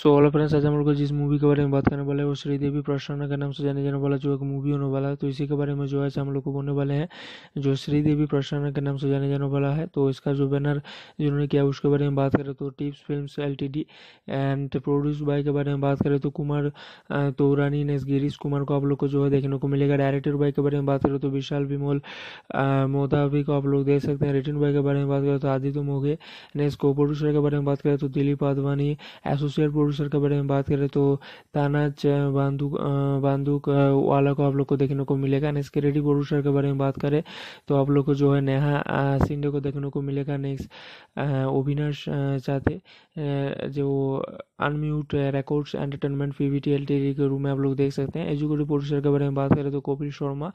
So all friends आज हम लोग जिस मूवी के बारे में बात करने वाले हैं, वो श्रीदेवी प्रसन्ना के नाम से जाने जाने वाला, जो एक मूवी होने वाला है तो इसी के बारे में जो है हम लोग को बोलने वाले हैं, जो श्रीदेवी प्रसन्ना के नाम से जाने जाने वाला है तो इसका जो बैनर जिन्होंने किया, उसके बारे में बात करें तो Tips film L and produce by के बारे में बात करें तो कुमार तोरानी ने गिरीश कुमार को आप लोग को जो है देखने को मिलेगा। डायरेक्टर बाय के बारे में बात करें तो विशाल विमोल मोदावी को आप लोग देख सकते हैं। रिटर्न बाय के बारे में बात करें तो आदित्य मोघे नेक्स्ट को प्रोड्यूसर के बारे में बात करें तो दिलीप आदवानी एसोसिएट के बारे में बात करें तो ताना बांदूक बांदूक वाला को आप लोग को देखने को मिलेगा। नेक्स्ट क्रेडिट प्रोड्यूसर के बारे में बात करें तो आप लोग को जो है नेहा सिंधे को देखने को मिलेगा। नेक्स्ट अविनाश चाहते जो Unmute Records Entertainment PVT L के रूम में आप लोग देख सकते हैं। एजुकेटिव प्रोड्यूसर के बारे में बात करें तो कपिल शर्मा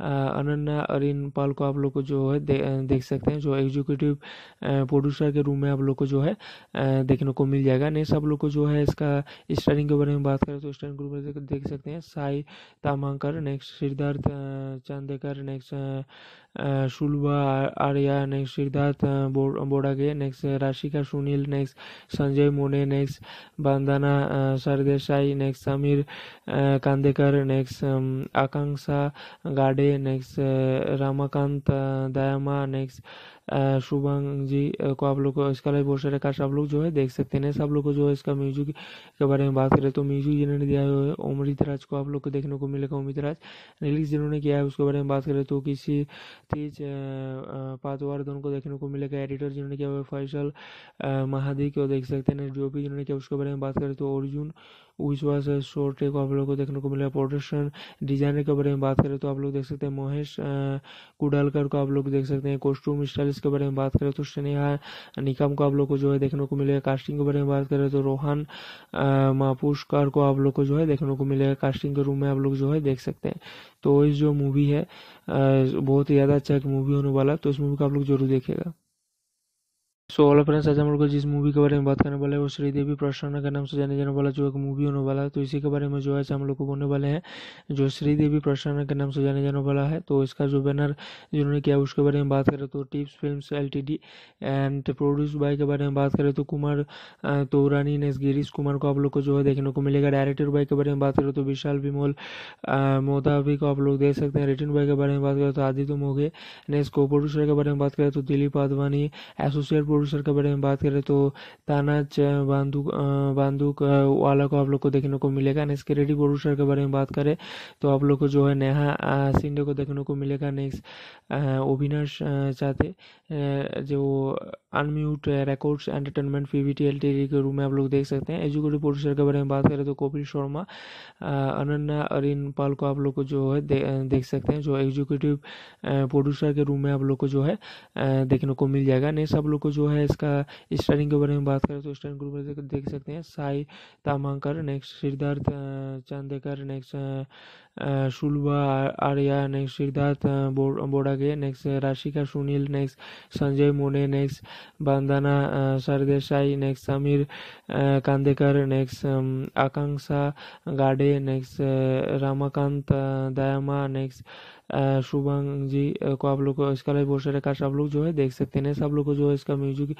अनन्या अरिन पाल को आप लोग को जो है दे, देख सकते हैं जो एग्जीक्यूटिव प्रोड्यूसर के रूम में आप लोग को जो है देखने को मिल जाएगा। नेक्स्ट आप लोग को जो है इसका स्टारिंग के बारे में बात करें तो स्टारिंग ग्रुप देख सकते हैं, Sai Tamankar next Siddharth Chandekar next Shulba Arya next Siddharth Bodage next Rashika Sunil next Sanjay Mone next Bandana Sardesai next Sameer Kandekar next Akanksha Gade next Ramakant Dayama next Shubhang ji को आप लोग को इसका live बहुत सारे cast आप लोग जो है देख सकते हैं सब लोग को जो है इसका म्यूज़िक के बारे में बात करें तो म्यूज़िक जिन्होंने दिया है अमृत राज को आप लोग को देखने को मिलेगा अमृत राज रिलीज़ जिन्होंने किया है उसके बारे में बात करें तो किसी तेज पातवार को देखने को मिलेगा। एडिटर जिन्होंने किया फैसल महादी को देख सकते हैं। जो भी जिन्होंने किया उसके बारे में बात करें तो अर्जुन विश्वास शॉर्ट को आप लोग को देखने को मिलेगा प्रोडक्शन डिज़ाइनर के बारे में बात करें तो आप लोग देख सकते हैं महेश कुडालकर को आप लोग देख सकते हैं कॉस्ट्यूम स्टाइलिस्ट के बारे में बात करें तो स्नेहा, निकम को आप लोग को जो है देखने को मिलेगा कास्टिंग के बारे में बात करें तो रोहन मापुष्कर को आप लोग को जो है देखने को मिलेगा कास्टिंग के रूम में आप लोग जो है देख सकते हैं। तो इस जो मूवी है बहुत ही ज़्यादा अच्छा एक मूवी होने वाला तो इस मूवी को आप लोग ज़रूर देखेगा सो ऑल फ्रेंड्स आज हम लोग जिस मूवी के बारे में बात करने वाले हैं, वो श्रीदेवी प्रसन्ना के नाम से जाने जाने वाला, जो एक मूवी होने वाला है तो इसी के बारे में जो है हम लोग को बोलने वाले हैं, जो श्रीदेवी प्रसन्ना के नाम से जाने जाने वाला है तो इसका जो बैनर जिन्होंने किया, उसके बारे में बात करें तो Tips film L and produce by के बारे में बात करें तो कुमार तोरानी ने गिरीश कुमार को आप लोग को जो है देखने को मिलेगा। डायरेक्टर बाय के बारे में बात करें तो विशाल विमोल मोदावी को आप लोग देख सकते हैं। रिटर्न बाय के बारे में बात करें तो आदित्य मोघे नेक्स्ट को प्रोड्यूसर के बारे में बात करें तो दिलीप आदवानी एसोसिएट प्रोड्यूसर के बारे में बात करें तो ताना बांदूक बांदूक वाला को आप लोग को देखने को मिलेगा। नेक्स्ट क्रेडिट प्रोड्यूसर के बारे में बात करें तो आप लोग को जो है नेहा सिंधे को देखने को मिलेगा। नेक्स्ट अविनाश चाहते जो Unmute Records Entertainment PVT L के रूम में आप लोग देख सकते हैं। एजुकेटिव प्रोड्यूसर के बारे में बात करें तो कपिल शर्मा अनन्या अरिन पाल को आप लोग को जो है दे, देख सकते हैं जो एग्जीक्यूटिव प्रोड्यूसर के रूम में आप लोग को जो है देखने को मिल जाएगा। नेक्स्ट आप लोग को जो है इसका स्टारिंग के बारे में बात करें तो स्टारिंग ग्रुप में देख सकते हैं, Sai Tamankar next Siddharth Chandekar next Shulba, Arya next Siddharth Bodage next Rashika Sunil next Sanjay Mone next Bandana Sardesai next Sameer Kandekar next Akanksha Gade next Ramakant Dayama next Shubhang ji को आप लोग को इसका live बहुत सारे cast आप लोग जो है देख सकते हैं। सब लोग को जो है इसका म्यूज़िक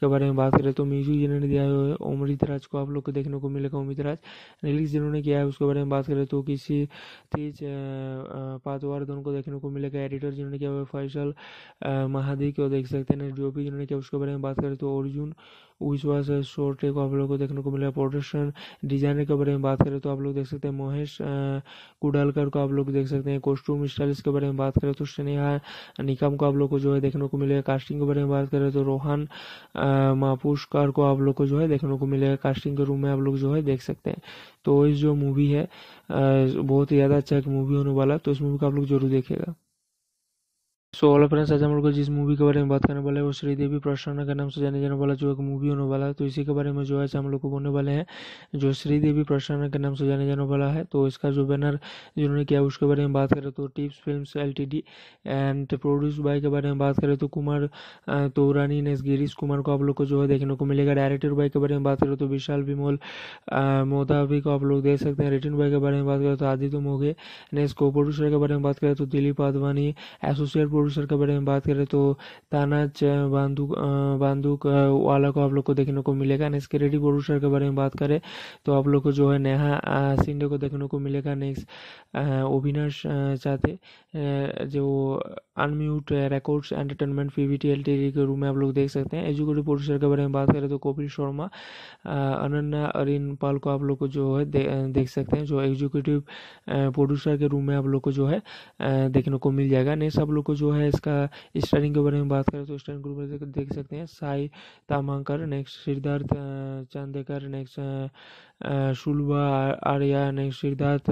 के बारे में बात करें तो म्यूज़िक जिन्होंने दिया है, अमृत राज को आप लोग को देखने को मिलेगा, अमृत राज। रिलीज़ जिन्होंने किया है उसके बारे में बात करें तो किसी तेज पातवार दोनों को देखने को मिलेगा। एडिटर जिन्होंने किया हुआ फैसल महादी को देख सकते हैं। जो भी जिन्होंने किया उसके बारे में बात करें तो अर्जुन विश्वास शॉर्ट को आप लोग को देखने को मिलेगा प्रोडक्शन डिज़ाइनर के बारे में बात करें तो आप लोग देख सकते हैं महेश कुडालकर को आप लोग देख सकते हैं कॉस्ट्यूम स्टाइलिस्ट के बारे में बात करें तो स्नेहा, निकम को आप लोग को जो है देखने को मिलेगा कास्टिंग के बारे में बात करें तो रोहन मापुष्कर को आप लोग को जो है देखने को मिलेगा कास्टिंग के रूम में आप लोग जो है देख सकते हैं। तो इस जो मूवी है बहुत ही ज़्यादा अच्छा एक मूवी होने वाला तो इस मूवी को आप लोग ज़रूर देखेगा सो ऑल फ्रेंड्स आज हम लोग जिस मूवी के बारे में बात करने वाले हैं, वो श्रीदेवी प्रसन्ना के नाम से जाने जाने वाला, जो एक मूवी होने वाला है तो इसी के बारे में जो है हम लोग को बोलने वाले हैं, जो श्रीदेवी प्रसन्ना के नाम से जाने जाने वाला है तो इसका जो बैनर जिन्होंने किया उसके बारे में बात करें तो Tips film L and produce by के बारे में बात करें तो कुमार तोरानी ने गिरीश कुमार को आप लोग को जो है देखने को मिलेगा। डायरेक्टर बाय के बारे में बात करें तो विशाल विमोल मोदावी को आप लोग देख सकते हैं। रिटर्न बाय के बारे में बात करें तो आदित्य मोघे नेक्स्ट को प्रोड्यूसर के बारे में बात करें तो दिलीप आदवानी एसोसिएट प्रोड्यूसर के बारे में बात करें तो ताना बांदूक बांदूक वाला को आप लोग को देखने को मिलेगा। नेक्स्ट क्रेडिट प्रोड्यूसर के बारे में बात करें तो आप लोग को जो है नेहा सिंधे को देखने को मिलेगा। नेक्स्ट अविनाश चाहते जो Unmute Records Entertainment PVT L के रूम में आप लोग देख सकते हैं। एजुकेटिव प्रोड्यूसर के बारे में बात करें तो कपिल शर्मा अनन्या अरिन पाल को आप लोग को जो है दे, देख सकते हैं। जो एग्जीक्यूटिव प्रोड्यूसर के रूम में आप लोग को जो है देखने को मिल जाएगा। नेक्स्ट आप लोग को जो है इसका स्टारिंग के बारे में बात करें तो स्टारिंग ग्रुप में देख सकते हैं, Sai Tamankar next Siddharth Chandekar next Shulba, Arya next Siddharth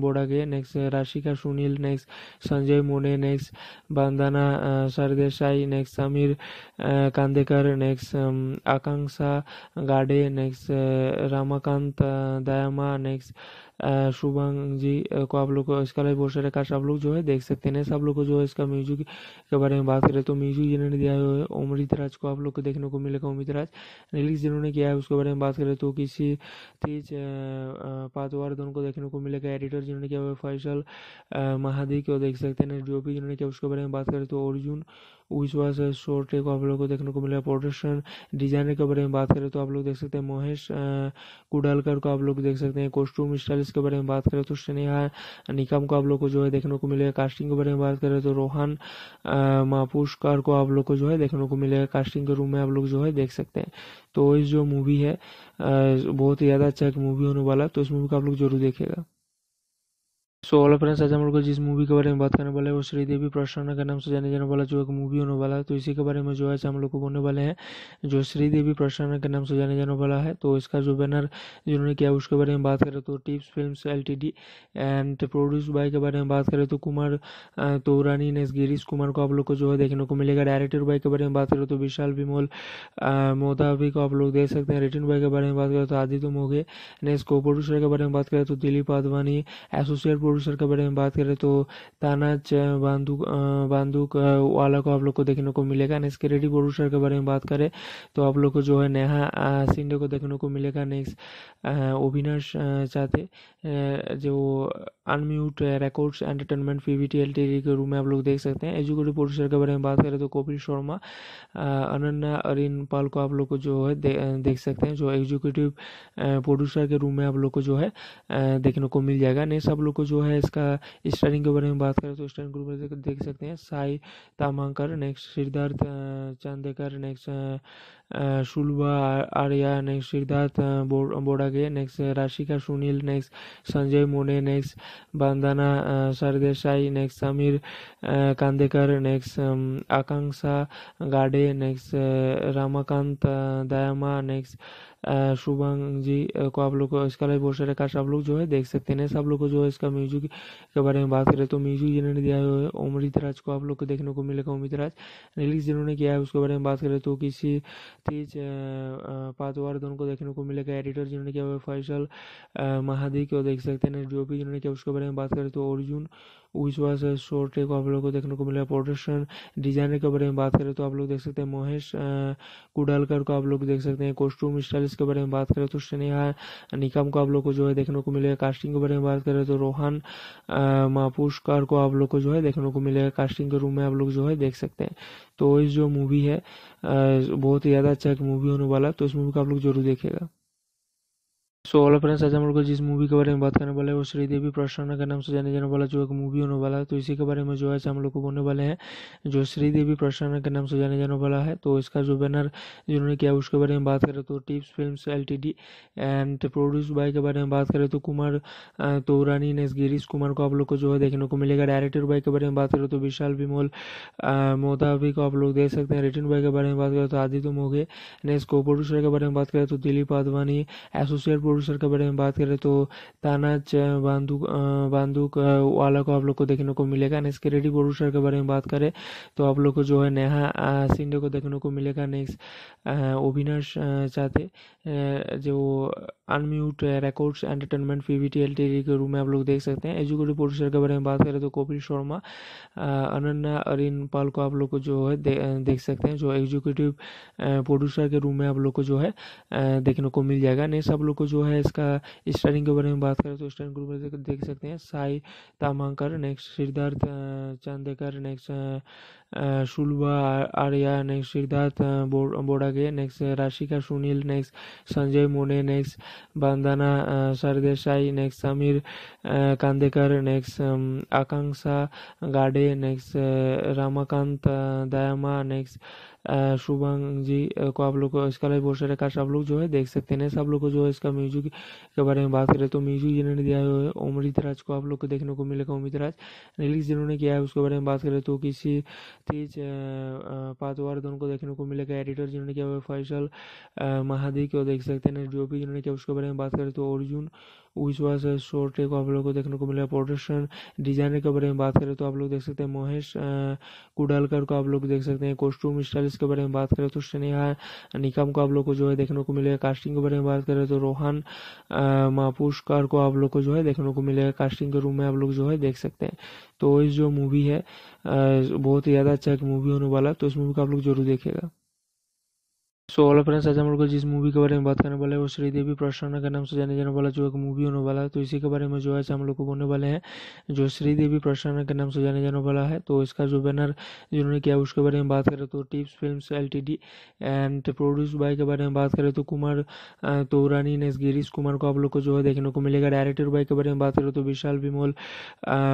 Bodage next Rashika, Sunil next Sanjay Mone next Bandana Sardesai next Sameer Kandekar next Akanksha Gade next Ramakant Dayama next Shubhang ji को आप लोग इसका बहुत सारे cast आप लोग जो है देख सकते हैं। सब लोग को जो है इसका म्यूज़िक के बारे में बात करें तो म्यूज़िक जिन्होंने दिया है अमृत राज को आप लोग को देखने को मिलेगा। अमृत राज रिलीज़ जिन्होंने किया है उसके बारे में बात करें तो किसी तेज पातवार को देखने को मिलेगा। एडिटर जिन्होंने किया हुआ फैसल महादी को देख सकते हैं। भी जिन्होंने किया उसके बारे में बात करें तो अर्जुन विश्वास शोर्ट को आप लोग को देखने को मिलेगा प्रोडक्शन डिज़ाइनर के बारे में बात करें तो आप लोग देख सकते हैं महेश कुडालकर को आप लोग देख सकते हैं कॉस्ट्यूम स्टाइलिस्ट के बारे में बात करें तो स्नेहा, निकम को आप लोग को जो है देखने को मिलेगा कास्टिंग के बारे में बात करें तो रोहन मापुष्कार को आप लोग को जो है देखने को मिलेगा कास्टिंग के रूम में आप लोग जो है देख सकते हैं। तो इस जो मूवी है बहुत ही ज़्यादा अच्छा एक मूवी होने वाला है तो इस मूवी को आप लोग ज़रूर देखेगा सो ऑल फ्रेंड्स आज हम लोग जिस मूवी के बारे में बात करने वाले हैं, वो श्रीदेवी प्रसन्ना के नाम से जाने जाने वाला, जो एक मूवी होने वाला है। तो इसी के बारे में जो है हम लोग को बोलने वाले हैं, जो श्रीदेवी प्रसन्ना के नाम से जाने जाने वाला है तो इसका जो बैनर जिन्होंने किया, उसके बारे में बात करें तो Tips film L and produce by के बारे में बात करें तो कुमार तोरानी ने गिरीश कुमार को आप लोग को जो है देखने को मिलेगा। डायरेक्टर बाय के बारे में बात करें तो विशाल विमोल मोदावी को आप लोग देख सकते हैं। रिटर्न बाय के बारे में बात करें तो आदित्य मोगे नेक्स्ट को प्रोड्यूसर के बारे में बात करें तो दिलीप आदवानी एसोसिएट प्रोड्यूसर के बारे में बात करें तो ताना बांदूक बांदूक वाला को आप लोग को देखने को मिलेगा। नेक्स्ट क्रेडिट प्रोड्यूसर के बारे में बात करें तो आप लोग को जो है नेहा सिंधे को देखने को मिलेगा। नेक्स्ट अविनाश चाहते जो Unmute Records Entertainment PVT L के रूम में आप लोग देख सकते हैं। एजुकेटिव प्रोड्यूसर के बारे में बात करें तो कपिल शर्मा अनन्या अरिन पाल को आप लोग को जो है दे, देख सकते हैं जो एग्जीक्यूटिव प्रोड्यूसर के रूम में आप लोग को जो है देखने को मिल जाएगा। नेक्स्ट आप लोग को जो है इसका स्टारिंग के बारे में बात करें तो स्टारिंग ग्रुप देख सकते हैं, Sai Tamankar next Siddharth Chandekar next Shulba Arya next Siddharth Bodage next Rashika Sunil next Sanjay Mone next Bandana Sardesai next Sameer Kandekar next Akanksha Gade next Ramakant Dayama next Shubhang ji को आप लोग को इसका live सारे cast आप लोग जो है देख सकते हैं सब लोग को जो है इसका म्यूज़िक के बारे में बात करें तो म्यूज़िक जिन्होंने दिया है अमृत राज को आप लोग को देखने को मिलेगा अमृत राज रिलीज़ जिन्होंने किया है उसके बारे में बात करें तो किसी तेज पातवार को देखने को मिलेगा। एडिटर जिन्होंने किया फैसल महादी को देख सकते हैं। जो भी जिन्होंने किया उसके बारे में बात करें तो अर्जुन विश्वास शोर्ट को आप लोग को देखने को मिलेगा प्रोडक्शन डिज़ाइनर के बारे में बात करें तो आप लोग देख सकते हैं महेश कुडालकर को आप लोग देख सकते हैं कॉस्ट्यूम स्टाइलिस्ट के बारे में बात करें तो स्नेहा, निकम को आप लोग को जो है देखने को मिलेगा। कास्टिंग के बारे में बात करें तो रोहन मापुष्कार को आप लोग को जो है देखने को मिलेगा। कास्टिंग के रूम में आप लोग जो है देख सकते हैं। तो इस जो मूवी है बहुत ही ज़्यादा अच्छा एक मूवी होने वाला तो इस मूवी को आप लोग ज़रूर देखेगा सो ऑल फ्रेंड्स आज हम लोग जिस मूवी के बारे में बात करने वाले हैं, वो श्रीदेवी प्रसन्ना के नाम से जाने जाने वाला, जो एक मूवी होने वाला है तो इसी के बारे में जो है हम लोग को बोलने वाले हैं, जो श्रीदेवी प्रसन्ना के नाम से जाने जाने वाला है तो इसका जो बैनर जिन्होंने किया, उसके बारे में बात करें तो Tips film L and produce by के बारे में बात करें तो कुमार तोरानी ने गिरीश कुमार को आप लोग को जो है देखने को मिलेगा। डायरेक्टर बाय के बारे में बात करें तो विशाल विमोल मोदावी को आप लोग देख सकते हैं। रिटर्न बाय के बारे में बात करें तो आदित्य मोगे नेक्स्ट को प्रोड्यूसर के बारे में बात करें तो दिलीप आदवानी एसोसिएट प्रोड्यूसर के बारे में बात करें तो ताना बांदूक बांदूक वाला को आप लोग को देखने को मिलेगा। नेक्स्ट क्रेडिट प्रोड्यूसर के बारे में बात करें तो आप लोग को जो है नेहा सिंधे को देखने को मिलेगा। नेक्स्ट अविनाश चाहते जो Unmute Records Entertainment PVT L के रूम में आप लोग देख सकते हैं। एजुकेटिव प्रोड्यूसर के बारे में बात करें तो कपिल शर्मा अनन्या, अरिन पाल को आप लोग को जो है देख सकते हैं, जो एग्जीक्यूटिव प्रोड्यूसर के रूम में आप लोग को जो है देखने को मिल जाएगा। नेक्स्ट आप लोग को जो जो है इसका स्टारिंग के बारे में बात करें तो स्टारिंग ग्रुप में देख सकते हैं। Sai Tamankar next Siddharth Chandekar next Shulba, Arya next Siddharth Bodage next Rashika, Sunil next Sanjay Mone next Bandana Sardesai next Sameer Kandekar next Akanksha Gade next Ramakant Dayama next Shubhang ji को आप लोग को इसका live बहुत सारे cast आप लोग जो है देख सकते हैं। सब लोग को जो है इसका म्यूज़िक के बारे में बात करें तो म्यूज़िक जिन्होंने दिया है अमृत राज को आप लोग को देखने को मिलेगा अमित राज रिलीज़ जिन्होंने किया है उसके बारे में बात करें तो किसी तेज पातवार को देखने को मिलेगा। एडिटर जिन्होंने किया हुआ फैसल महादी को देख सकते हैं। जो भी जिन्होंने किया उसके बारे में बात करें तो अर्जुन विश्वास शॉर्ट को आप लोग को देखने को मिलेगा प्रोडक्शन डिज़ाइनर के बारे में बात करें तो आप लोग देख सकते हैं महेश कुडालकर को आप लोग देख सकते हैं। कॉस्ट्यूम स्टाइलिश के बारे में बात करें तो स्नेहा, निकम को आप लोग को जो है देखने को मिलेगा। कास्टिंग के बारे में बात करें तो रोहन मापुष्कर को आप लोग को जो है देखने को मिलेगा। कास्टिंग के रूम में आप लोग जो है देख सकते हैं। तो इस जो मूवी है बहुत ही ज़्यादा अच्छा एक मूवी होने वाला तो इस मूवी को आप लोग ज़रूर देखेगा सो ऑल फ्रेंड्स आज हम लोग जिस मूवी के बारे में बात करने वाले हैं वो श्रीदेवी प्रसन्ना के नाम से जाने जाने वाला जो एक मूवी होने वाला है तो इसी के बारे में जो है हम लोग को बोलने वाले हैं, जो श्रीदेवी प्रसन्ना के नाम से जाने जाने वाला है। तो इसका जो बैनर जिन्होंने किया उसके बारे में बात करें तो Tips film L and produce by के बारे में बात करें तो कुमार तोरानी ने गिरीश कुमार को आप लोग को जो है देखने को मिलेगा। डायरेक्टर बाय के बारे में बात करें तो विशाल विमोल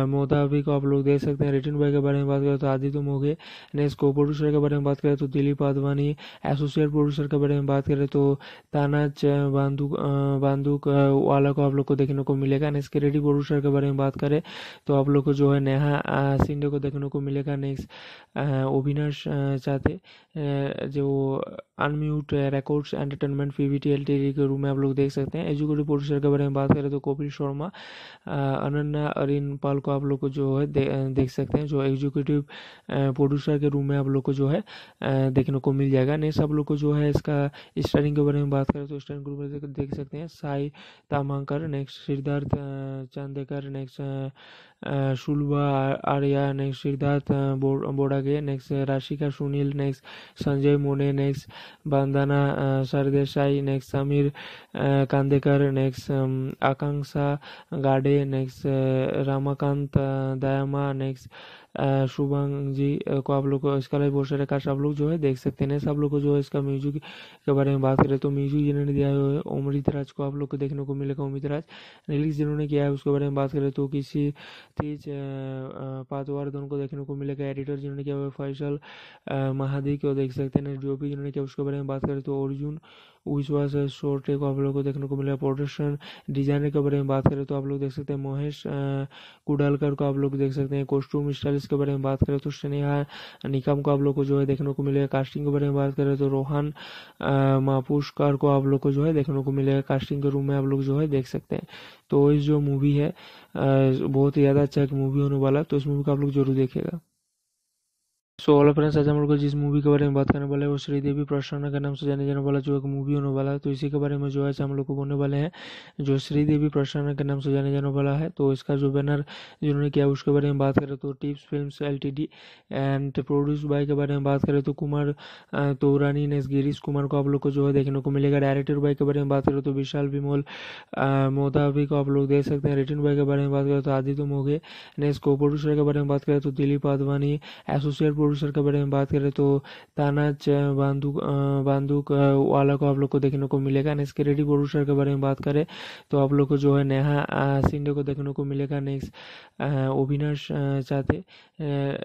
मोदावी को आप लोग देख सकते हैं। रिटर्न बाय के बारे में बात करें तो आदित्य मोघे नेक्स्ट को प्रोड्यूसर के बारे में बात करें तो दिलीप आदवानी एसोसिएट प्रोड्यूसर के बारे में बात करें तो ताना बांदूक बांदूक वाला को आप लोग को देखने को मिलेगा। नेक्स्ट रेडी प्रोड्यूसर के बारे में बात करें तो आप लोग को जो है नेहा सिंधे को देखने को मिलेगा। नेक्स्ट अविनाश चाहते जो Unmute Records Entertainment PVT L के रूम में आप लोग देख सकते हैं। एजुकेटिव प्रोड्यूसर के बारे में बात करें तो कपिल शर्मा अनन्या अरिन पाल को आप लोग को जो है दे, देख सकते हैं। जो एग्जीक्यूटिव प्रोड्यूसर के रूम में आप लोग को जो है देखने को मिल जाएगा। नेक्स्ट आप लोग को जो है इसका स्टारिंग के बारे में बात करें तो स्टारिंग ग्रुप में देख सकते हैं, Sai Tamankar next Siddharth Chandekar next Shulba Arya next Siddharth Bodage next Rashika Sunil next Sanjay Mone next Bandana Sardesai next Sameer Kandekar next Akanksha Gade next Ramakant Dayama next Shubhang ji को आप लोग को इसका live बहुत सारे cast आप लोग जो है देख सकते हैं। सब लोग को जो है इसका म्यूज़िक के बारे में बात करें तो म्यूज़िक जिन्होंने दिया है अमृत राज को आप लोग को देखने को मिलेगा। अमित राज रिलीज़ जिन्होंने किया है उसके बारे में बात करें तो किसी तेज पातवार को देखने को मिलेगा। एडिटर जिन्होंने किया हुआ फैसल महादी को देख सकते हैं। भी जिन्होंने किया उसके बारे में बात करें तो अर्जुन विश्वास शॉर्ट को आप लोग को देखने को मिलेगा प्रोडक्शन डिज़ाइनर के बारे में बात करें तो आप लोग देख सकते हैं महेश कुडालकर को आप लोग देख सकते हैं कॉस्ट्यूम स्टाइलिश के बारे में बात करें तो स्नेहा, निकम को आप लोग को जो है देखने को मिलेगा कास्टिंग के बारे में बात करें तो रोहन मापुष्कर को आप लोग को जो है देखने को मिलेगा कास्टिंग के रूम में आप लोग जो है देख सकते हैं। तो इस जो मूवी है बहुत ही ज़्यादा अच्छा एक मूवी होने वाला तो इस मूवी को आप लोग ज़रूर देखेगा सो ऑल फ्रेंड्स आज हम लोग जिस मूवी के बारे में बात करने वाले हैं, वो श्रीदेवी प्रसन्ना के नाम से जाने जाने वाला, जो एक मूवी होने वाला है। तो इसी के बारे में जो है हम लोग को बोलने वाले हैं, जो श्रीदेवी प्रसन्ना के नाम से जाने जाने वाला है तो इसका जो बैनर जिन्होंने किया, उसके बारे में बात करें तो Tips film L and produce by के बारे में बात करें तो कुमार तोरानी ने गिरीश कुमार को आप लोग को जो है देखने को मिलेगा। डायरेक्टर बाय के बारे में बात करें तो विशाल विमोल मोदावी को आप लोग देख सकते हैं। रिटर्न बाय के बारे में बात करें तो आदित्य मोघे नेक्स्ट को प्रोड्यूसर के बारे में बात करें तो दिलीप आदवानी एसोसिएट प्रोड्यूसर के बारे में बात करें तो ताना बांदूक बांदूक वाला को आप लोग को देखने को मिलेगा नेक्स्ट रेडी प्रोड्यूसर के बारे में बात करें तो आप लोग को जो है नेहा सिंधे को देखने को मिलेगा नेक्स्ट अविनाश चाहते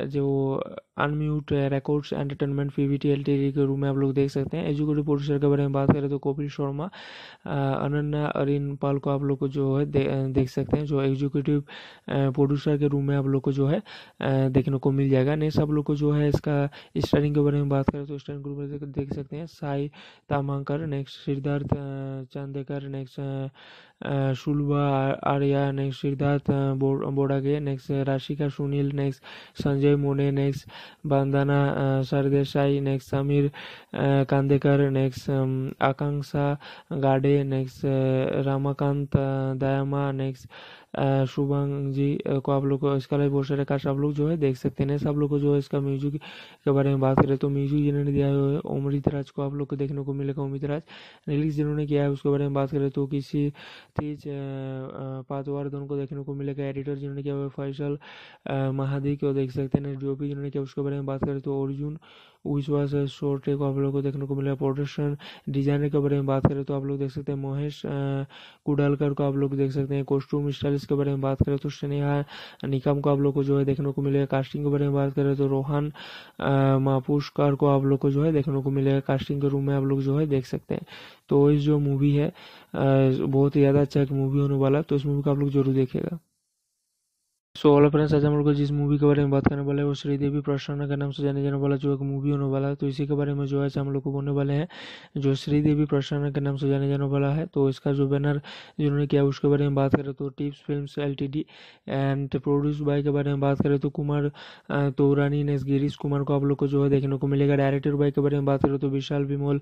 जो Unmute Records Entertainment PVT L के रूम में आप लोग देख सकते हैं। एजुकेटिव प्रोड्यूसर के बारे में बात करें तो कपिल शर्मा अनन्या अरिन पाल को आप लोग को जो है दे, देख सकते हैं जो एग्जीक्यूटिव प्रोड्यूसर के रूम में आप लोग को जो है देखने को मिल जाएगा। नेक्स्ट आप लोग को जो है इसका स्टारिंग के बारे में बात करें तो स्टारिंग ग्रुप देख सकते हैं। Sai Tamankar next Siddharth Chandekar next Shulbha Arya next Siddharth Bodage next Rashika Sunil next Sanjay Mone next Bandana Sardesai next Sameer Kandekar next Akanksha Gade next Ramakant Dayama next Shubhang ji को आप लोग को इसका live poster का सब लोग जो है देख सकते हैं सब लोग को जो है इसका म्यूज़िक के बारे में बात करें तो म्यूज़िक जिन्होंने दिया है अमृत राज को आप लोग को देखने को मिलेगा अमृत राज रिलीज़ जिन्होंने किया है उसके बारे में बात करें तो किसी तेज पातवार को देखने को मिलेगा। एडिटर जिन्होंने किया फैसल महादी को देख सकते हैं। जो भी जिन्होंने किया उसके बारे में बात करें तो अर्जुन विश्वास शॉर्ट को आप लोग को देखने को मिलेगा प्रोडक्शन डिज़ाइनर के बारे में बात करें तो आप लोग देख सकते हैं महेश कुडालकर को आप लोग देख सकते हैं कॉस्ट्यूम स्टाइलिस्ट के बारे में बात करें तो स्नेहा, निकम को आप लोग को जो है देखने को मिलेगा कास्टिंग के बारे में बात करें तो रोहन मापुष्कर को आप लोग को जो है देखने को मिलेगा कास्टिंग के रूम में आप लोग जो है देख सकते हैं। तो इस जो मूवी है बहुत ही ज़्यादा अच्छा एक मूवी होने वाला तो इस मूवी को आप लोग ज़रूर देखेगा सो ऑल फ्रेंड्स आज हम लोग जिस मूवी के बारे में बात करने वाले हैं वो श्रीदेवी प्रसन्ना के नाम से जाने जाने वाला जो एक मूवी होने वाला है तो इसी के बारे में जो है हम लोग को बोलने वाले हैं, जो श्रीदेवी प्रसन्ना के नाम से जाने जाने वाला है तो इसका जो बैनर जिन्होंने किया उसके बारे में बात करें तो Tips film L and produce by के बारे में बात करें तो कुमार तोरानी ने गिरीश कुमार को आप लोग को जो है देखने को मिलेगा। डायरेक्टर बाय के बारे में बात करें तो विशाल विमोल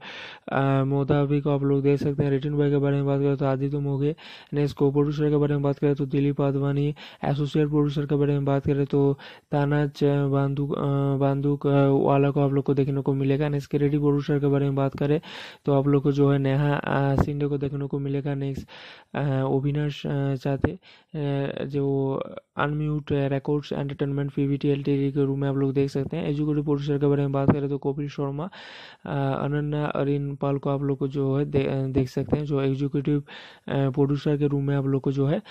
मोदावी को आप लोग देख सकते हैं। रिटर्न बाय के बारे में बात करें तो आदित्य मोगे ने को प्रोड्यूसर के बारे में बात करें तो दिलीप आदवानी एसोसिएट प्रोड्यूसर के बारे में बात करें तो ताना बांदूक बांदूक वाला को आप लोग को देखने को मिलेगा। नेक्स्ट क्रेडिट प्रोड्यूसर के बारे में बात करें तो आप लोग को जो है नेहा सिंडे को देखने को मिलेगा। नेक्स्ट अविनाश चाहते जो Unmute Records Entertainment PVT L के रूम में आप लोग देख सकते हैं। एजुकेटिव प्रोड्यूसर के बारे में बात करें तो कपिल शर्मा अनन्या, अरिन पाल को आप लोग को जो है देख सकते हैं। जो एग्जीक्यूटिव प्रोड्यूसर के रूम में आप लोग को जो है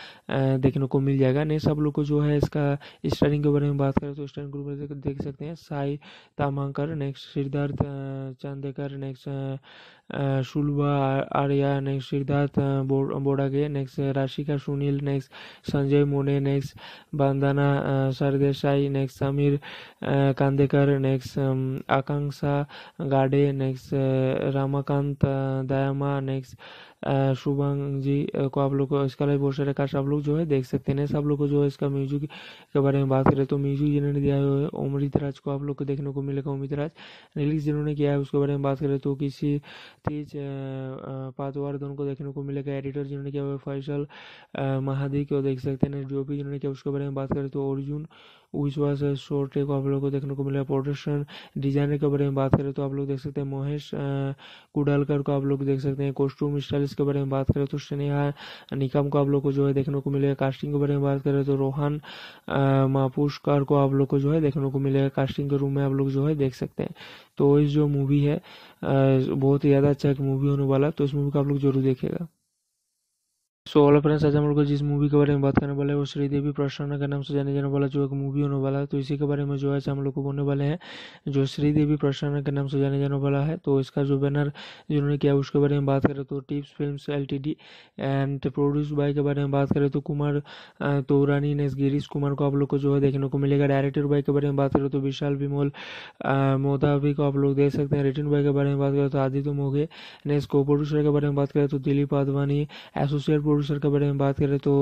देखने को मिल जाएगा। नेक्स्ट आप लोग को जो है इसका स्टारिंग के बारे में बात करें तो स्टारिंग ग्रुप में देख सकते हैं। Sai Tamankar next Siddharth Chandekar next Shulbha Arya next Siddharth Bodage next Rashika Sunil next Sanjay Mone next Bandana Sardesai next Sameer Kandekar next Akanksha Gade next Ramakant Dayama next Shubhang ji को आप लोग को इसका live poster का सब लोग जो है देख सकते हैं। सब लोग को जो है इसका म्यूज़िक के बारे में बात करें तो म्यूज़िक जिन्होंने दिया है अमृत राज को आप लोग को देखने को मिलेगा। अमृत राज रिलीज़ जिन्होंने किया है उसके बारे में बात करें तो किसी तेज पातवार को देखने को मिलेगा। एडिटर जिन्होंने किया हुआ फैसल महादी को देख सकते हैं। जो भी जिन्होंने किया उसके बारे में बात करें तो अर्जुन विश्वास शॉर्ट को आप लोग को देखने को मिलेगा प्रोडक्शन डिज़ाइनर के बारे में बात करें तो आप लोग देख सकते हैं महेश कुडालकर को आप लोग देख सकते हैं कॉस्ट्यूम स्टाइलिस्ट के बारे में बात करें तो स्नेहा, निकम को आप लोग को जो है देखने को मिलेगा कास्टिंग के बारे में बात करें तो रोहन मापुष्कर को आप लोग को जो है देखने को मिलेगा कास्टिंग के रूम में आप लोग जो है देख सकते हैं। तो इस जो मूवी है बहुत ही ज़्यादा अच्छा एक मूवी होने वाला तो इस मूवी को आप लोग ज़रूर देखेगा सो ऑल फ्रेंड्स, आज हम लोग जिस मूवी के बारे में बात करने वाले हैं, वो श्रीदेवी प्रसन्ना के नाम से जाने जाने वाला, जो एक मूवी होने वाला है। तो इसी के बारे में जो है हम लोग को बोलने वाले हैं, जो श्रीदेवी प्रसन्ना के नाम से जाने जाने वाला है। तो इसका जो बैनर जिन्होंने किया, उसके बारे में बात करें तो Tips film L and produce by के बारे में बात करें तो कुमार तोरानी ने गिरीश कुमार को आप लोग को जो है देखने को मिलेगा। डायरेक्टर बाय के बारे में बात करें तो विशाल विमोल मोदावी को आप लोग देख सकते हैं। रिटर्न बाय के बारे में बात करें तो आदित्य मोगे ने को प्रोड्यूसर के बारे में बात करें तो दिलीप आदवानी एसोसिएट प्रोड्यूसर के बारे में बात करें तो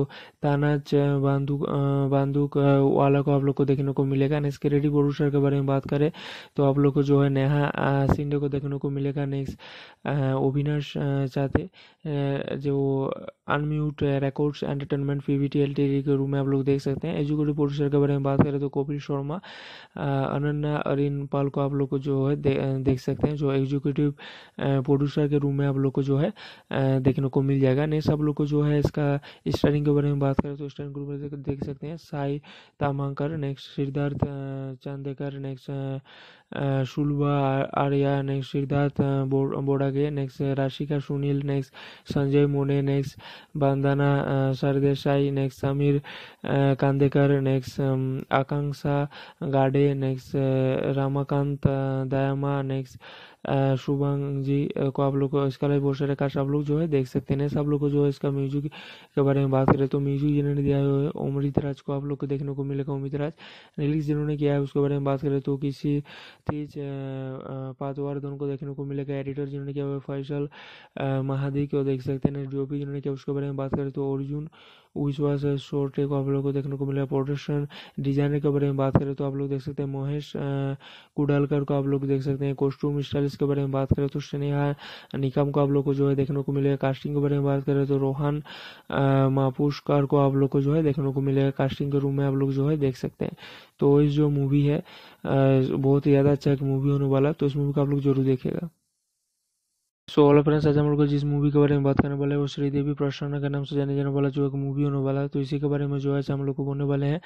ताना बांदूक बांदूक वाला को आप लोग को देखने को मिलेगा। नेक्स्ट क्रेडिट प्रोड्यूसर के बारे में बात करें तो आप लोग को जो है नेहा सिंधे को देखने को मिलेगा। नेक्स्ट अविनाश चाहते जो Unmute Records Entertainment PVT L के रूम में आप लोग देख सकते हैं। एजुकेटिव प्रोड्यूसर के बारे में बात करें तो कपिल शर्मा अनन्या अरिन पाल को आप लोग को जो है दे, देख सकते हैं जो एग्जीक्यूटिव प्रोड्यूसर के रूम में आप लोग को जो है देखने को मिल जाएगा। नेक्स्ट आप लोग को जो है इसका स्टारिंग के बारे में बात करें तो स्टारिंग ग्रुप में देख सकते हैं। Sai Tamankar next Siddharth Chandekar next Shulbha Arya next Siddharth Bodage next Rashika Sunil next Sanjay Mone next Bandana Sardesai next Sameer Kandekar next Akanksha Gade next Ramakant Dayama next Shubhang ji को आप लोग इसका live poster का सब लोग जो है देख सकते हैं। सब लोग को जो है इसका म्यूज़िक के बारे में बात करें तो म्यूज़िक जिन्होंने दिया है अमृत राज को आप लोग को देखने को मिलेगा। अमृत राज रिलीज़ जिन्होंने किया है उसके बारे में बात करें तो किसी तेज पातवार दोनों को देखने को मिलेगा। एडिटर जिन्होंने किया हुआ फैसल महादी को देख सकते हैं। भी जिन्होंने किया उसके बारे में बात करें तो अर्जुन विश्वास शॉर्ट को आप लोग को देखने को मिलेगा प्रोडक्शन डिज़ाइनर के बारे में बात करें तो आप लोग देख सकते हैं महेश कुडालकर को आप लोग देख सकते हैं कॉस्ट्यूम स्टाइलिस्ट के बारे में बात करें तो स्नेहा, निकम को आप लोग को जो है देखने को मिलेगा कास्टिंग के बारे में बात करें तो रोहन मापुष्कार को आप लोग को जो है देखने को मिलेगा कास्टिंग के रूम में आप लोग जो है देख सकते हैं। तो इस जो मूवी है बहुत ही ज़्यादा अच्छा एक मूवी होने वाला तो इस मूवी को आप लोग ज़रूर देखेगा सो ऑल फ्रेंड्स आज हम लोग जिस मूवी के बारे में बात करने वाले हैं, वो श्रीदेवी प्रसन्ना के नाम से जाने जाने वाला, जो एक मूवी होने वाला है। तो इसी के बारे में जो है हम लोग को बोलने वाले हैं,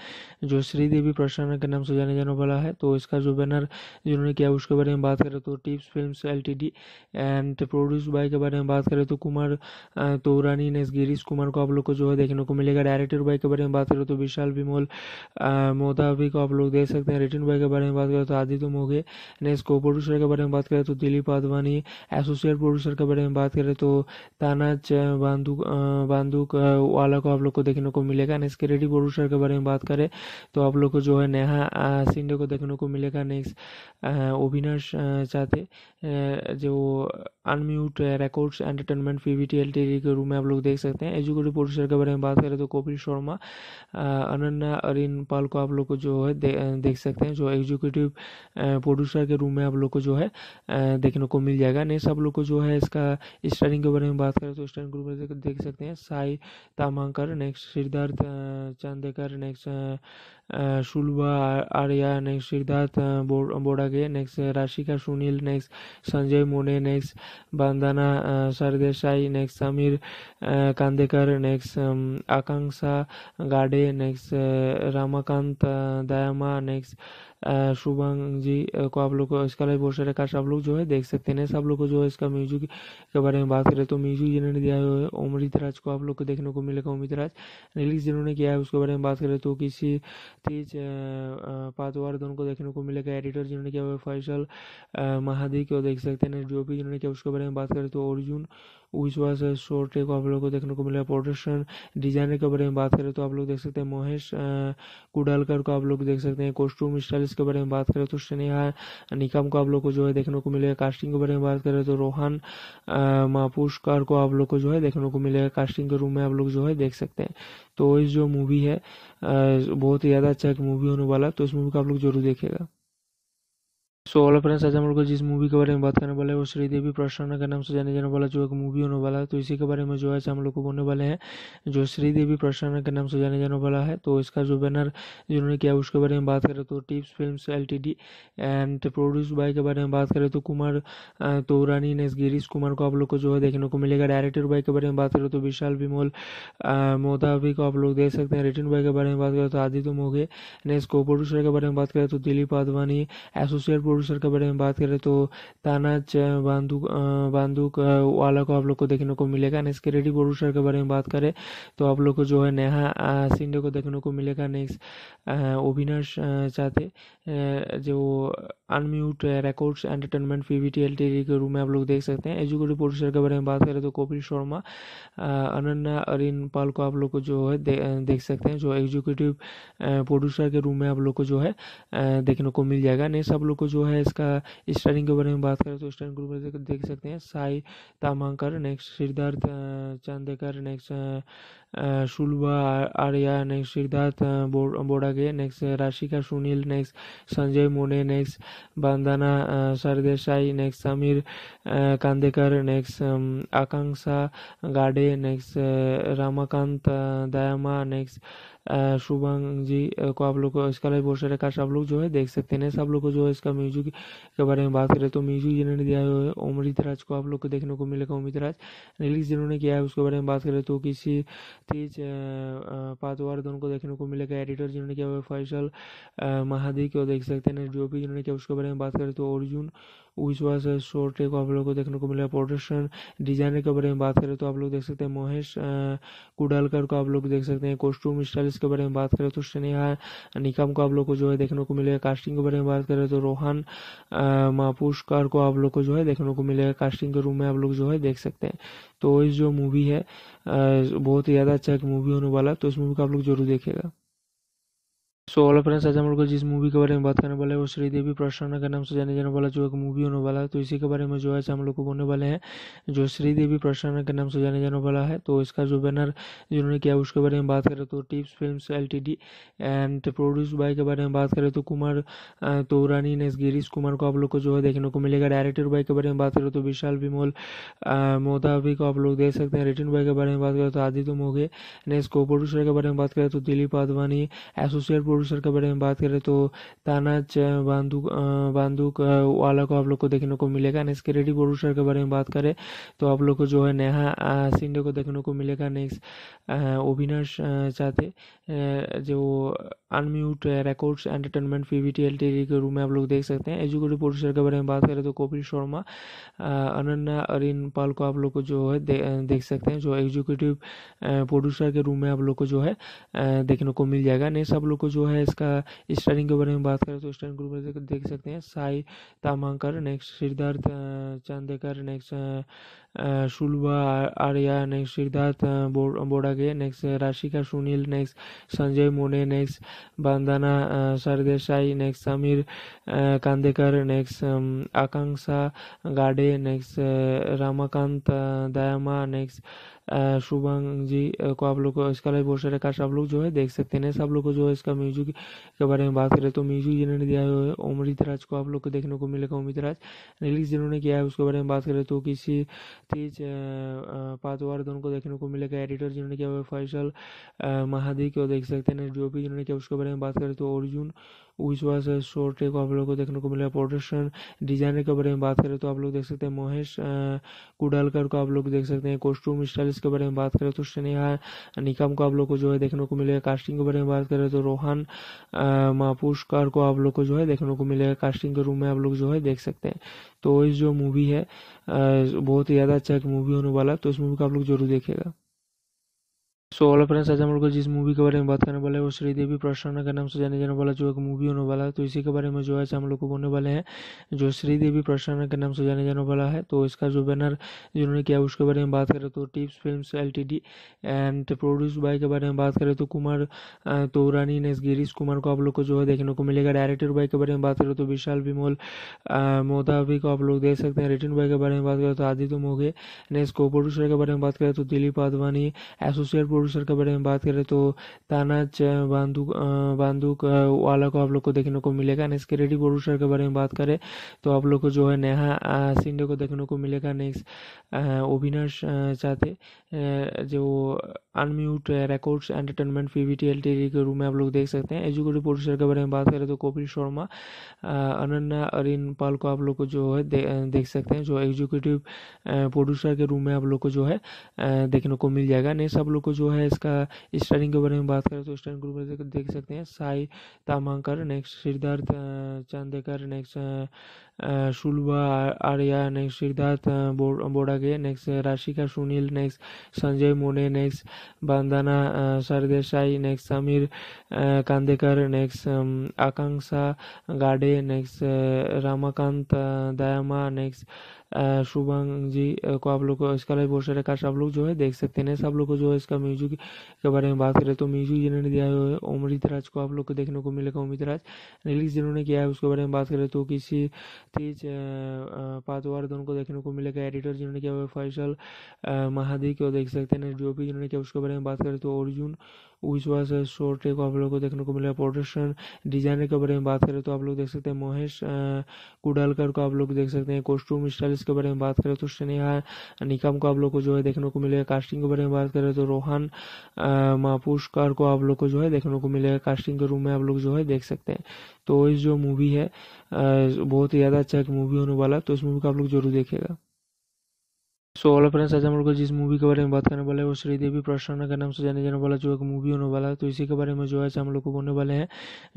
जो श्रीदेवी प्रसन्ना के नाम से जाने जाने वाला है तो इसका जो बैनर जिन्होंने किया, उसके बारे में बात करें तो Tips film L and produce by के बारे में बात करें तो कुमार तोरानी ने गिरीश कुमार को आप लोग को जो है देखने को मिलेगा। डायरेक्टर बाय के बारे में बात करें तो विशाल विमोल मोदावी को आप लोग देख सकते हैं। रिटर्न बाय के बारे में बात करें तो आदित्य मोगे नेक्स्ट को प्रोड्यूसर के बारे में बात करें तो दिलीप आदवानी एसोसिएट प्रोड्यूसर के बारे में बात करें तो ताना बांदूक बांदूक वाला को आप लोग को देखने को मिलेगा। नेक्स्ट रेडी प्रोड्यूसर के बारे में बात करें तो आप लोग को जो है नेहा सिंडे को देखने को मिलेगा। नेक्स्ट अविनाश चाहते जो Unmute Records Entertainment PVT LTD के रूम में आप लोग देख सकते हैं। एजुकेटिव प्रोड्यूसर के बारे में बात करें तो कपिल शर्मा अनन्या अरिन पाल को आप लोग को जो है देख सकते हैं, जो एग्जीक्यूटिव प्रोड्यूसर के रूम में आप लोग को जो है देखने को मिल जाएगा। नेक्स्ट आप लोग को जो है, इसका स्टारिंग के बारे में बात करें तो स्टारिंग ग्रुप में देख सकते हैं, Sai Tamankar next Siddharth Chandekar next Shulba Arya next Siddharth Bodage next Rashika, Sunil next Sanjay Mone next Bandana Sardesai next Sameer Kandekar next Akanksha, Gade next Ramakant Dayama next Shubhang ji को आप लोग को इसका live poster cast आप लोग जो है देख सकते हैं। सब लोग को जो है इसका म्यूज़िक के बारे में बात करें तो म्यूज़िक जिन्होंने दिया है अमृत राज को आप लोग को देखने को मिलेगा। अमृत राज रिलीज़ जिन्होंने किया है, उसके बारे में बात करें तो किसी तेज पातवार दोनों को देखने को मिलेगा। एडिटर जिन्होंने किया फैसल महादी को देख सकते हैं। जो भी जिन्होंने किया उसके बारे में बात करें तो अर्जुन विश्वास शॉर्ट को आप लोग को देखने को मिलेगा प्रोडक्शन डिज़ाइनर के बारे में बात करें तो आप लोग देख सकते हैं महेश कुडालकर को आप लोग देख सकते हैं कॉस्ट्यूम स्टाइलिस्ट के बारे में बात करें तो स्नेहा, निकम को आप लोग को जो है देखने को मिलेगा कास्टिंग के बारे में बात करें तो रोहन मापुष्कार को आप लोग को जो है देखने को मिलेगा कास्टिंग के रूम में आप लोग जो है देख सकते हैं। तो इस जो मूवी है बहुत ही ज़्यादा अच्छा एक मूवी होने वाला तो इस मूवी को आप लोग ज़रूर देखेगा सो ऑल फ्रेंड्स आज हम लोग जिस मूवी के बारे में बात करने वाले हैं, वो श्रीदेवी प्रसन्ना के नाम से जाने जाने वाला, जो एक मूवी होने वाला है। तो इसी के बारे में जो है हम लोग को बोलने वाले हैं, जो श्रीदेवी प्रसन्ना के नाम से जाने जाने वाला है। तो इसका जो बैनर जिन्होंने किया, उसके बारे में बात करें तो Tips film L and produce by के बारे में बात करें तो कुमार तोरानी ने गिरीश कुमार को आप लोग को जो है देखने को मिलेगा। डायरेक्टर बाय के बारे में बात करें तो विशाल विमोल मोदावी को आप लोग देख सकते हैं। रिटर्न बाय के बारे में बात करें तो आदित्य मोगे नेक्स्ट को प्रोड्यूसर के बारे में बात करें तो दिलीप आदवानी एसोसिएट प्रोड्यूसर के बारे में बात करें तो ताना बांदूक बांदूक वाला को आप लोग को देखने को मिलेगा। नेक्स्ट रेडी प्रोड्यूसर के बारे में बात करें तो आप लोग को जो है नेहा सिंधे को देखने को मिलेगा। नेक्स्ट अविनाश चाहते जो Unmute Records Entertainment PVT LTD के रूम में आप लोग देख सकते हैं। एजुकेटिव प्रोड्यूसर के बारे में बात करें तो कपिल शर्मा अनन्या, अरिन पाल को आप लोग को जो है देख सकते हैं। जो एग्जीक्यूटिव प्रोड्यूसर के रूम में आप लोग को जो है देखने को मिल जाएगा। नेक्स्ट आप लोग को जो है इसका स्टारिंग के बारे में बात करें तो स्टारिंग ग्रुप में देख सकते हैं, Sai Tamankar next Siddharth Chandekar next Shulba Arya next Siddharth Bodage next Rashika Sunil next Sanjay Mone next Bandana Sardesai next Sameer Kandekar next Akanksha Gade next Ramakant Dayama next Shubhang ji को आप लोग को इसका live poster cast आप लोग जो है देख सकते हैं सब लोग को जो है इसका म्यूज़िक के बारे में बात करें तो म्यूज़िक जिन्होंने दिया है अमृत राज को आप लोग को देखने को मिलेगा अमृत राज रिलीज़ जिन्होंने किया है उसके बारे में बात करें तो किसी तेज दोनों को देखने को मिलेगा। एडिटर जिन्होंने किया फैसल महादी को देख सकते हैं। जो भी जिन्होंने किया उसके बारे में बात करें तो अर्जुन विश्वास शॉर्ट को आप लोग को देखने को मिलेगा प्रोडक्शन डिज़ाइनर के बारे में बात करें तो आप लोग देख सकते हैं महेश कुडालकर को आप लोग देख सकते हैं। कॉस्ट्यूम स्टाइलिस्ट के बारे में बात करें तो स्नेहा, निकम को आप लोग को जो है देखने को मिलेगा। कास्टिंग के बारे में बात करें तो रोहन मापुष्कार को आप लोग को जो है देखने को मिलेगा। कास्टिंग के रूम में आप लोग जो है देख सकते हैं। तो इस जो मूवी है बहुत ही ज़्यादा अच्छा एक मूवी होने वाला तो इस मूवी को आप लोग ज़रूर देखेगा सो ऑल फ्रेंड्स आज हम लोग जिस मूवी के बारे में बात करने वाले हैं, वो श्रीदेवी प्रसन्ना के नाम से जाने जाने वाला जो एक मूवी होने वाला है तो इसी के बारे में जो है हम लोग को बोलने वाले हैं, जो श्रीदेवी प्रसन्ना के नाम से जाने जाने वाला है तो इसका जो बैनर जिन्होंने किया उसके बारे में बात करें तो Tips film L and produce by के बारे में बात करें तो कुमार तोरानी, ने गिरीश कुमार को आप लोग को जो है देखने को मिलेगा। डायरेक्टर बाय के बारे में बात करें तो विशाल विमोल मोदावी को आप लोग देख सकते हैं। रिटर्न बाय के बारे में बात करें तो आदित्य मोगे नेक्स्ट को प्रोड्यूसर के बारे में बात करें तो दिलीप आदवानी एसोसिएट प्रोड्यूसर के बारे में बात करें तो तानाज बांदूक बांदूक वाला को आप लोग को देखने को मिलेगा। नेक्स्ट रेडी प्रोड्यूसर के बारे में बात करें तो आप लोग को जो है नेहा सिंधे को देखने को मिलेगा। नेक्स्ट अविनाश चाहते जो Unmute Records Entertainment PVT L T के रूम में आप लोग देख सकते हैं। एजुकेटिव प्रोड्यूसर के बारे में बात करें तो कपिल शर्मा अनन्या अरिन पाल को आप लोग को जो है दे, देख सकते हैं जो एग्जीक्यूटिव प्रोड्यूसर के रूम में आप लोग को जो है देखने को मिल जाएगा। नेक्स्ट आप लोग को जो है इसका स्टारिंग के बारे में बात करें तो स्टारिंग ग्रुप देख सकते हैं Sai Tamankar next Siddharth Chandekar next Shulba Arya next Siddharth Bodage next Rashika Sunil next Sanjay Mone next Bandana Sardesai next Sameer Kandekar next Akanksha Gade next Ramakant Dayama next Shubhang ji को आप लोग इसका live बहुत सारे cast आप लोग जो है देख सकते हैं। सब लोग को जो है इसका म्यूज़िक के बारे में बात करें तो म्यूज़िक जिन्होंने दिया है अमृत राज को आप लोग को देखने को मिलेगा। अमित राज रिलीज़ जिन्होंने किया है उसके बारे में बात करें तो किसी तेज पातवार को देखने को मिलेगा। एडिटर जिन्होंने किया हुआ फैसल महादी को देख सकते हैं। भी जिन्होंने किया उसके बारे में बात करें तो अर्जुन विश्वास शोर्ट को आप लोग को देखने को मिलेगा प्रोडक्शन डिज़ाइनर के बारे में बात करें तो आप लोग देख सकते हैं महेश कुडालकर को आप लोग देख सकते हैं। कॉस्ट्यूम स्टाइलिस्ट के बारे में बात करें तो स्नेहा, निकम को आप लोग को जो है देखने को मिलेगा कास्टिंग के बारे में बात करें तो रोहन मापुष्कर को आप लोग को जो है देखने को मिलेगा कास्टिंग के रूम में आप लोग जो है देख सकते हैं। तो इस जो मूवी है बहुत ही ज़्यादा अच्छा एक मूवी होने वाला तो इस मूवी को आप लोग ज़रूर देखेगा सो ऑल फ्रेंड्स आज हम लोग जिस मूवी के बारे में बात करने वाले हैं, वो श्रीदेवी प्रसन्ना के नाम से जाने जाने वाला, जो एक मूवी होने वाला है। तो इसी के बारे में जो है हम लोग को बोलने वाले हैं, जो श्रीदेवी प्रसन्ना के नाम से जाने जाने वाला है तो इसका जो बैनर जिन्होंने किया, उसके बारे में बात करें तो Tips film L and produce by के बारे में बात करें तो कुमार तोरानी ने गिरीश कुमार को आप लोग को जो है देखने को मिलेगा। डायरेक्टर बाय के बारे में बात करें तो विशाल विमोल मोदावी को आप लोग देख सकते हैं। रिटर्न बाय के बारे में बात करें तो आदित्य मोगे नेक्स्ट को प्रोड्यूसर के बारे में बात करें तो दिलीप आदवानी एसोसिएट प्रोड्यूसर के बारे में बात करें तो तानाज बांदूक बांदूक वाला को आप लोग को देखने को मिलेगा। नेक्स्ट रेडी प्रोड्यूसर के बारे में बात करें तो आप लोग को जो है नेहा सिंडे को देखने को मिलेगा। नेक्स्ट अविनाश चाहते जो Unmute Records Entertainment PVT L के रूम में आप लोग देख सकते हैं। एजुकेटिव प्रोड्यूसर के बारे में बात करें तो कपिल शर्मा अनन्या अरिन पाल को आप लोग को जो है देख सकते हैं, जो एग्जीक्यूटिव प्रोड्यूसर के रूम में आप लोग को जो है देखने को मिल जाएगा। नेक्स्ट आप लोग को जो है, इसका स्टारिंग के बारे में बात करें तो स्टारिंग ग्रुप देख सकते हैं, Sai Tamankar next Siddharth Chandekar next Shulba Arya next Siddharth Bodage next Rashika Sunil next Sanjay Mone next Bandana Sardesai next Sameer Kandekar next Akanksha Gade next Ramakant Dayama next Shubhang ji को आप लोग को इसका live बहुत सारे आप लोग जो है देख सकते हैं। सब लोग को जो है इसका म्यूज़िक के बारे में बात करें तो म्यूज़िक जिन्होंने दिया है अमृत राज को आप लोग को देखने को मिलेगा अमित राज रिलीज़ जिन्होंने किया है उसके बारे में बात करें तो किसी तेज पातवार को देखने को मिलेगा। एडिटर जिन्होंने किया फैसल महादी को देख सकते हैं। जो भी जिन्होंने किया उसके बारे में बात करें तो अर्जुन विश्वास शोर्ट को आप लोग को देखने को मिलेगा प्रोडक्शन डिज़ाइनर के बारे में बात करें तो आप लोग देख सकते हैं महेश कुडालकर को आप लोग देख सकते हैं कॉस्ट्यूम स्टाइलिस्ट के बारे में बात करें तो स्नेहा, निकम को आप लोग को जो है देखने को मिलेगा कास्टिंग के बारे में बात करें तो रोहन मापुष्कर को आप लोग को जो है देखने को मिलेगा कास्टिंग के रूम में आप लोग जो है देख सकते हैं। तो इस जो मूवी है बहुत ही ज़्यादा अच्छा एक मूवी होने वाला है तो इस मूवी को आप लोग ज़रूर देखेगा सो ऑल फ्रेंड्स आज हम लोग जिस मूवी के बारे में बात करने वाले हैं, वो श्रीदेवी प्रसन्ना के नाम से जाने जाने वाला, जो एक मूवी होने वाला है तो इसी के बारे में जो है हम लोग को बोलने वाले हैं,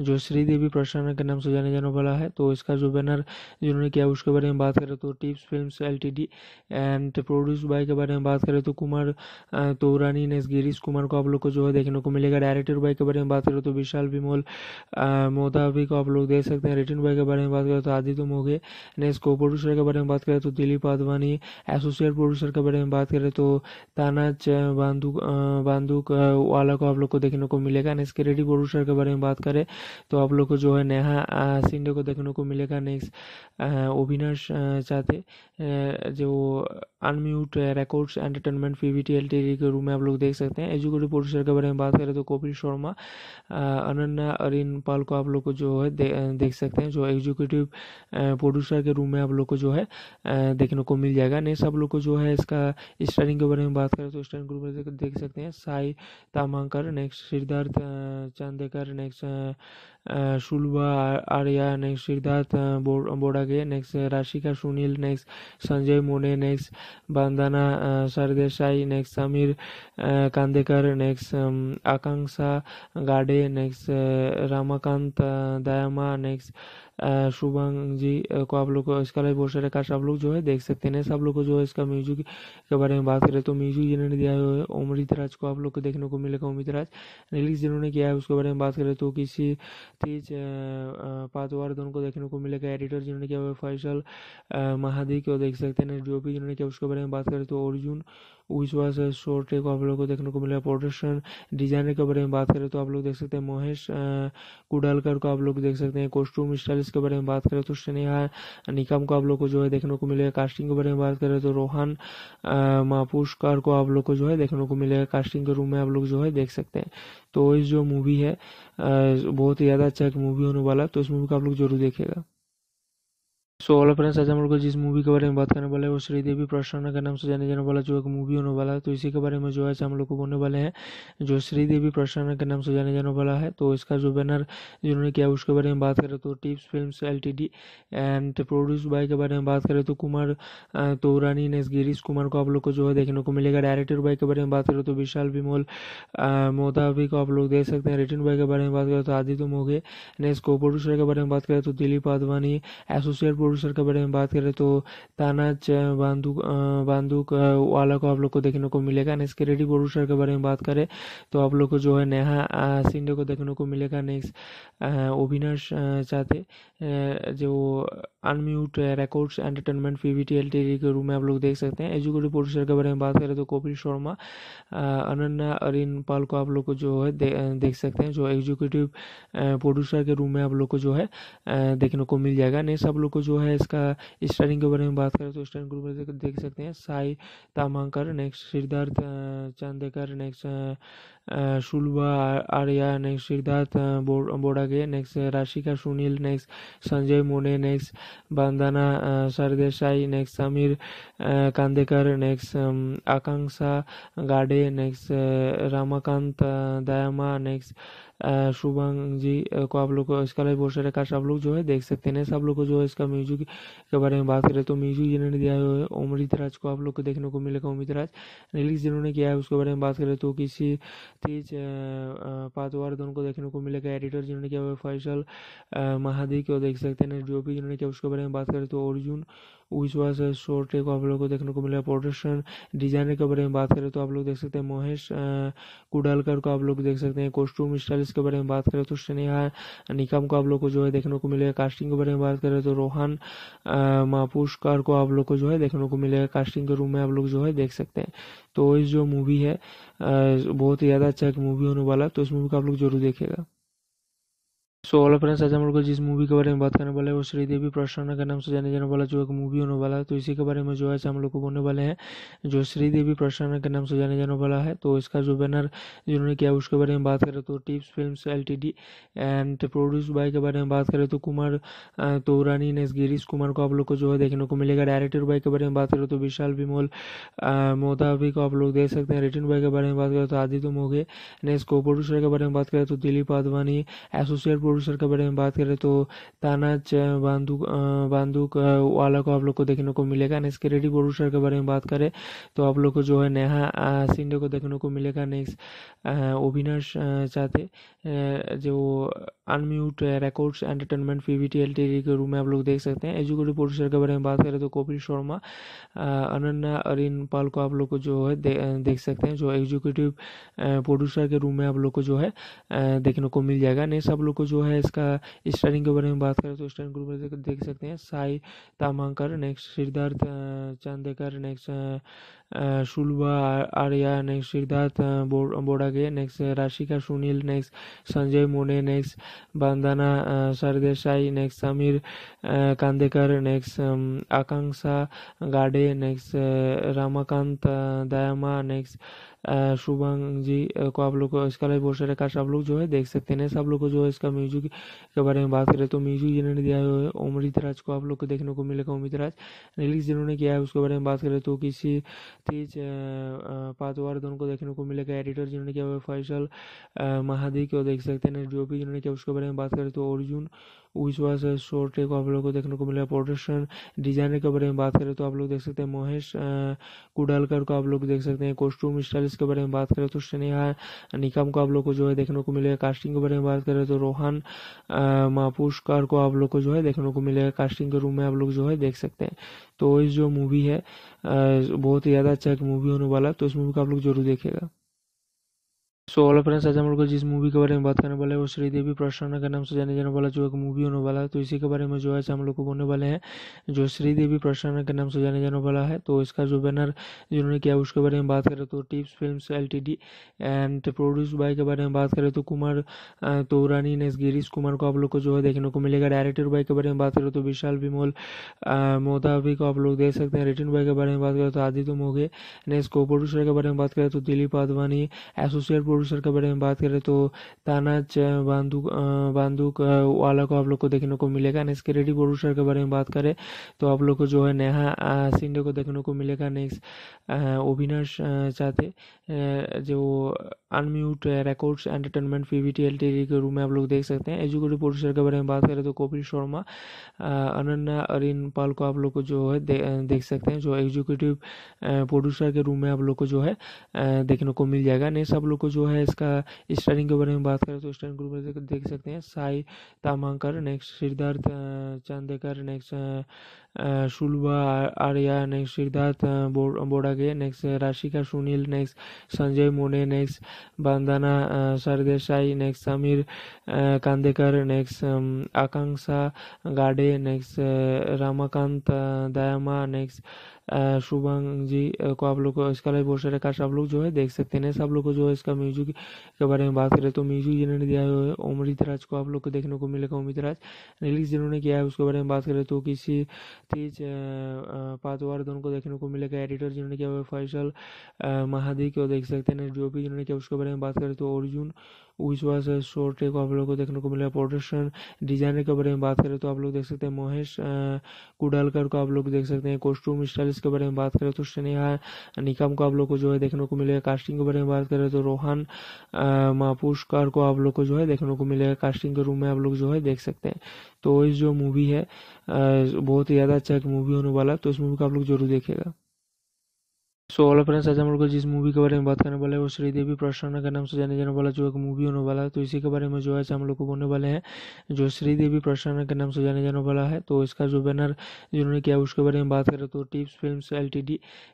जो श्रीदेवी प्रसन्ना के नाम से जाने जाने वाला है तो इसका जो बैनर जिन्होंने किया, उसके बारे में बात करें तो Tips film L and produce by के बारे में बात करें तो कुमार तोरानी ने गिरीश कुमार को आप लोग को जो है देखने को मिलेगा। डायरेक्टर बाय के बारे में बात करें तो विशाल विमोल मोदावी को आप लोग देख सकते हैं। रिटर्न बाय के बारे में बात करें तो आदित्य मोगे नेक्स्ट को प्रोड्यूसर के बारे में बात करें तो दिलीप आदवानी एसोसिएट प्रोड्यूसर के बारे में बात करें तो ताना बांदूक बांदूक वाला को आप लोग को देखने को मिलेगा। नेक्स्ट क्रेडिट प्रोड्यूसर के बारे में बात करें तो आप लोग को जो है नेहा सिंडे को देखने को मिलेगा। नेक्स्ट अविनाश चाहते जो Unmute Records Entertainment PVT L T के रूम में आप लोग देख सकते हैं। एजुकेटिव प्रोड्यूसर के बारे में बात करें तो कपिल शर्मा अनन्या अरिन पाल को आप लोग को जो है दे, देख सकते हैं जो एग्जीक्यूटिव प्रोड्यूसर के रूम में आप लोग को जो है देखने को मिल जाएगा। नेक्स्ट आप लोग को जो है इसका स्टारिंग के बारे में बात करें तो स्टारिंग ग्रुप में देख सकते हैं, Sai Tamankar next Siddharth Chandekar next Shulba Arya next Siddharth Bodage next Rashika Sunil next Sanjay Mone next Bandana Sardesai next Sameer Kandekar next Akanksha Gade next Ramakant Dayama next Shubhang ji को आप लोग को इसका live बहुत सारे cast आप लोग जो है देख सकते हैं सब लोग को जो है इसका म्यूज़िक के बारे में बात करें तो म्यूज़िक जिन्होंने दिया है अमृत राज को आप लोग को देखने को मिलेगा अमृत राज रिलीज़ जिन्होंने किया है उसके बारे में बात करें तो किसी तेज पातवार को देखने को मिलेगा। एडिटर जिन्होंने किया फैसल महादी को देख सकते हैं। जो भी जिन्होंने किया उसके बारे में बात करें तो अर्जुन विश्वास शोर्ट को आप लोग को देखने को मिलेगा प्रोडक्शन डिज़ाइनर के बारे में बात करें तो आप लोग देख सकते हैं महेश कुडालकर को आप लोग देख सकते हैं कॉस्ट्यूम स्टाइलिश के बारे में बात करें तो स्नेहा, निकम को आप लोग को जो है देखने को मिलेगा कास्टिंग के बारे में बात करें तो रोहन मापुष्कर को आप लोग को जो है देखने को मिलेगा कास्टिंग के रूम में आप लोग जो है देख सकते हैं। तो इस जो मूवी है बहुत ही ज़्यादा अच्छा एक मूवी होने वाला तो इस मूवी को आप लोग ज़रूर देखेगा सो ऑल फ्रेंड्स आज हम लोग जिस मूवी के बारे में बात करने वाले हैं, वो श्रीदेवी प्रसन्ना के नाम से जाने जाने वाला, जो एक मूवी होने वाला है तो इसी के बारे में जो है हम लोग को बोलने वाले हैं, जो श्रीदेवी प्रसन्ना के नाम से जाने जाने वाला है तो इसका जो बैनर जिन्होंने किया उसके बारे में बात करें तो Tips film L and produce by के बारे में बात करें तो कुमार तोरानी ने गिरीश कुमार को आप लोग को जो है देखने को मिलेगा। डायरेक्टर बाय के बारे में बात करें तो विशाल विमोल मोदावी को आप लोग देख सकते हैं। रिटर्न बाय के बारे में बात करें तो आदित्य मोगे नेक्स्ट को प्रोड्यूसर के बारे में बात करें तो दिलीप आदवानी एसोसिएट प्रोड्यूसर के बारे में बात करें तो ताना बांदूक बांदूक वाला को आप लोग को देखने को मिलेगा। नेक्स्ट क्रेडिट प्रोड्यूसर के बारे में बात करें तो आप लोग को जो है नेहा सिंडे को देखने को मिलेगा। नेक्स्ट अविनाश चाहते जो unmute records entertainment L T के रूम में आप लोग देख सकते हैं। एजुकेटिव प्रोड्यूसर के बारे में बात करें तो कपिल शर्मा अनन्या अरिन पाल को आप लोग को जो है दे, देख सकते हैं। जो एग्जीक्यूटिव प्रोड्यूसर के रूम में आप लोग को जो है देखने को मिल जाएगा। नेक्स्ट आप लोग को जो है इसका स्टारिंग के बारे में बात करें तो स्टारिंग ग्रुप में देख सकते हैं Sai Tamhankar next Siddharth Chandekar next Shulba Arya next Siddharth Bodage next Rashika Sunil next Sanjay Mone next Bandana Sardesai next Sameer Kandekar next Akanksha Gade next Ramakant Dayama next Shubhang ji को आप लोग इसका live बहुत सारे आप लोग जो है देख सकते हैं। सब लोग को जो है इसका म्यूज़िक के बारे में बात करें तो म्यूज़िक जिन्होंने दिया है अमृत राज को आप लोग को देखने को मिलेगा। अमृत राज रिलीज़ जिन्होंने किया है उसके बारे में बात करें तो किसी तेज पातवार दोनों को देखने को मिलेगा। एडिटर जिन्होंने किया हुआ फैसल महादी को देख सकते हैं। भी जिन्होंने किया उसके बारे में बात करें तो अर्जुन विश्वास शोर्ट को आप लोग को देखने को मिलेगा प्रोडक्शन डिज़ाइनर के बारे में बात करें तो आप लोग देख सकते हैं महेश कुडालकर को आप लोग देख सकते हैं। कॉस्ट्यूम स्टाइलिश के बारे में बात करें तो स्नेहा, निकम को आप लोग को जो है देखने को मिलेगा। कास्टिंग के बारे में बात करें तो रोहन मापुष्कर को आप लोग को जो है देखने को मिलेगा। कास्टिंग के रूम में आप लोग जो है देख सकते हैं। तो इस जो मूवी है बहुत ही ज़्यादा अच्छा एक मूवी होने वाला तो इस मूवी को आप लोग ज़रूर देखेगा सो ऑल फ्रेंड्स आज हम लोग जिस मूवी के बारे में बात करने वाले हैं, वो श्रीदेवी प्रसन्ना के नाम से जाने जाने वाला, जो एक मूवी होने वाला है। तो इसी के बारे में जो है हम लोग को बोलने वाले हैं, जो श्रीदेवी प्रसन्ना के नाम से जाने जाने वाला है तो इसका जो बैनर जिन्होंने किया, उसके बारे में बात करें तो Tips film L and produce by के बारे में बात करें तो कुमार तोरानी ने गिरीश कुमार को आप लोग को जो है देखने को मिलेगा। डायरेक्टर बाय के बारे में बात करें तो विशाल विमोल मोदावी को आप लोग देख सकते हैं। रिटर्न बाय के बारे में बात करें तो आदित्य मोगे नेक्स्ट को प्रोड्यूसर के बारे में बात करें तो दिलीप आदवानी एसोसिएट प्रोड्यूसर के बारे में बात करें तो ताना बांदूक बांदूक वाला को आप लोग को देखने को मिलेगा। नेक्स्ट क्रेडिट प्रोड्यूसर के बारे में बात करें तो आप लोग को जो है नेहा सिंडे को देखने को मिलेगा। नेक्स्ट अविनाश चाहते जो unmute records entertainment PVT L T के रूम में आप लोग देख सकते हैं। एजुकेटिव प्रोड्यूसर के बारे में बात करें तो कपिल शर्मा अनन्या, अरिन पाल को आप लोग को जो है देख सकते हैं, जो एग्जीक्यूटिव प्रोड्यूसर के रूम में आप लोग को जो है देखने को मिल जाएगा। नेक्स्ट आप लोग को जो है इसका स्टारिंग के बारे में बात करें तो स्टारिंग ग्रुप में देख सकते हैं, Sai Tamhankar next Siddharth Chandekar next Shulabha Arya next Siddharth Bodage next Rashika Sunil next Sanjay Mone next Bandana Sardesai next Sameer Kandekar next Akanksha Gade next Ramakant Dayama next Shubhang ji को आप लोग को इसका live poster का सब लोग जो है देख सकते हैं। सब लोग को जो है इसका म्यूज़िक के बारे में बात करें तो म्यूज़िक जिन्होंने दिया है अमृत राज को आप लोग को देखने को मिलेगा अमृत राज। रिलीज़ जिन्होंने किया है उसके बारे में बात करें तो किसी तेज पातवार को देखने को मिलेगा। एडिटर जिन्होंने किया हुआ फैसल महादी को देख सकते हैं। जो भी जिन्होंने किया उसके बारे में बात करें तो अर्जुन विश्वास शॉर्ट को आप लोग को देखने को मिलेगा प्रोडक्शन डिज़ाइनर के बारे में बात करें तो आप लोग देख सकते हैं महेश कुडालकर को आप लोग देख सकते हैं कॉस्ट्यूम स्टाइलिस्ट के बारे में बात करें तो स्नेहा निकम को आप लोग को जो है देखने को मिलेगा कास्टिंग के बारे में बात करें तो रोहन मापुष्कर को आप लोग को जो है देखने को मिलेगा कास्टिंग के रूम में आप लोग जो है देख सकते हैं। तो इस जो मूवी है बहुत ही ज़्यादा अच्छा एक मूवी होने वाला तो इस मूवी को आप लोग ज़रूर देखेगा सो ऑल फ्रेंड्स आज हम लोग जिस मूवी के बारे में बात करने वाले हैं, वो श्रीदेवी प्रसन्ना के नाम से जाने जाने वाला, जो एक मूवी होने वाला है तो इसी के बारे में जो है हम लोग को बोलने वाले हैं, जो श्रीदेवी प्रसन्ना के नाम से जाने जाने वाला है तो इसका जो बैनर जिन्होंने किया, उसके बारे में बात करें तो Tips film L and produce by के बारे में बात करें तो कुमार तोरानी ने गिरीश कुमार को आप लोग को जो है देखने को मिलेगा। डायरेक्टर बाय के बारे में बात करें तो विशाल विमोल मोदावी को आप लोग देख सकते हैं। रिटर्न बाय के बारे में बात करें तो आदित्य मोगे ने को प्रोड्यूसर के बारे में बात करें तो दिलीप आदवानी एसोसिएट प्रोड्यूसर के बारे में बात करें तो ताना बांदूक बांदूक वाला को आप लोग को देखने को मिलेगा। नेक्स्ट क्रेडिट प्रोड्यूसर के बारे में बात करें तो आप लोग को जो है नेहा सिंडे को देखने को मिलेगा। नेक्स्ट अविनाश चाहते जो unmute records entertainment PVT L के रूम में आप लोग देख सकते हैं। एजुकेटिव प्रोड्यूसर के बारे में बात करें तो कपिल शर्मा अनन्या, अरिन पाल को आप लोग को जो है देख सकते हैं, जो एग्जीक्यूटिव प्रोड्यूसर के रूम में आप लोग को जो है देखने को मिल जाएगा। नेक्स्ट आप लोग को जो है इसका स्टारिंग के बारे में बात करें तो स्टारिंग ग्रुप में देख सकते हैं, Sai Tamhankar next Siddharth Chandekar next Shulabha Arya next Siddharth Bodage next Rashika Sunil next Sanjay Mone next Bandana Sardesai next Sameer Kandekar next Akanksha Gade next Ramakant Dayama next Shubhang ji को आप लोग को इसका live poster का सब लोग जो है देख सकते हैं सब लोग को जो है इसका म्यूज़िक के बारे में बात करें तो म्यूज़िक जिन्होंने दिया है अमृत राज को आप लोग को देखने को मिलेगा अमृत राज रिलीज़ जिन्होंने किया है उसके बारे में बात करें तो किसी तेज पातवार को देखने को मिलेगा। एडिटर जिन्होंने किया फैसल महादी को देख सकते हैं। जो भी जिन्होंने किया उसके बारे में बात करें तो अर्जुन विश्वास शॉर्ट को आप लोग को देखने को मिलेगा प्रोडक्शन डिज़ाइनर के बारे में बात करें तो आप लोग देख सकते हैं महेश कुडालकर को आप लोग देख सकते हैं। कॉस्ट्यूम स्टाइलिस्ट के बारे में बात करें तो स्नेहा, निकम को आप लोग को जो है देखने को मिलेगा। कास्टिंग के बारे में बात करें तो रोहन मापुष्कर को आप लोग को जो है देखने को मिलेगा। कास्टिंग के रूम में आप लोग जो है देख सकते हैं। तो इस जो मूवी है बहुत ही ज़्यादा अच्छा एक मूवी होने वाला तो इस मूवी को आप लोग ज़रूर देखेगा सो ऑल फ्रेंड्स आज हम लोग जिस मूवी के बारे में बात करने वाले हैं, वो श्रीदेवी प्रसन्ना के नाम से जाने जाने वाला, जो एक मूवी होने वाला है। तो इसी के बारे में जो है हम लोग को बोलने वाले हैं, जो श्रीदेवी प्रसन्ना के नाम से जाने जाने वाला है तो इसका जो बैनर जिन्होंने किया, उसके बारे में बात करें तो Tips film L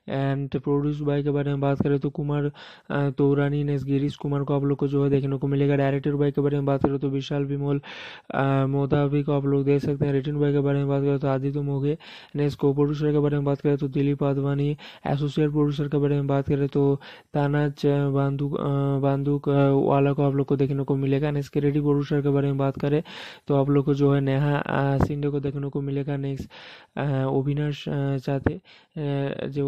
and produce by के बारे में बात करें तो कुमार तोरानी ने गिरीश कुमार को आप लोग को जो है देखने को मिलेगा। डायरेक्टर बाय के बारे में बात करें तो विशाल विमोल मोदावी को आप लोग देख सकते हैं। रिटर्न बाय के बारे में बात करें तो आदित्य मोगे ने को प्रोड्यूसर के बारे में बात करें तो दिलीप आदवानी एसोसिएट प्रोड्यूसर के बारे में बात करें तो ताना बांदूक बांदूक वाला को आप लोग को देखने को मिलेगा। नेक्स्ट क्रेडिट प्रोड्यूसर के बारे में बात करें तो आप लोग को जो है नेहा सिंधे को देखने को मिलेगा। नेक्स्ट अविनाश चाहते जो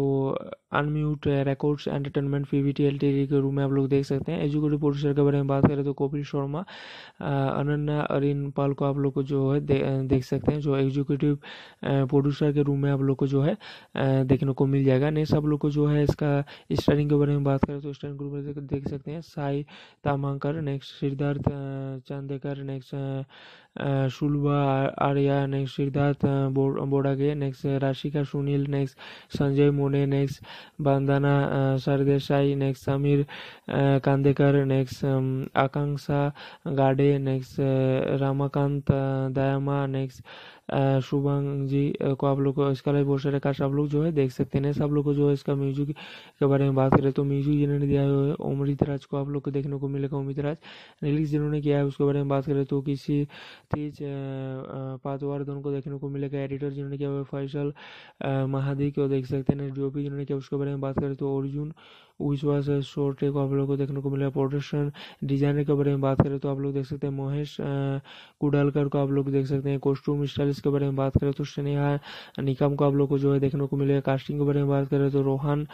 unmute records entertainment PVT L के रूम में आप लोग देख सकते हैं। एजुकेटिव प्रोड्यूसर के बारे में बात करें तो कपिल शर्मा अनन्या अरिन पाल को आप लोग को जो है दे, देख सकते हैं। जो एग्जीक्यूटिव प्रोड्यूसर के रूम में आप लोग को जो है देखने को मिल जाएगा। नेक्स्ट आप लोग को जो इसका स्टारिंग के बारे में बात करें तो स्टारिंग ग्रुप में देख सकते हैं Sai Tamhankar next Siddharth Chandekar next Shulabha Arya next Siddharth Bodage next Rashika Sunil next Sanjay Mone next Bandana Sardesai next Sameer Kandekar next Akanksha Gade next Ramakant Dayama next Shubhang ji को आप लोग इसका live poster का सब लोग जो है देख सकते हैं। सब लोग को जो है इसका म्यूज़िक के बारे में बात करें तो म्यूज़िक जिन्होंने दिया है अमृत राज को आप लोग को देखने को मिलेगा। अमित राज रिलीज़ जिन्होंने किया है उसके बारे में बात करें तो किसी तेज पातवार को देखने को मिलेगा। एडिटर जिन्होंने किया हुआ फैसल महादी को देख सकते हैं। जो भी जिन्होंने किया उसके बारे में बात करें तो अर्जुन विश्वास शॉर्ट को आप लोग को देखने को मिलेगा प्रोडक्शन डिज़ाइनर के बारे में बात करें तो आप लोग देख सकते हैं महेश कुडालकर को आप लोग देख सकते हैं। कॉस्ट्यूम स्टाइलिस्ट के बारे में बात करें तो स्नेहा, निकम को आप लोग को जो है देखने को मिलेगा। कास्टिंग के बारे में बात करें तो रोहन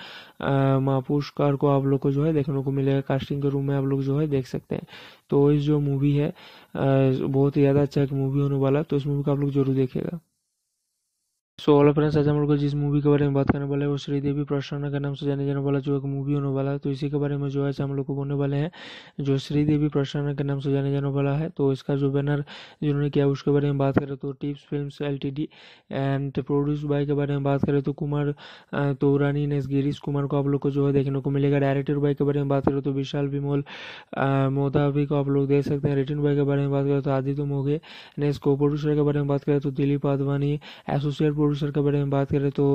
मापुष्कार को आप लोग को जो है देखने को मिलेगा। कास्टिंग के रूम में आप लोग जो है देख सकते हैं। तो इस जो मूवी है बहुत ही ज़्यादा अच्छा एक मूवी होने वाला तो इस मूवी को आप लोग ज़रूर देखेगा सो ऑल फ्रेंड्स आज हम लोग जिस मूवी के बारे में बात करने वाले हैं, वो श्रीदेवी प्रसन्न के नाम से जाने जाने वाला, जो एक मूवी होने वाला है। तो इसी के बारे में जो है हम लोग को बोलने वाले हैं, जो श्रीदेवी प्रसन्न के नाम से जाने जाने वाला है तो इसका जो बैनर जिन्होंने किया, उसके बारे में बात करें तो Tips film L and produce by के बारे में बात करें तो कुमार तोरानी ने गिरीश कुमार को आप लोग को जो है देखने को मिलेगा। डायरेक्टर बाय के बारे में बात करें तो विशाल विमोल मोदावी को आप लोग देख सकते हैं। रिटर्न बाय के बारे में बात करें तो आदित्य मोघे नेक्स्ट को प्रोड्यूसर के बारे में बात करें तो दिलीप आदवानी एसोसिएट प्रोड्यूसर के बारे में बात करें तो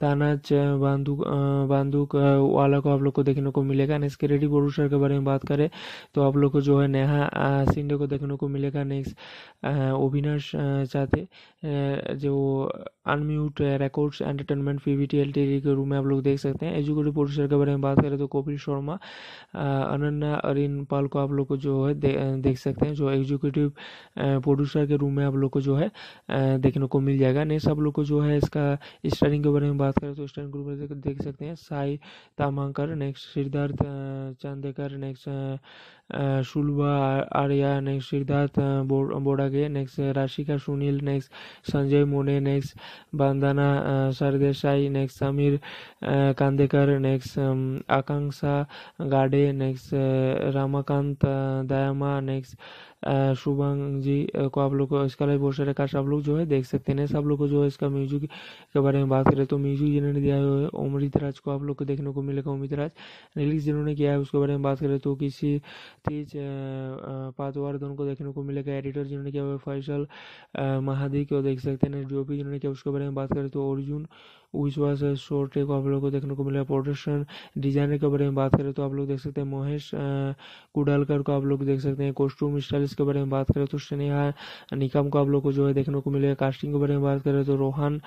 ताना बांदूक बांदूक वाला को आप लोग को देखने को मिलेगा। नेक्स्ट रेडी प्रोड्यूसर के बारे में बात करें तो आप लोग को जो है नेहा सिंडे को देखने को मिलेगा। नेक्स्ट अविनाश चाहते जो unmute records entertainment PVT L के रूम में आप लोग देख सकते हैं। एजुकेटिव प्रोड्यूसर के बारे में बात करें तो कपिल शर्मा अनन्या अरिन पाल को आप लोग को जो है दे, देख सकते हैं जो एग्जीक्यूटिव प्रोड्यूसर के रूम में आप लोग को जो है देखने को मिल जाएगा। नेक्स्ट आप लोग को जो है इसका स्टारिंग के बारे में बात करें तो स्टारिंग ग्रुप में देख सकते हैं, Sai Tamhankar next Siddharth Chandekar next Shulba, Arya next Siddharth Bodage next Rashika, Sunil next Sanjay Mone next Bandana Sardesai next Sameer Kandekar next Akanksha Gade next Ramakant Dayama next Shubhang ji को आप लोग को इसका live poster काश आप लोग जो है देख सकते हैं। सब लोग को जो है इसका म्यूज़िक के बारे में बात करें तो म्यूज़िक जिन्होंने दिया है अमृत राज को आप लोग को देखने को मिलेगा अमित राज। रिलीज़ जिन्होंने किया है उसके बारे में बात करें तो किसी तेज पातवार दोनों को देखने को मिलेगा। एडिटर जिन्होंने किया हुआ फैसल महादी को देख सकते हैं। जो भी जिन्होंने किया उसके बारे में बात करें तो अर्जुन विश्वास शॉर्ट को आप लोग को देखने को मिलेगा प्रोडक्शन डिज़ाइनर के बारे में बात करें तो आप लोग देख सकते हैं महेश कुडालकर को आप लोग देख सकते हैं कॉस्ट्यूम स्टाइलिस्ट के बारे में बात करें तो स्नेहा, निकम को आप लोग को जो है देखने को मिलेगा कास्टिंग के बारे में बात करें तो रोहन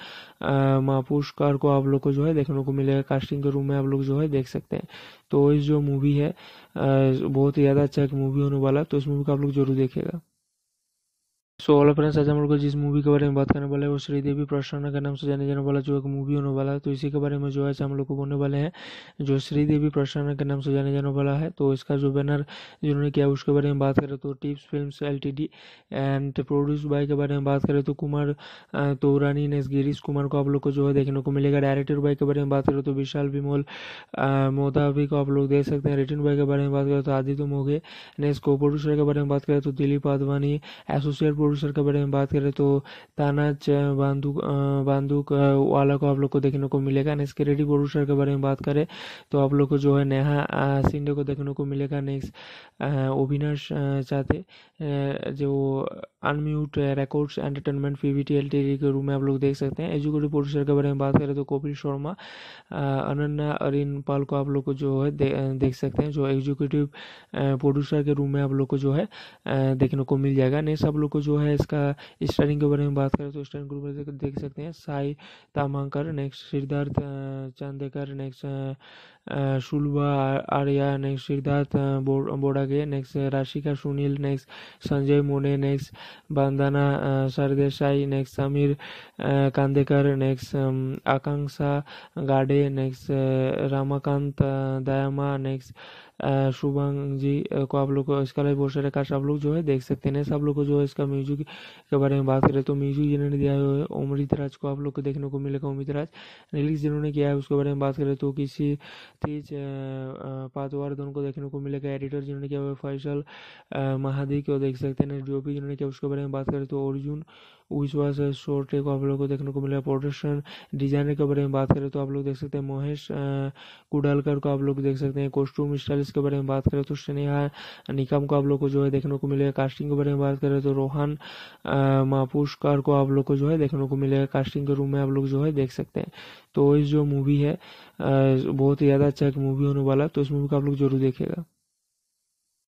मापुष्कार को आप लोग को जो है देखने को मिलेगा कास्टिंग के रूम में आप लोग जो है देख सकते हैं। तो इस जो मूवी है बहुत ही ज़्यादा अच्छा एक मूवी होने वाला तो इस मूवी को आप लोग ज़रूर देखेगा सो ऑल फ्रेंड्स आज हम लोग जिस मूवी के बारे में बात करने वाले हैं, वो श्रीदेवी प्रसन्न के नाम से जाने जाने वाला, जो एक मूवी होने वाला है तो इसी के बारे में जो है हम लोग को बोलने वाले हैं, जो श्रीदेवी प्रसन्न के नाम से जाने जाने वाला है तो इसका जो बैनर जिन्होंने किया, उसके बारे में बात करें तो Tips film L and produce by के बारे में बात करें तो कुमार तोरानी ने गिरीश कुमार को आप लोग को जो है देखने को मिलेगा। डायरेक्टर बाय के बारे में बात करें तो विशाल विमोल मोदावी को आप लोग देख सकते हैं। रिटर्न बाय के बारे में बात करें तो आदित्य मोघे नेक्स्ट को प्रोड्यूसर के बारे में बात करें तो दिलीप आदवानी एसोसिएट प्रोड्यूसर के बारे में बात करें तो ताना बांदूक बांदूक वाला को आप लोग को देखने को मिलेगा। नेक्स्ट रेडी प्रोड्यूसर के बारे में बात करें तो आप लोग को जो है नेहा सिंडे को देखने को मिलेगा। नेक्स्ट अविनाश चाहते जो unmute records entertainment PVT L के रूम में आप लोग देख सकते हैं। एजुकेटिव प्रोड्यूसर के बारे में बात करें तो कपिल शर्मा अनन्या अरिन पाल को आप लोग को जो है दे, देख सकते हैं। जो एग्जीक्यूटिव प्रोड्यूसर के रूम में आप लोग को जो है देखने को मिल जाएगा। नेक्स्ट आप लोग को जो है इसका स्टारिंग के बारे में बात करें तो स्टारिंग ग्रुप में देख सकते हैं, Sai Tamhankar next Siddharth Chandekar next Shulba Arya next Siddharth Bodage next Rashika Sunil next Sanjay Mone next Bandana Sardesai next Sameer Kandekar next Akanksha Gade next Ramakant Dayama next Shubhang ji को आप लोग को इसका live poster काश आप लोग जो है देख सकते हैं सब लोग को जो है इसका म्यूज़िक के बारे में बात करें तो म्यूज़िक जिन्होंने दिया है अमृत राज को आप लोग को देखने को मिलेगा अमित राज रिलीज़ जिन्होंने किया है उसके बारे में बात करें तो किसी तेज पातवार को देखने को मिलेगा। एडिटर जिन्होंने किया हुआ फैसल महादी को देख सकते हैं। जो भी जिन्होंने किया उसके बारे में बात करें तो अर्जुन विश्वास शॉर्ट को आप लोग को देखने को मिलेगा प्रोडक्शन डिज़ाइनर के बारे में बात करें तो आप लोग देख सकते हैं महेश कुडालकर को आप लोग देख सकते हैं कॉस्ट्यूम स्टाइलिस्ट के बारे में बात करें तो स्नेहा, निकम को आप लोग को जो है देखने को मिलेगा कास्टिंग के बारे में बात करें तो रोहन मापुष्कार को आप लोग को जो है देखने को मिलेगा कास्टिंग के रूम में आप लोग जो है देख सकते हैं। तो इस जो मूवी है बहुत ही ज़्यादा अच्छा एक मूवी होने वाला तो इस मूवी को आप लोग ज़रूर देखेगा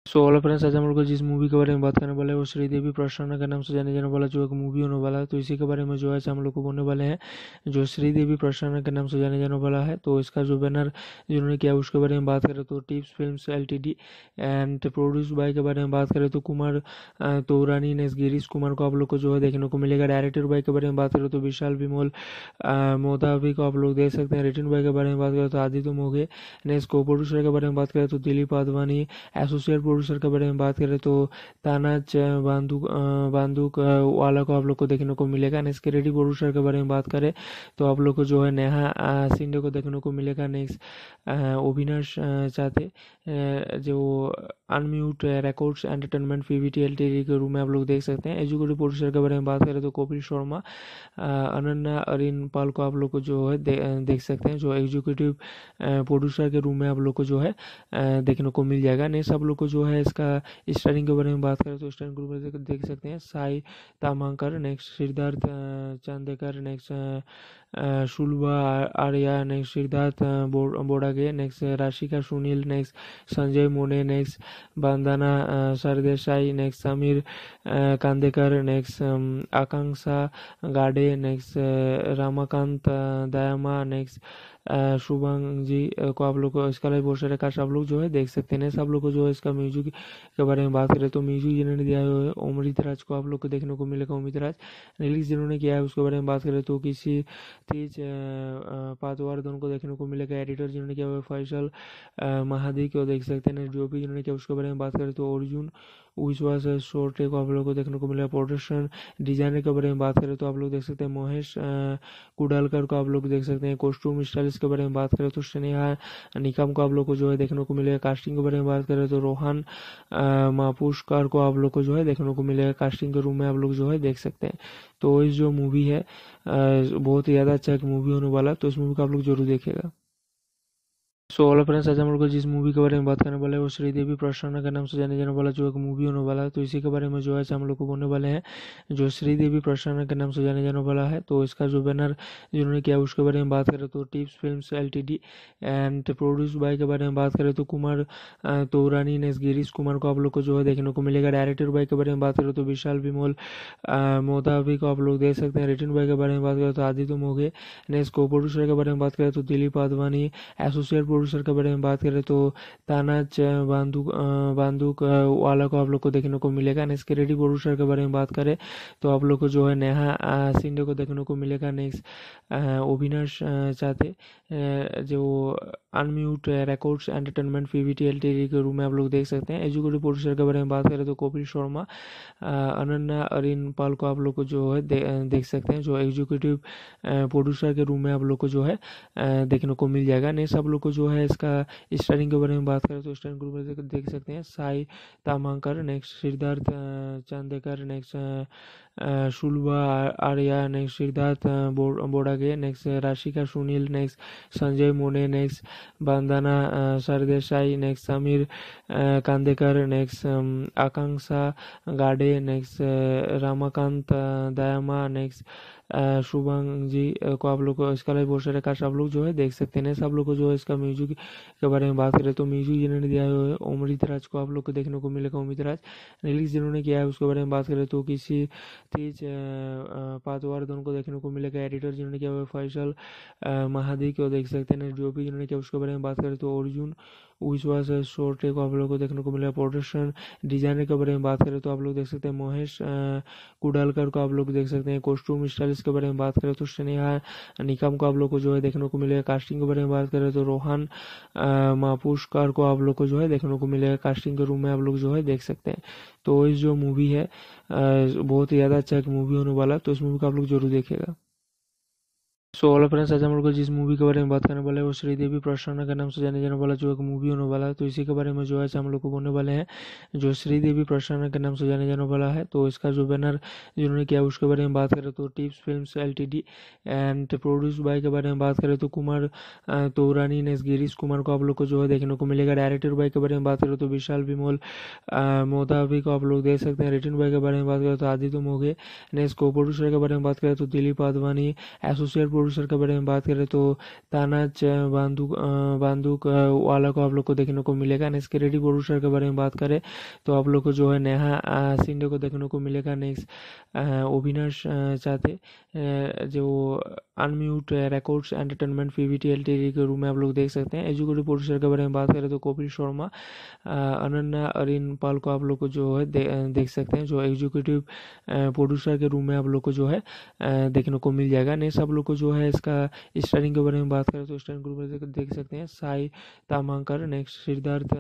सो ऑल फ्रेंड्स आज हम लोग जिस मूवी के बारे में बात करने वाले हैं, वो श्रीदेवी प्रसन्ना के नाम से जाने जाने वाला, जो एक मूवी होने वाला है। तो इसी के बारे में जो है हम लोग को बोलने वाले हैं, जो श्रीदेवी प्रसन्ना के नाम से जाने जाने वाला है। तो इसका जो बैनर जिन्होंने किया, उसके बारे में बात करें तो Tips film L and produce by के बारे में बात करें तो कुमार तोरानी ने गिरीश कुमार को आप लोग को जो है देखने को मिलेगा। डायरेक्टर बाय के बारे में बात करें तो विशाल विमोल मोदावी को आप लोग देख सकते हैं। रिटर्न बाय के बारे में बात करें तो आदित्य मोगे नेक्स्ट को प्रोड्यूसर के बारे में बात करें तो दिलीप आदवानी एसोसिएट प्रोड्यूसर के बारे में बात करें तो ताना बांदूक बांदूक वाला को आप लोग को देखने को मिलेगा। नेक्स्ट क्रेडिट प्रोड्यूसर के बारे में बात करें तो आप लोग को जो है नेहा सिंडे को देखने को मिलेगा। नेक्स्ट अविनाश चाहते जो unmute records entertainment PVT L के रूम में आप लोग देख सकते हैं। एजुकेटिव प्रोड्यूसर के बारे में बात करें तो कपिल शर्मा अनन्या, अरिन पाल को आप लोग को जो है देख सकते हैं। जो एग्जीक्यूटिव प्रोड्यूसर के रूम में आप लोग को जो है देखने को मिल जाएगा। नेक्स्ट आप लोग को जो है इसका स्टारिंग के बारे में बात करें तो स्टारिंग ग्रुप में देख सकते हैं, Sai Tamhankar next Siddharth Chandekar next Shulba Arya next Siddharth Bodage next Rashika Sunil next Sanjay Mone next Bandana Sardesai next Sameer Kandekar next Akanksha Gade next Ramakant Dayama next Shubhang ji को आप लोग इसका live बहुत सारे cast आप लोग जो है देख सकते हैं। सब लोग को जो है इसका म्यूज़िक के बारे में बात करें तो म्यूज़िक जिन्होंने दिया है अमृत राज को आप लोग को देखने को मिलेगा अमित राज रिलीज़ जिन्होंने किया है उसके बारे में बात करें तो किसी तेज पातवार दोनों को देखने को मिलेगा। एडिटर जिन्होंने किया हुआ फैसल महादी को देख सकते हैं। जो भी जिन्होंने किया उसके बारे में बात करें तो अर्जुन विश्वास शोर्टे को आप लोग को देखने को मिलेगा प्रोडक्शन डिज़ाइनर के बारे में बात करें तो आप लोग देख सकते हैं महेश कुडालकर को आप लोग देख सकते हैं। कॉस्ट्यूम स्टाइलिस्ट के बारे में बात करें तो स्नेहा, निकम को आप लोग को जो है देखने को मिलेगा। कास्टिंग के बारे में बात करें तो रोहन मापुष्कर को आप लोग को जो है देखने को मिलेगा। कास्टिंग के रूम में आप लोग जो है देख सकते हैं। तो इस जो मूवी है बहुत ही ज़्यादा अच्छा एक मूवी होने वाला तो इस मूवी को आप लोग ज़रूर देखेगा सो ऑल फ्रेंड्स आज हम लोग जिस मूवी के बारे में बात करने वाले हैं, वो श्रीदेवी प्रसन्ना के नाम से जाने जाने वाला जो एक मूवी होने वाला है तो इसी के बारे में जो है हम लोग को बोलने वाले हैं, जो श्रीदेवी प्रसन्ना के नाम से जाने जाने वाला है तो इसका जो बैनर जिन्होंने किया उसके बारे में बात करें तो Tips film L and produce by के बारे में बात करें तो कुमार तोरानी ने गिरीश कुमार को आप लोग को जो है देखने को मिलेगा। डायरेक्टर बाय के बारे में बात करें तो विशाल विमोल मोदावी को आप लोग देख सकते हैं। रिटर्न बाय के बारे में बात करें तो आदित्य मोगे नेक्स्ट को प्रोड्यूसर के बारे में बात करें तो दिलीप आदवानी एसोसिएट प्रोड्यूसर के बारे में बात करें तो ताना बांदूक बांदूक वाला को आप लोग को देखने को मिलेगा। नेक्स्ट क्रेडिट प्रोड्यूसर के बारे में बात करें तो आप लोग को जो है नेहा सिंडे को देखने को मिलेगा। नेक्स्ट अविनाश चाहते जो unmute records entertainment PVT L के रूम में आप लोग देख सकते हैं। एजुकेटिव प्रोड्यूसर के बारे में बात करें तो कपिल शर्मा अनन्या अरिन पाल को आप लोग को जो है दे, देख सकते हैं जो एग्जीक्यूटिव प्रोड्यूसर के रूम में आप लोग को जो है देखने को मिल जाएगा। नेक्स्ट आप लोग को जो है इसका स्टारिंग के बारे में बात करें तो स्टारिंग ग्रुप में देख सकते हैं, Sai Tamhankar next Siddharth Chandekar next Shulba, Arya next Siddharth Bodage next Rashika, Sunil next Sanjay Mone next Bandana Sardesai next Sameer Kandekar next Akanksha Gade next Ramakant Dayama next Shubhang ji को आप लोग को इसका live बहुत सारे cast आप लोग जो है देख सकते हैं। सब लोग को जो है इसका म्यूज़िक के बारे में बात करें तो म्यूज़िक जिन्होंने दिया है अमृत राज को आप लोग को देखने को मिलेगा। अमित राज रिलीज़ जिन्होंने किया है उसके बारे में बात करें तो किसी तेज पातवार दोनों को देखने को मिलेगा। एडिटर जिन्होंने किया हुआ फैसल महादी को देख सकते हैं। जो भी जिन्होंने किया उसके बारे में बात करें तो अर्जुन विश्वास शोर्टे को आप लोग को देखने को मिलेगा प्रोडक्शन डिज़ाइनर के बारे में बात करें तो आप लोग देख सकते हैं महेश कुडालकर को आप लोग देख सकते हैं। कॉस्ट्यूम स्टाइलिस्ट के बारे में बात करें तो स्नेहा, निकम को आप लोग को जो है देखने को मिलेगा। कास्टिंग के बारे में बात करें तो रोहन मापुष्कर को आप लोग को जो है देखने को मिलेगा। कास्टिंग के रूम में आप लोग जो है देख सकते हैं। तो इस जो मूवी है बहुत ही ज़्यादा अच्छा एक मूवी होने वाला तो इस मूवी को आप लोग ज़रूर देखेगा सो ऑल फ्रेंड्स आज हम लोग जिस मूवी के बारे में बात करने वाले हैं, वो श्रीदेवी प्रसन्ना के नाम से जाने जाने वाला, जो एक मूवी होने वाला है तो इसी के बारे में जो है हम लोग को बोलने वाले हैं, जो श्रीदेवी प्रसन्ना के नाम से जाने जाने वाला है तो इसका जो बैनर जिन्होंने किया, उसके बारे में बात करें तो Tips film L and produce by के बारे में बात करें तो कुमार तोरानी ने गिरीश कुमार को आप लोग को जो है देखने को मिलेगा। डायरेक्टर बाय के बारे में बात करें तो विशाल विमोल मोदावी को आप लोग देख सकते हैं। रिटर्न बाय के बारे में बात करें तो आदित्य मोगे नेक्स्ट को प्रोड्यूसर के बारे में बात करें तो दिलीप आदवानी एसोसिएट प्रोड्यूसर के बारे में बात करें तो ताना बांदूक बांदूक वाला को आप लोग को देखने को मिलेगा। नेक्स्ट क्रेडिट प्रोड्यूसर के बारे में बात करें तो आप लोग को जो है नेहा सिंधे को देखने को मिलेगा। नेक्स्ट अविनाश चाहते जो unmute records entertainment PVT L के रूम में आप लोग देख सकते हैं। एजुकेटिव प्रोड्यूसर के बारे में बात करें तो कपिल शर्मा अनन्या अरिन पाल को आप लोग को जो है दे, देख सकते हैं। जो एग्जीक्यूटिव प्रोड्यूसर के रूम में आप लोग को जो है देखने को मिल जाएगा। नेक्स्ट आप लोग को जो है इसका स्टारिंग के बारे में बात करें तो स्टारिंग ग्रुप देख सकते हैं, Sai Tamhankar next Siddharth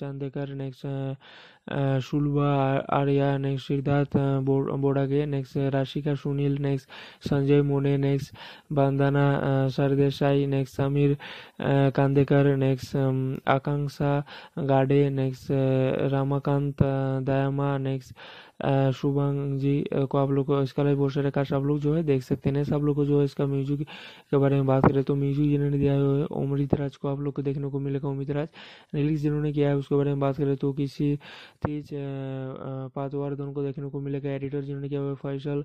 Chandekar next Shulba Arya next Siddharth Bodage next Rashika Sunil next Sanjay Mone next Bandana Sardesai next Sameer Kandekar next Akanksha Gade next Ramakant Dayama next Shubhang ji को आप लोग को इसका live सारे cast आप लोग जो है देख सकते हैं सब लोग को जो है इसका म्यूज़िक के बारे में बात करें तो म्यूज़िक जिन्होंने दिया है अमृत राज को आप लोग को देखने को मिलेगा अमृत राज रिलीज़ जिन्होंने किया है उसके बारे में बात करें तो किसी तेज पातवार को देखने को मिलेगा। एडिटर जिन्होंने किया फैसल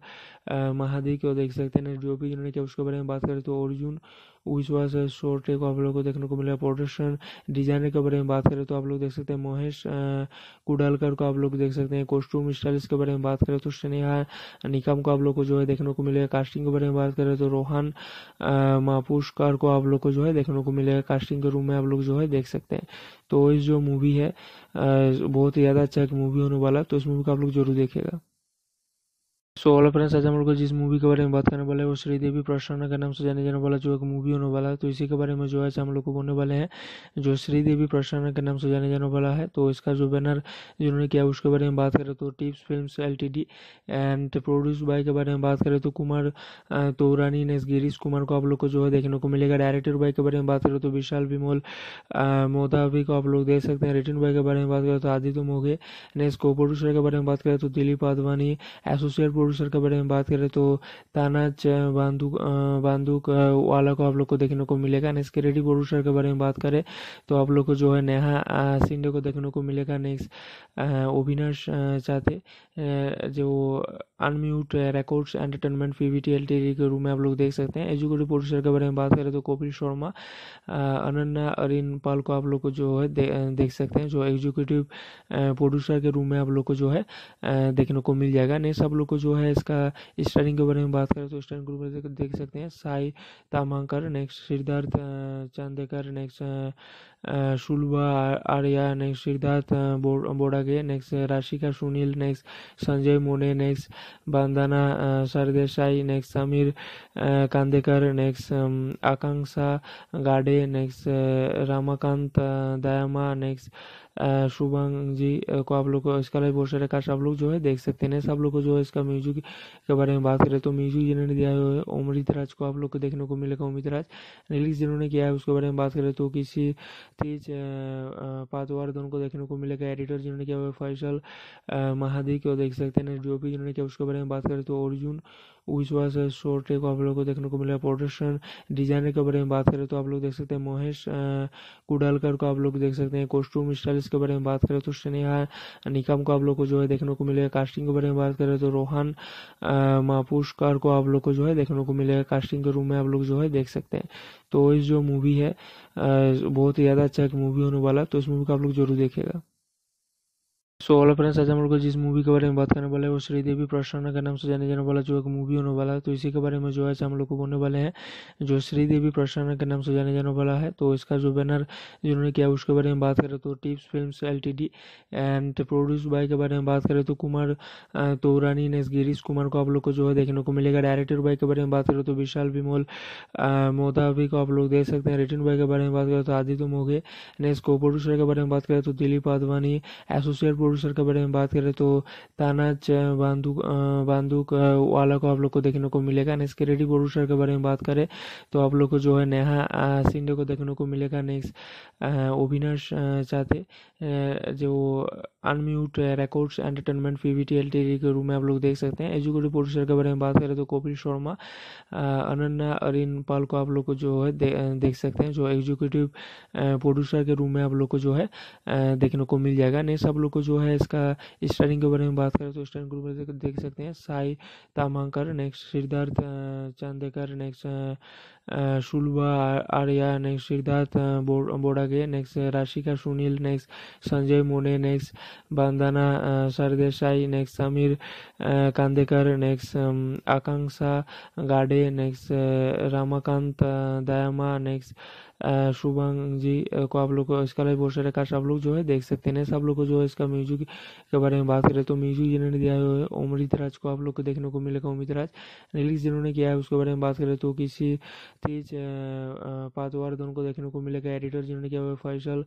महादी को देख सकते हैं। जो भी जिन्होंने किया उसके बारे में बात करें तो अर्जुन विश्वास शॉर्ट को आप लोग को देखने को मिलेगा प्रोडक्शन डिज़ाइनर के बारे में बात करें तो आप लोग देख सकते हैं महेश कुडालकर को आप लोग देख सकते हैं। कॉस्ट्यूम स्टाइलिश के बारे में बात करें तो स्नेहा, निकम को आप लोग को जो है देखने को मिलेगा। कास्टिंग के बारे में बात करें तो रोहन मापुष्कर को आप लोग को जो है देखने को मिलेगा। कास्टिंग के रूम में आप लोग जो है देख सकते हैं। तो इस जो मूवी है बहुत ही ज़्यादा अच्छा एक मूवी होने वाला तो इस मूवी को आप लोग ज़रूर देखेगा सो ऑल फ्रेंड्स आज हम लोग जिस मूवी के बारे में बात करने वाले हैं, वो श्रीदेवी प्रसन्ना के नाम से जाने जाने वाला, जो एक मूवी होने वाला है तो इसी के बारे में जो है हम लोग को बोलने वाले हैं, जो श्रीदेवी प्रसन्ना के नाम से जाने जाने वाला है तो इसका जो बैनर जिन्होंने किया, उसके बारे में बात करें तो Tips film L and produce by के बारे में बात करें तो कुमार तोरानी ने गिरीश कुमार को आप लोग को जो है देखने को मिलेगा। डायरेक्टर बाय के बारे में बात करें तो विशाल विमोल मोदावी को आप लोग देख सकते हैं। रिटर्न बाय के बारे में बात करें तो आदित्य मोगे नेक्स्ट को प्रोड्यूसर के बारे में बात करें तो दिलीप आदवानी एसोसिएट प्रोड्यूसर के बारे में बात करें तो ताना बांदूक बांदूक वाला को आप लोग को देखने को मिलेगा। नेक्स्ट क्रेडिट प्रोड्यूसर के बारे में बात करें तो आप लोग को जो है नेहा सिंधे को देखने को मिलेगा। नेक्स्ट अविनाश चाहते जो unmute records entertainment PVT L के रूम में आप लोग देख सकते हैं। एजुकेटिव प्रोड्यूसर के बारे में बात करें तो कपिल शर्मा अनन्या अरिन पाल को आप लोग को जो है दे, देख सकते हैं जो एग्जीक्यूटिव प्रोड्यूसर के रूम में आप लोग को जो है देखने को मिल जाएगा। नेक्स्ट आप लोग को जो है इसका स्टारिंग के बारे में बात करें तो स्टारिंग ग्रुप देख सकते हैं, Sai Tamhankar next Siddharth Chandekar next Shulba Arya next Siddharth Bodage next Rashika Sunil next Sanjay Mone next Bandana Sardesai next Sameer Kandekar next Akanksha Gade next Ramakant Dayama next Shubhang ji को आप लोग को इसका live बहुत सारे cast आप लोग जो है देख सकते हैं सब लोग को जो है इसका म्यूज़िक के बारे में बात करें तो म्यूज़िक जिन्होंने दिया है अमृत राज को आप लोग को देखने को मिलेगा अमृत राज रिलीज़ जिन्होंने किया है उसके बारे में बात करें तो किसी तेज पातवार को देखने को मिलेगा। एडिटर जिन्होंने किया फैसल महादी को देख सकते हैं। जो भी जिन्होंने किया उसके बारे में बात करें तो अर्जुन विश्वास शॉर्ट को आप लोग को देखने को मिलेगा प्रोडक्शन डिज़ाइनर के बारे में बात करें तो आप लोग देख सकते हैं महेश कुडालकर को आप लोग देख सकते हैं कॉस्ट्यूम स्टाइलिश के बारे में बात करें तो स्नेहा, निकम को आप लोग को जो है देखने को मिलेगा कास्टिंग के बारे में बात करें तो रोहन मापुष्कर को आप लोग को जो है देखने को मिलेगा कास्टिंग के रूम में आप लोग जो है देख सकते हैं। तो इस जो मूवी है बहुत ही ज़्यादा अच्छा एक मूवी होने वाला तो इस मूवी को आप लोग ज़रूर देखेगा सो ऑल फ्रेंड्स आज हम लोग जिस मूवी के बारे में बात करने वाले हैं, वो श्रीदेवी प्रसन्ना के नाम से जाने जाने वाला, जो एक मूवी होने वाला है। तो इसी के बारे में जो है हम लोग को बोलने वाले हैं, जो श्रीदेवी प्रसन्ना के नाम से जाने जाने वाला है तो इसका जो बैनर जिन्होंने किया, उसके बारे में बात करें तो Tips film L and produce by के बारे में बात करें तो कुमार तोरानी ने गिरीश कुमार को आप लोग को जो है देखने को मिलेगा। डायरेक्टर बाय के बारे में बात करें तो विशाल विमोल मोदावी को आप लोग देख सकते हैं। रिटर्न बाय के बारे में बात करें तो आदित्य मोगे नेक्स्ट को प्रोड्यूसर के बारे में बात करें तो दिलीप आदवानी एसोसिएट प्रोड्यूसर के बारे में बात करें तो तानाज बांदूक बांदूक वाला को आप लोग को देखने को मिलेगा। नेक्स्ट क्रेडिट प्रोड्यूसर के बारे में बात करें तो आप लोग को जो है नेहा सिंडे को देखने को मिलेगा। नेक्स्ट अविनाश चाहते जो unmute records entertainment PVT L के रूम में आप लोग देख सकते हैं। एजुकेटिव प्रोड्यूसर के बारे में बात करें तो कपिल शर्मा अनन्या अरिन पाल को आप लोग को जो है दे, देख सकते हैं जो एग्जीक्यूटिव प्रोड्यूसर के रूम में आप लोग को जो है देखने को मिल जाएगा। नेक्स्ट आप लोग को जो है इसका स्टारिंग के बारे में बात करें तो स्टारिंग ग्रुप में देख सकते हैं। Sai Tamhankar next Siddharth Chandekar next Shulabha Arya next Siddharth Bodage next Rashika Sunil next Sanjay Mone next Bandana Sardesai next Sameer Kandekar next Akanksha Gade next Ramakant Dayama next Shubhang ji को आप लोग इसका बहुत सारे cast आप लोग जो है देख सकते हैं। सब लोग को जो है इसका म्यूज़िक के बारे में बात करें तो म्यूज़िक जिन्होंने दिया है अमृत राज को आप लोग को देखने को मिलेगा। अमृत राज रिलीज़ जिन्होंने किया है उसके बारे में बात करें तो किसी तेज पातवार को देखने को मिलेगा। एडिटर जिन्होंने किया हुआ फैसल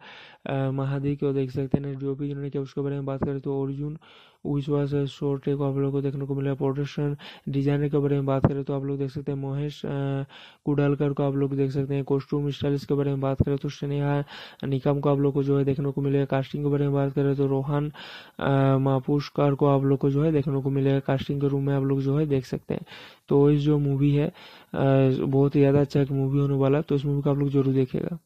महादी को देख सकते हैं। भी जिन्होंने किया उसके बारे में बात करें तो अर्जुन विश्वास शोर्ट को आप लोग को देखने को मिलेगा प्रोडक्शन डिज़ाइनर के बारे में बात करें तो आप लोग देख सकते हैं महेश कुडालकर को आप लोग देख सकते हैं कॉस्ट्यूम स्टाइलिस्ट के बारे में बात करें तो स्नेहा, निकम को आप लोग को जो है देखने को मिलेगा कास्टिंग के बारे में बात करें तो रोहन मापुष्कर को आप लोग को जो है देखने को मिलेगा कास्टिंग के रूम में आप लोग जो है देख सकते हैं। तो इस जो मूवी है बहुत ही ज़्यादा अच्छा एक मूवी होने वाला तो इस मूवी को आप लोग ज़रूर देखेगा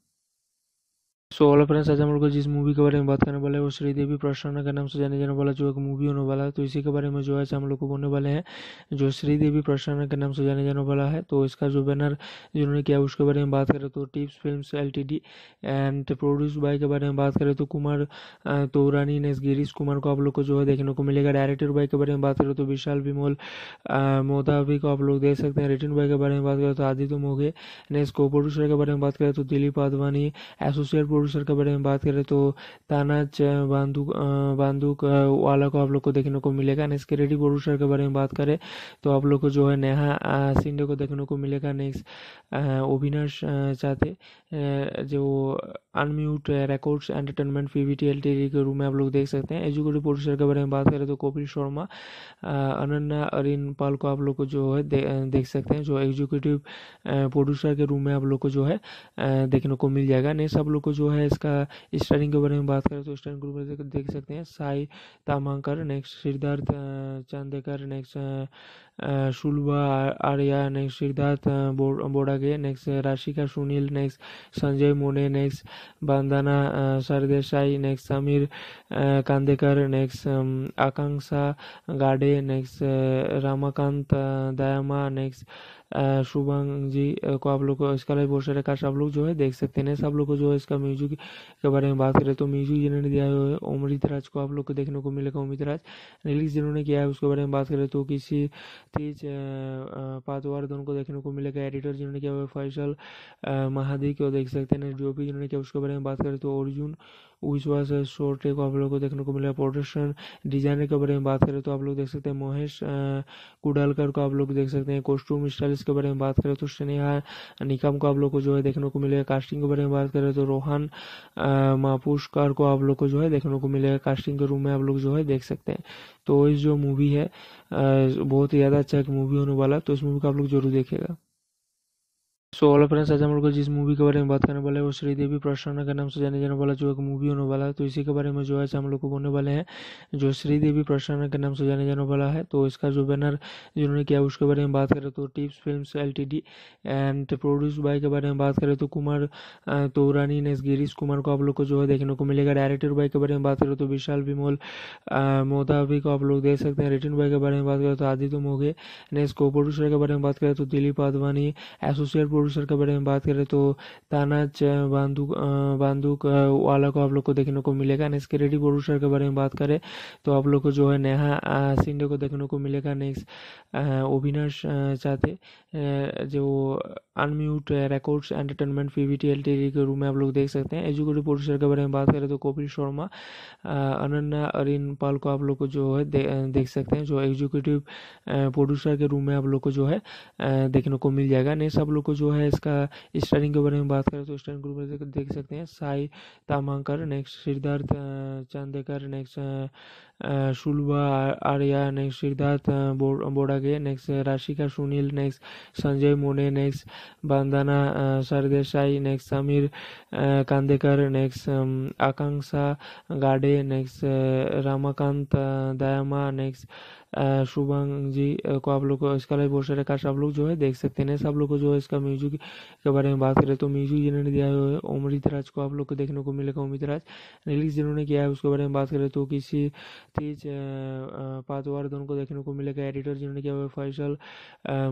सो ऑल फ्रेंड्स आज हम लोग जिस मूवी के बारे में बात करने वाले हैं, वो श्रीदेवी प्रसन्ना के नाम से जाने जाने वाला, जो एक मूवी होने वाला है। तो इसी के बारे में जो है हम लोग को बोलने वाले हैं, जो श्रीदेवी प्रसन्ना के नाम से जाने जाने वाला है तो इसका जो बैनर जिन्होंने किया, उसके बारे में बात करें तो Tips film L and produce by के बारे में बात करें तो कुमार तोरानी ने गिरीश कुमार को आप लोग को जो है देखने को मिलेगा। डायरेक्टर बाय के बारे में बात करें तो विशाल विमोल मोदावी को आप लोग देख सकते हैं। रिटर्न बाय के बारे में बात करें तो आदित्य मोघे नेक्स्ट को प्रोड्यूसर के बारे में बात करें तो दिलीप आदवानी एसोसिएट प्रोड्यूसर के बारे में बात करें तो ताना बांदूक बांदूक वाला को आप लोग को देखने को मिलेगा। नेक्स्ट रेडी प्रोड्यूसर के बारे में बात करें तो आप लोग को जो है नेहा सिंडे को देखने को मिलेगा। नेक्स्ट अविनाश चाहते जो unmute records entertainment PVT L के रूम में आप लोग देख सकते हैं। एजुकेटिव प्रोड्यूसर के बारे में बात करें तो कपिल शर्मा अनन्या अरिन पाल को आप लोग को जो है दे, देख सकते हैं जो एग्जीक्यूटिव प्रोड्यूसर के रूम में आप लोग को जो है देखने को मिल जाएगा। नेक्स्ट आप लोग को जो है इसका स्टारिंग के बारे में बात करें तो स्टारिंग ग्रुप देख सकते हैं, Sai Tamhankar next Siddharth Chandekar next Shulabha Arya next Siddharth Bodage next Rashika Sunil next Sanjay Mone next Bandana Sardesai next Sameer Kandekar next Akanksha Gade next Ramakant Dayama next Shubhang ji को आप लोग को इसका live सारे cast आप लोग जो है देख सकते हैं सब लोग को जो है इसका म्यूज़िक के बारे में बात करें तो म्यूज़िक जिन्होंने दिया है अमृत राज को आप लोग को देखने को मिलेगा अमृत राज रिलीज़ जिन्होंने किया है उसके बारे में बात करें तो किसी तेज पातवार को देखने को मिलेगा। एडिटर जिन्होंने किया फैसल महादी को देख सकते हैं। जो भी जिन्होंने किया उसके बारे में बात करें तो अर्जुन विश्वास शोर्ट को आप लोग को देखने को मिलेगा प्रोडक्शन डिज़ाइनर के बारे में बात करें तो आप लोग देख सकते हैं महेश कुडालकर को आप लोग देख सकते हैं कॉस्ट्यूम स्टाइलिस्ट के बारे में बात करें तो स्नेहा, निकम को आप लोग को जो है देखने को मिलेगा। कास्टिंग के बारे में बात करें तो रोहन मापुष्कर को आप लोग को जो है देखने को मिलेगा। कास्टिंग के रूम में आप लोग जो है देख सकते हैं। तो इस जो मूवी है बहुत ही ज़्यादा अच्छा एक मूवी होने वाला तो इस मूवी को आप लोग ज़रूर देखेगा सो ऑल फ्रेंड्स आज हम लोग जिस मूवी के बारे में बात करने वाले हैं, वो श्रीदेवी प्रसन्ना के नाम से जाने जाने वाला, जो एक मूवी होने वाला है तो इसी के बारे में जो है हम लोग को बोलने वाले हैं, जो श्रीदेवी प्रसन्ना के नाम से जाने जाने वाला है तो इसका जो बैनर जिन्होंने किया, उसके बारे में बात करें तो Tips film L and produce by के बारे में बात करें तो कुमार तोरानी, ने गिरीश कुमार को आप लोग को जो है देखने को मिलेगा। डायरेक्टर बाय के बारे में बात करें तो विशाल विमोल मोदावी को आप लोग देख सकते हैं। रिटर्न बाय के बारे में बात करें तो आदित्य मोघे नेक्स्ट को प्रोड्यूसर के बारे में बात करें तो दिलीप आदवानी एसोसिएट प्रोड्यूसर के बारे में बात करें तो ताना बांदूक बांदूक वाला को आप लोग को देखने को मिलेगा। नेक्स्ट रेडी प्रोड्यूसर के बारे में बात करें तो आप लोग को जो है नेहा सिंधे को देखने को मिलेगा। नेक्स्ट अविनाश चाहते जो unmute records entertainment PVT L के रूम में आप लोग देख सकते हैं। एजुकेटिव प्रोड्यूसर के बारे में बात करें तो कपिल शर्मा अनन्या, अरिन पाल को आप लोग को जो है देख सकते हैं, जो एग्जीक्यूटिव प्रोड्यूसर के रूम में आप लोग को जो है देखने को मिल जाएगा। नेक्स्ट आप लोग को जो है इसका स्टारिंग के बारे में बात करें तो स्टारिंग ग्रुप देख सकते हैं, Sai Tamhankar next Siddharth Chandekar next Shulabha Arya next Siddharth Bodage next Rashika Sunil next Sanjay Mone next Bandana Sardesai next Sameer Kandekar next Akanksha Gade next Ramakant Dayama next Shubhang ji को आप लोग को इसका live सारे cast आप लोग जो है देख सकते हैं सब लोग को जो है इसका म्यूज़िक के बारे में बात करें तो म्यूज़िक जिन्होंने दिया है अमृत राज को आप लोग को देखने को मिलेगा अमित राज रिलीज़ जिन्होंने किया है उसके बारे में बात करें तो किसी तेज पातवार दोनों को देखने को मिलेगा। एडिटर जिन्होंने किया फैसल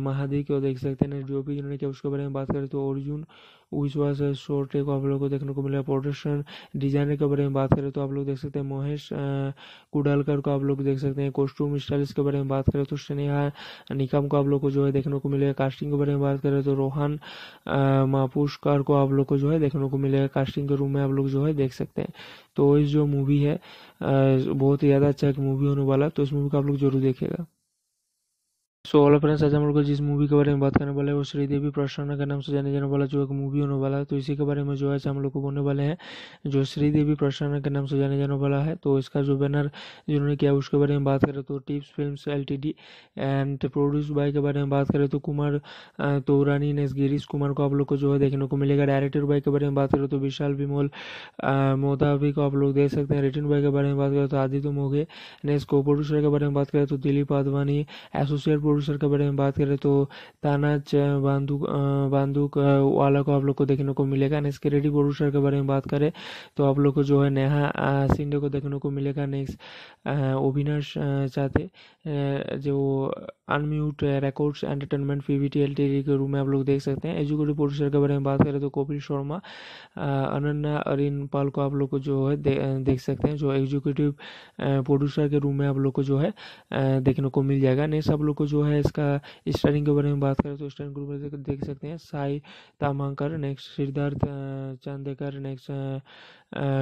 महादी को देख सकते हैं। जो भी जिन्होंने किया उसके बारे में बात करें तो अर्जुन विश्वास शॉर्ट को आप लोग को देखने को मिलेगा प्रोडक्शन डिज़ाइनर के बारे में बात करें तो आप लोग देख सकते हैं महेश कुडालकर को आप लोग देख सकते हैं कॉस्ट्यूम स्टाइलिश के बारे में बात करें तो स्नेहा निकम को आप लोग को जो है देखने को मिलेगा। कास्टिंग के बारे में बात करें तो रोहन मापुष्कर को आप लोग को जो है देखने को मिलेगा। कास्टिंग के रूम में आप लोग जो है देख सकते हैं। तो इस जो मूवी है बहुत ही ज़्यादा अच्छा एक मूवी होने वाला तो इस मूवी को आप लोग ज़रूर देखेगा सो ऑल फ्रेंड्स आज हम लोग जिस मूवी के बारे में बात करने वाले हैं, वो श्रीदेवी प्रसन्ना के नाम से जाने जाने वाला जो एक मूवी होने वाला है तो इसी के बारे में जो है हम लोग को बोलने वाले हैं, जो श्रीदेवी प्रसन्ना के नाम से जाने जाने वाला है तो इसका जो बैनर जिन्होंने किया उसके बारे में बात करें तो Tips film L and produce by के बारे में बात करें तो कुमार तोरानी ने गिरीश कुमार को आप लोग को जो है देखने को मिलेगा। डायरेक्टर बाय के बारे में बात करें तो विशाल विमोल मोदावी को आप लोग देख सकते हैं। रिटर्न बाय के बारे में बात करें तो आदित्य मोघे नेक्स्ट को प्रोड्यूसर के बारे में बात करें तो दिलीप आदवानी एसोसिएट प्रोड्यूसर के बारे में बात करें तो ताना बांदूक बांदूक वाला को आप लोग को देखने को मिलेगा। नेक्स्ट रेडी प्रोड्यूसर के बारे में बात करें तो आप लोग को जो है नेहा सिंधे को देखने को मिलेगा। नेक्स्ट अविनाश चाहते जो unmute records entertainment PVT L के रूम में आप लोग देख सकते हैं। एजुकेटिव प्रोड्यूसर के बारे में बात करें तो कपिल शर्मा अनन्या अरिन पाल को आप लोग को जो है दे, देख सकते हैं। जो एग्जीक्यूटिव प्रोड्यूसर के रूम में आप लोग को जो है देखने को मिल जाएगा। नेक्स्ट आप लोग को जो है इसका स्टारिंग के बारे में बात करें तो स्टारिंग ग्रुप में देख सकते हैं, Sai Tamhankar next Siddharth Chandekar next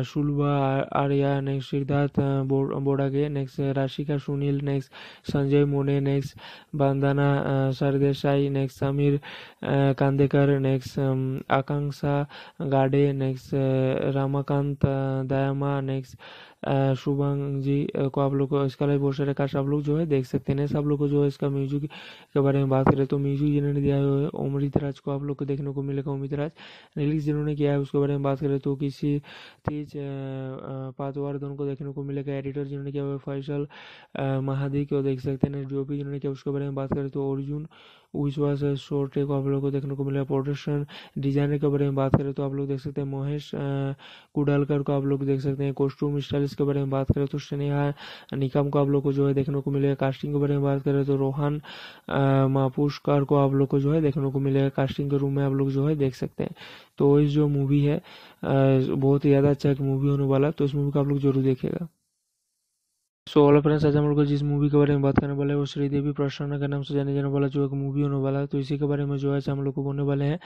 Shulba, Arya next Siddharth Bodage next Rashika, Sunil next Sanjay Mone next Bandana Sardesai next Sameer Kandekar next Akanksha Gade next Ramakant Dayama next Shubhang ji को आप लोग को इसका live बहुत सारे cast आप लोग जो है देख सकते हैं। सब लोग को जो है इसका म्यूज़िक के बारे में बात करें तो म्यूज़िक जिन्होंने दिया है अमृत राज को आप लोग को देखने को मिलेगा। अमित राज रिलीज़ जिन्होंने किया है उसके बारे में बात करें तो किसी तेज पातवार को देखने को मिलेगा। एडिटर जिन्होंने किया हुआ फैसल महादी को देख सकते हैं। भी जिन्होंने किया उसके बारे में बात करें तो अर्जुन विश्वास शॉर्ट को आप लोग को देखने को मिलेगा प्रोडक्शन डिज़ाइनर के बारे में बात करें तो आप लोग देख सकते हैं, महेश कुडालकर को आप लोग देख सकते हैं कॉस्ट्यूम स्टाइलिश के बारे में बात करें तो स्नेहा, निकम को आप लोग को जो है देखने को मिलेगा कास्टिंग के बारे में बात करें तो रोहन मापुष्कर को आप लोग को जो है देखने को मिलेगा कास्टिंग के रूम में आप लोग जो है देख सकते हैं। तो इस जो मूवी है बहुत ही ज़्यादा अच्छा एक मूवी होने वाला तो इस मूवी को आप लोग ज़रूर देखेगा सो ऑल फ्रेंड्स आज हम लोग जिस मूवी के बारे में बात करने वाले हैं, वो श्रीदेवी प्रसन्ना के नाम से जाने जाने वाला, जो एक मूवी होने वाला है। तो इसी के बारे में जो है हम लोग को बोलने वाले हैं,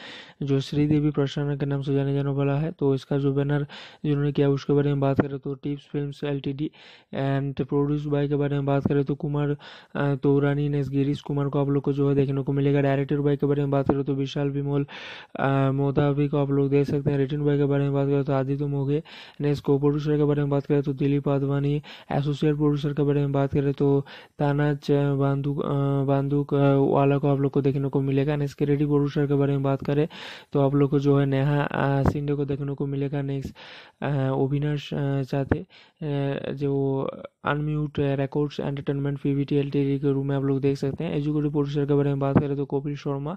जो श्रीदेवी प्रसन्ना के नाम से जाने जाने वाला है तो इसका जो बैनर जिन्होंने किया, उसके बारे में बात करें तो Tips film L and produce by के बारे में बात करें तो कुमार तोरानी ने गिरीश कुमार को आप लोग को जो है देखने को मिलेगा। डायरेक्टर बाय के बारे में बात करें तो विशाल विमोल मोदावी को आप लोग देख सकते हैं। रिटर्न बाय के बारे में बात करें तो आदित्य मोघे नेक्स्ट को प्रोड्यूसर के बारे में बात करें तो दिलीप आदवानी एसोसिएट प्रोड्यूसर के बारे में बात करें तो ताना बांदूक बांदूक वाला को आप लोग को देखने को मिलेगा। नेक्स्ट रेडी प्रोड्यूसर के बारे में बात करें तो आप लोग को जो है नेहा सिंधे को देखने को मिलेगा। नेक्स्ट अविनाश चाहते जो unmute records entertainment PVT L के रूम में आप लोग देख सकते हैं। एजुकेटिव प्रोड्यूसर के बारे में बात करें तो कपिल शर्मा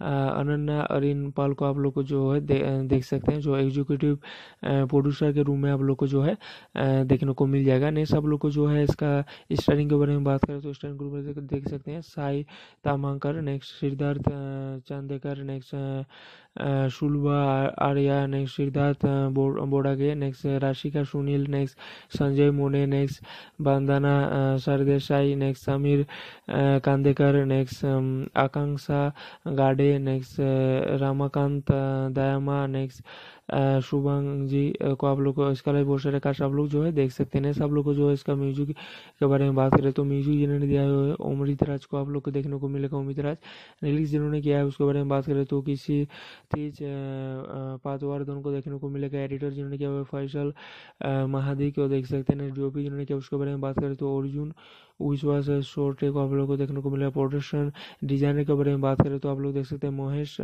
अनन्या अरिन पाल को आप लोग को जो है दे, देख सकते हैं जो एग्जीक्यूटिव प्रोड्यूसर के रूम में आप लोग को जो है देखने को मिल जाएगा। नेक्स्ट आप लोग को जो है, इसका स्टारिंग के बारे में बात करें तो स्टारिंग ग्रुप में देख सकते हैं, Sai Tamhankar next Siddharth Chandekar next Shulba Arya next Siddharth Bodage next Rashika Sunil next Sanjay Mone next Bandana Sardesai next Sameer Kandekar next Akanksha Gade next Ramakant Dayama next Shubhang ji को आप लोग इसका बहुत सारे cast आप लोग जो है देख सकते हैं। सब लोग को जो है इसका म्यूज़िक के बारे में बात करें तो म्यूज़िक जिन्होंने दिया है अमृत राज को आप लोग को देखने को मिलेगा। अमित राज रिलीज़ जिन्होंने किया है उसके बारे में बात करें तो किसी तेज पातवार दोनों को देखने को मिलेगा। एडिटर जिन्होंने किया हुआ फैसल महादी को देख सकते हैं। जो भी जिन्होंने किया उसके बारे में बात करें तो अर्जुन विश्वास शॉर्ट को आप लोग को देखने को मिलेगा प्रोडक्शन डिज़ाइनर के बारे में बात करें तो आप लोग देख सकते हैं महेश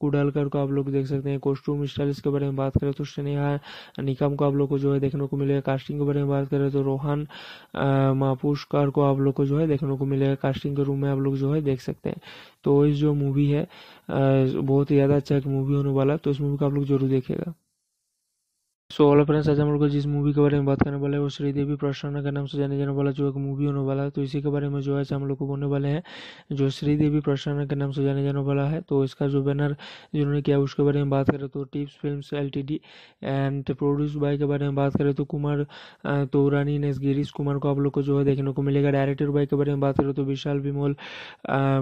कुडालकर को आप लोग देख सकते हैं कॉस्ट्यूम स्टाइलिस्ट के बारे में बात करें तो स्नेहा, निकम को आप लोग को जो है देखने को मिलेगा कास्टिंग के बारे में बात करें तो रोहन मापुष्कर को आप लोग को जो है देखने को मिलेगा कास्टिंग के रूम में आप लोग जो है देख सकते हैं। तो इस जो मूवी है बहुत ही ज़्यादा अच्छा एक मूवी होने वाला तो इस मूवी को आप लोग ज़रूर देखेगा सो ऑल फ्रेंड्स आज हम लोग जिस मूवी के बारे में बात करने वाले हैं, वो श्रीदेवी प्रसन्ना के नाम से जाने जाने वाला, जो एक मूवी होने वाला है तो इसी के बारे में जो है हम लोग को बोलने वाले हैं, जो श्रीदेवी प्रसन्ना के नाम से जाने जाने वाला है तो इसका जो बैनर जिन्होंने किया, उसके बारे में बात करें तो Tips film L and produce by के बारे में बात करें तो कुमार तोरानी ने गिरीश कुमार को आप लोग को जो है देखने को मिलेगा। डायरेक्टर बाय के बारे में बात करें तो विशाल विमोल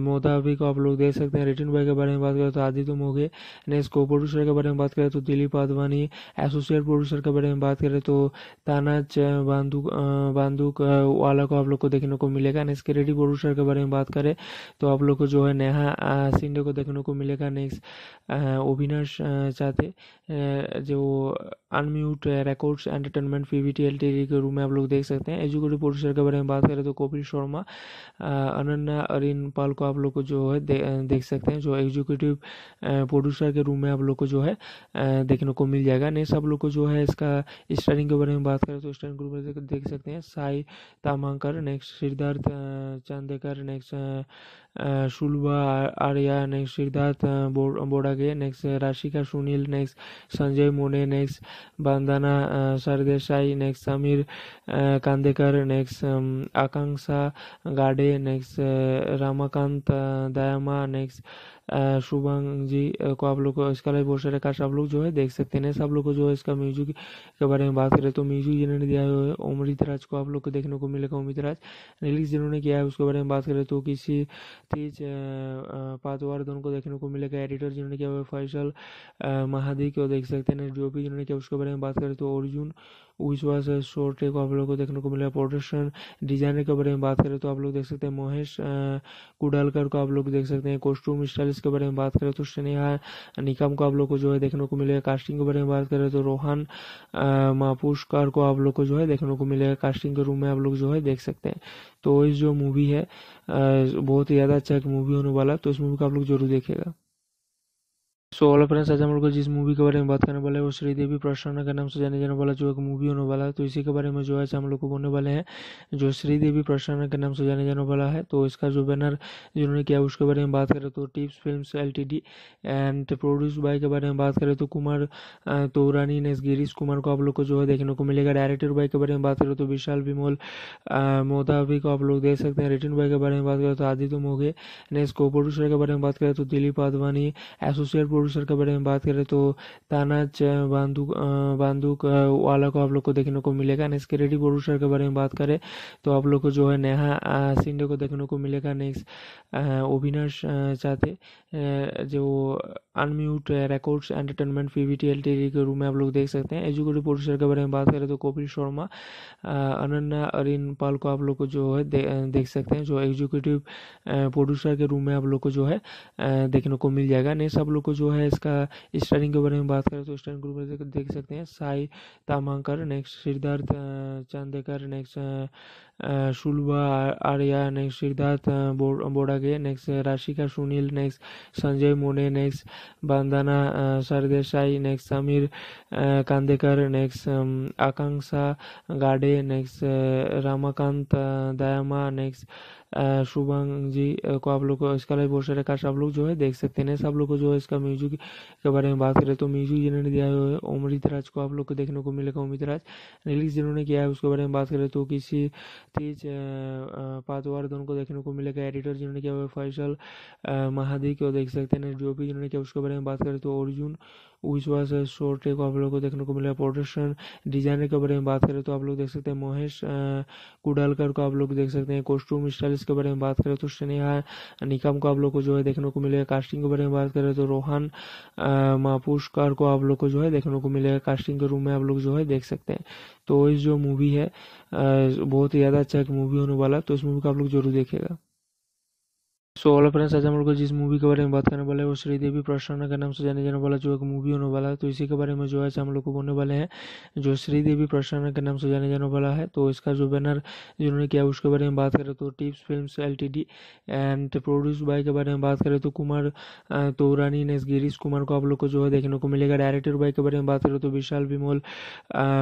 मोदावी को आप लोग देख सकते हैं। रिटर्न बाय के बारे में बात करें तो आदित्य मोगे नेक्स्ट को प्रोड्यूसर के बारे में बात करें तो दिलीप आदवानी एसोसिएट प्रोड्यूसर के बारे में बात करें तो ताना बांदूक बांदूक वाला को आप लोग को देखने को मिलेगा। नेक्स्ट क्रेडिट प्रोड्यूसर के बारे में बात करें तो आप लोग को जो है नेहा सिंधे को देखने को मिलेगा। नेक्स्ट अविनाश चाहते जो unmute records entertainment PVT L के रूम में आप लोग देख सकते हैं। एजुकेटिव प्रोड्यूसर के बारे में बात करें तो कपिल शर्मा अनन्या, अरिन पाल को आप लोग को जो है देख सकते हैं। जो एग्जीक्यूटिव प्रोड्यूसर के रूम में आप लोग को जो है देखने को मिल जाएगा। नेक्स्ट, आप लोग को जो है इसका स्टारिंग के बारे में बात करें तो स्टारिंग ग्रुप देख सकते हैं, Sai Tamhankar next Siddharth Chandekar next Shulba Arya next Siddharth Bodage next Rashika Sunil next Sanjay Mone next Bandana Sardesai next Sameer Kandekar next Akanksha Gade next Ramakant Dayama next Shubhang ji को आप लोग को इसका live सारे cast आप लोग जो है देख सकते हैं सब लोग को जो है इसका म्यूज़िक के बारे में बात करें तो म्यूज़िक जिन्होंने दिया है अमृत राज को आप लोग को देखने को मिलेगा अमृत राज रिलीज़ जिन्होंने किया है उसके बारे में बात करें तो किसी तेज पातवार दोनों को देखने को मिलेगा। एडिटर जिन्होंने किया हुआ फैसल महादी को देख सकते हैं। जो भी जिन्होंने किया उसके बारे में बात करें तो अर्जुन विश्वास शॉर्ट को आप लोग को देखने को मिलेगा प्रोडक्शन डिज़ाइनर के बारे में बात करें तो आप लोग देख सकते हैं महेश कुडालकर को आप लोग देख सकते हैं। कॉस्ट्यूम स्टाइलिस्ट के बारे में बात करें तो स्नेहा, निकम को आप लोग को जो है देखने को मिलेगा। कास्टिंग के बारे में बात करें तो रोहन मापुष्कर को आप लोग को जो है देखने को मिलेगा। कास्टिंग के रूम में आप लोग जो है देख सकते हैं। तो इस जो मूवी है बहुत ही ज़्यादा अच्छा एक मूवी होने वाला तो इस मूवी को आप लोग ज़रूर देखेगा सो ऑल फ्रेंड्स आज हम लोग जिस मूवी के बारे में बात करने वाले हैं, वो श्रीदेवी प्रसन्ना के नाम से जाने जाने वाला, जो एक मूवी होने वाला है तो इसी के बारे में जो है हम लोग को बोलने वाले हैं, जो श्रीदेवी प्रसन्ना के नाम से जाने जाने वाला है तो इसका जो बैनर जिन्होंने किया उसके बारे में बात करें तो Tips film L and produce by के बारे में बात करें तो कुमार तोरानी, ने गिरीश कुमार को आप लोग को जो है देखने को मिलेगा। डायरेक्टर बाय के बारे में बात करें तो विशाल विमोल मोदावी को आप लोग देख सकते हैं। रिटर्न बाय के बारे में बात करें तो आदित्य मोगे नेक्स्ट को प्रोड्यूसर के बारे में बात करें तो दिलीप आदवानी एसोसिएट प्रोड्यूसर के बारे में बात करें तो ताना बांदूक बांदूक वाला को आप लोग को देखने को मिलेगा। नेक्स्ट क्रेडिट प्रोड्यूसर के बारे में बात करें तो आप लोग को जो है नेहा सिंधे को देखने को मिलेगा। नेक्स्ट अविनाश चाहते जो unmute records entertainment PVT L के रूम में आप लोग देख सकते हैं। एजुकेटिव प्रोड्यूसर के बारे में बात करें तो कपिल शर्मा अनन्या अरिन पाल को आप लोग को जो है दे, देख सकते हैं। जो एग्जीक्यूटिव प्रोड्यूसर के रूम में आप लोग को जो है देखने को मिल जाएगा। नेक्स्ट आप लोग को जो है इसका स्टारिंग के बारे में बात करें तो स्टारिंग ग्रुप में देख सकते हैं, Sai Tamhankar, next Siddharth Chandekar, next Shulba Arya, next Siddharth Bodage, next Rashika Sunil, next Sanjay Mone, next Bandana Sardesai, next Sameer Kandekar, next Akanksha Gade, next Ramakant Dayama, next Shubhang ji को आप लोग इसका live बहुत सारे आप लोग जो है देख सकते हैं। सब लोग को जो है इसका म्यूज़िक के बारे में बात करें तो म्यूज़िक जिन्होंने दिया है अमृत राज को आप लोग को देखने को मिलेगा। अमृत राज रिलीज़ जिन्होंने किया है उसके बारे में बात करें तो किसी तेज पातवार दोनों को देखने को मिलेगा। एडिटर जिन्होंने किया हुआ फैसल महादी को देख सकते हैं। भी जिन्होंने किया उसके बारे में बात करें तो अर्जुन विश्वास शॉर्ट को आप लोग को देखने को मिलेगा प्रोडक्शन डिज़ाइनर के बारे में बात करें तो आप लोग देख सकते हैं महेश कुडालकर को आप लोग देख सकते हैं। कॉस्ट्यूम स्टाइलिस्ट के बारे में बात करें तो स्नेहा, निकम को आप लोग को जो है देखने को मिलेगा कास्टिंग के बारे में बात करें तो रोहन मापुष्कर को आप लोग को जो है देखने को मिलेगा कास्टिंग के रूम में आप लोग जो है देख सकते हैं। तो इस जो मूवी है बहुत ही ज़्यादा अच्छा एक मूवी होने वाला तो इस मूवी को आप लोग ज़रूर देखेगा सो ऑल फ्रेंड्स आज हम लोग जिस मूवी के बारे में बात करने वाले हैं, वो श्रीदेवी प्रसन्ना के नाम से जाने जाने वाला, जो एक मूवी होने वाला है। तो इसी के बारे में जो है हम लोग को बोलने वाले हैं, जो श्रीदेवी प्रसन्ना के नाम से जाने जाने वाला है तो इसका जो बैनर जिन्होंने किया, उसके बारे में बात करें तो Tips film L and produce by के बारे में बात करें तो कुमार तोरानी ने गिरीश कुमार को आप लोग को जो है देखने को मिलेगा। डायरेक्टर बाय के बारे में बात करें तो विशाल विमोल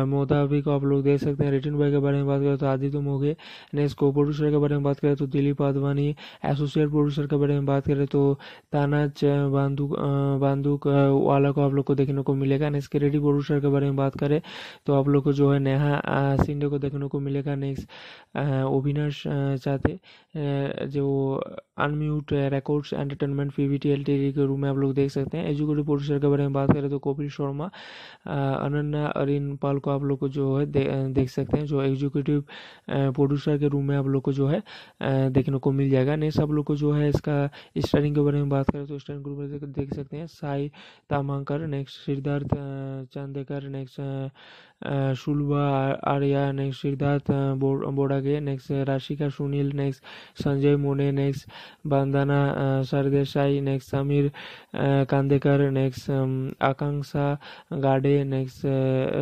मोदावी को आप लोग देख सकते हैं। रिटर्न बाय के बारे में बात करें तो आदित्य मोगे नेक्स्ट को प्रोड्यूसर के बारे में बात करें तो दिलीप आदवानी एसोसिएट प्रोड्यूसर के बारे में बात करें तो ताना बांदूक बांदूक वाला को आप लोग को देखने को मिलेगा। नेक्स्ट रेडी प्रोड्यूसर के बारे में बात करें तो आप लोग को जो है नेहा सिंडे को देखने को मिलेगा। नेक्स्ट अविनाश चाहते जो Unmute Records Entertainment PVT LTD के रूम में आप लोग देख सकते हैं। एजुकेटिव प्रोड्यूसर के बारे में बात करें तो कपिल शर्मा अनन्या अरिन पाल को आप लोग को जो है देख सकते हैं, जो एग्जीक्यूटिव प्रोड्यूसर के रूम में आप लोग को जो है देखने को मिल जाएगा। नेक्स्ट आप लोग को जो है, इसका स्टारिंग के बारे में बात करें तो स्टारिंग ग्रुप में देख सकते हैं। Sai Tamhankar next Siddharth Chandekar next Shulba Arya next Siddharth Bodage next Rashika Sunil next Sanjay Mone next Bandana Sardesai next Sameer Kandekar next Akanksha Gade next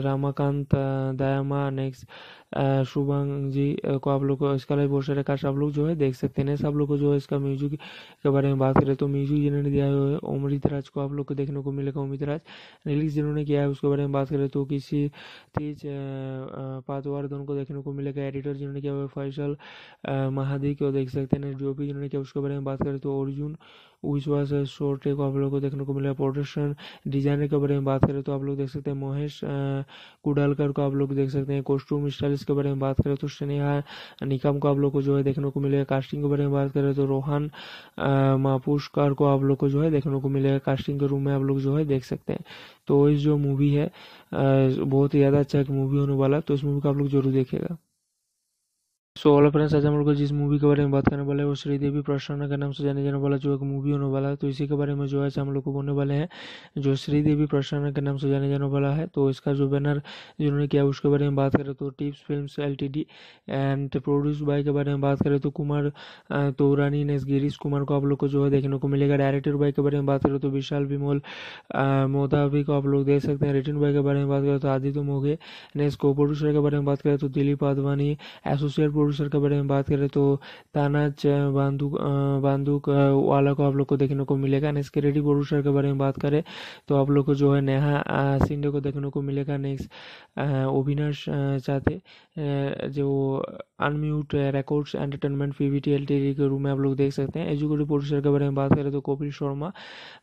Ramakant Dayama next Shubhang ji को आप लोग को इसका live poster का सब लोग जो है देख सकते हैं। सब लोग को जो है इसका म्यूज़िक के बारे में बात करें तो म्यूज़िक जिन्होंने दिया है अमृत राज को आप लोग को देखने को मिलेगा अमृत राज रिलीज़ जिन्होंने किया है उसके बारे में बात करें तो किसी तेज पातवार को देखने को मिलेगा। एडिटर जिन्होंने किया हुआ फैसल महादी को देख सकते हैं। जो भी जिन्होंने किया उसके बारे में बात करें तो अर्जुन विश्वास शॉर्ट को आप लोग को देखने को मिलेगा प्रोडक्शन डिज़ाइनर के बारे में बात करें तो आप लोग देख सकते हैं महेश कुडालकर को आप लोग देख सकते हैं कॉस्ट्यूम स्टाइलिस्ट के बारे में बात करें तो स्नेहा, निकम को आप लोग को जो है देखने को मिलेगा। कास्टिंग के बारे में बात करें तो रोहन मापुष्कर को आप लोग को जो है देखने को मिलेगा। कास्टिंग के रूम में आप लोग जो है देख सकते हैं। तो इस जो मूवी है बहुत ही ज़्यादा अच्छा एक मूवी होने वाला है तो इस मूवी को आप लोग ज़रूर देखेगा सो ऑल फ्रेंड्स आज हम लोग जिस मूवी के बारे में बात करने वाले हैं, वो श्रीदेवी प्रसन्ना के नाम से जाने जाने वाला, जो एक मूवी होने वाला है। तो इसी के बारे में जो है हम लोग को बोलने वाले हैं, जो श्रीदेवी प्रसन्ना के नाम से जाने जाने वाला है। तो इसका जो बैनर जिन्होंने किया, उसके बारे में बात करें तो Tips film L and produce by के बारे में बात करें तो कुमार तोरानी ने गिरीश कुमार को आप लोग को जो है देखने को मिलेगा। डायरेक्टर बाय के बारे में बात करें तो विशाल विमोल मोदावी को आप लोग देख सकते हैं। रिटर्न बाय के बारे में बात करें तो आदित्य मोगे नेक्स्ट को प्रोड्यूसर के बारे में बात करें तो दिलीप आदवानी एसोसिएट प्रोड्यूसर के बारे में बात करें तो ताना बांदूक बांदूक वाला को आप लोग को देखने को मिलेगा। नेक्स्ट रेडी प्रोड्यूसर के बारे में बात करें तो आप लोग को जो है नेहा सिंधे को देखने को मिलेगा। नेक्स्ट अविनाश चाहते जो Unmute Records Entertainment PVT LTD के रूम में आप लोग देख सकते हैं। एजुकेटिव प्रोड्यूसर के बारे में बात करें तो कपिल शर्मा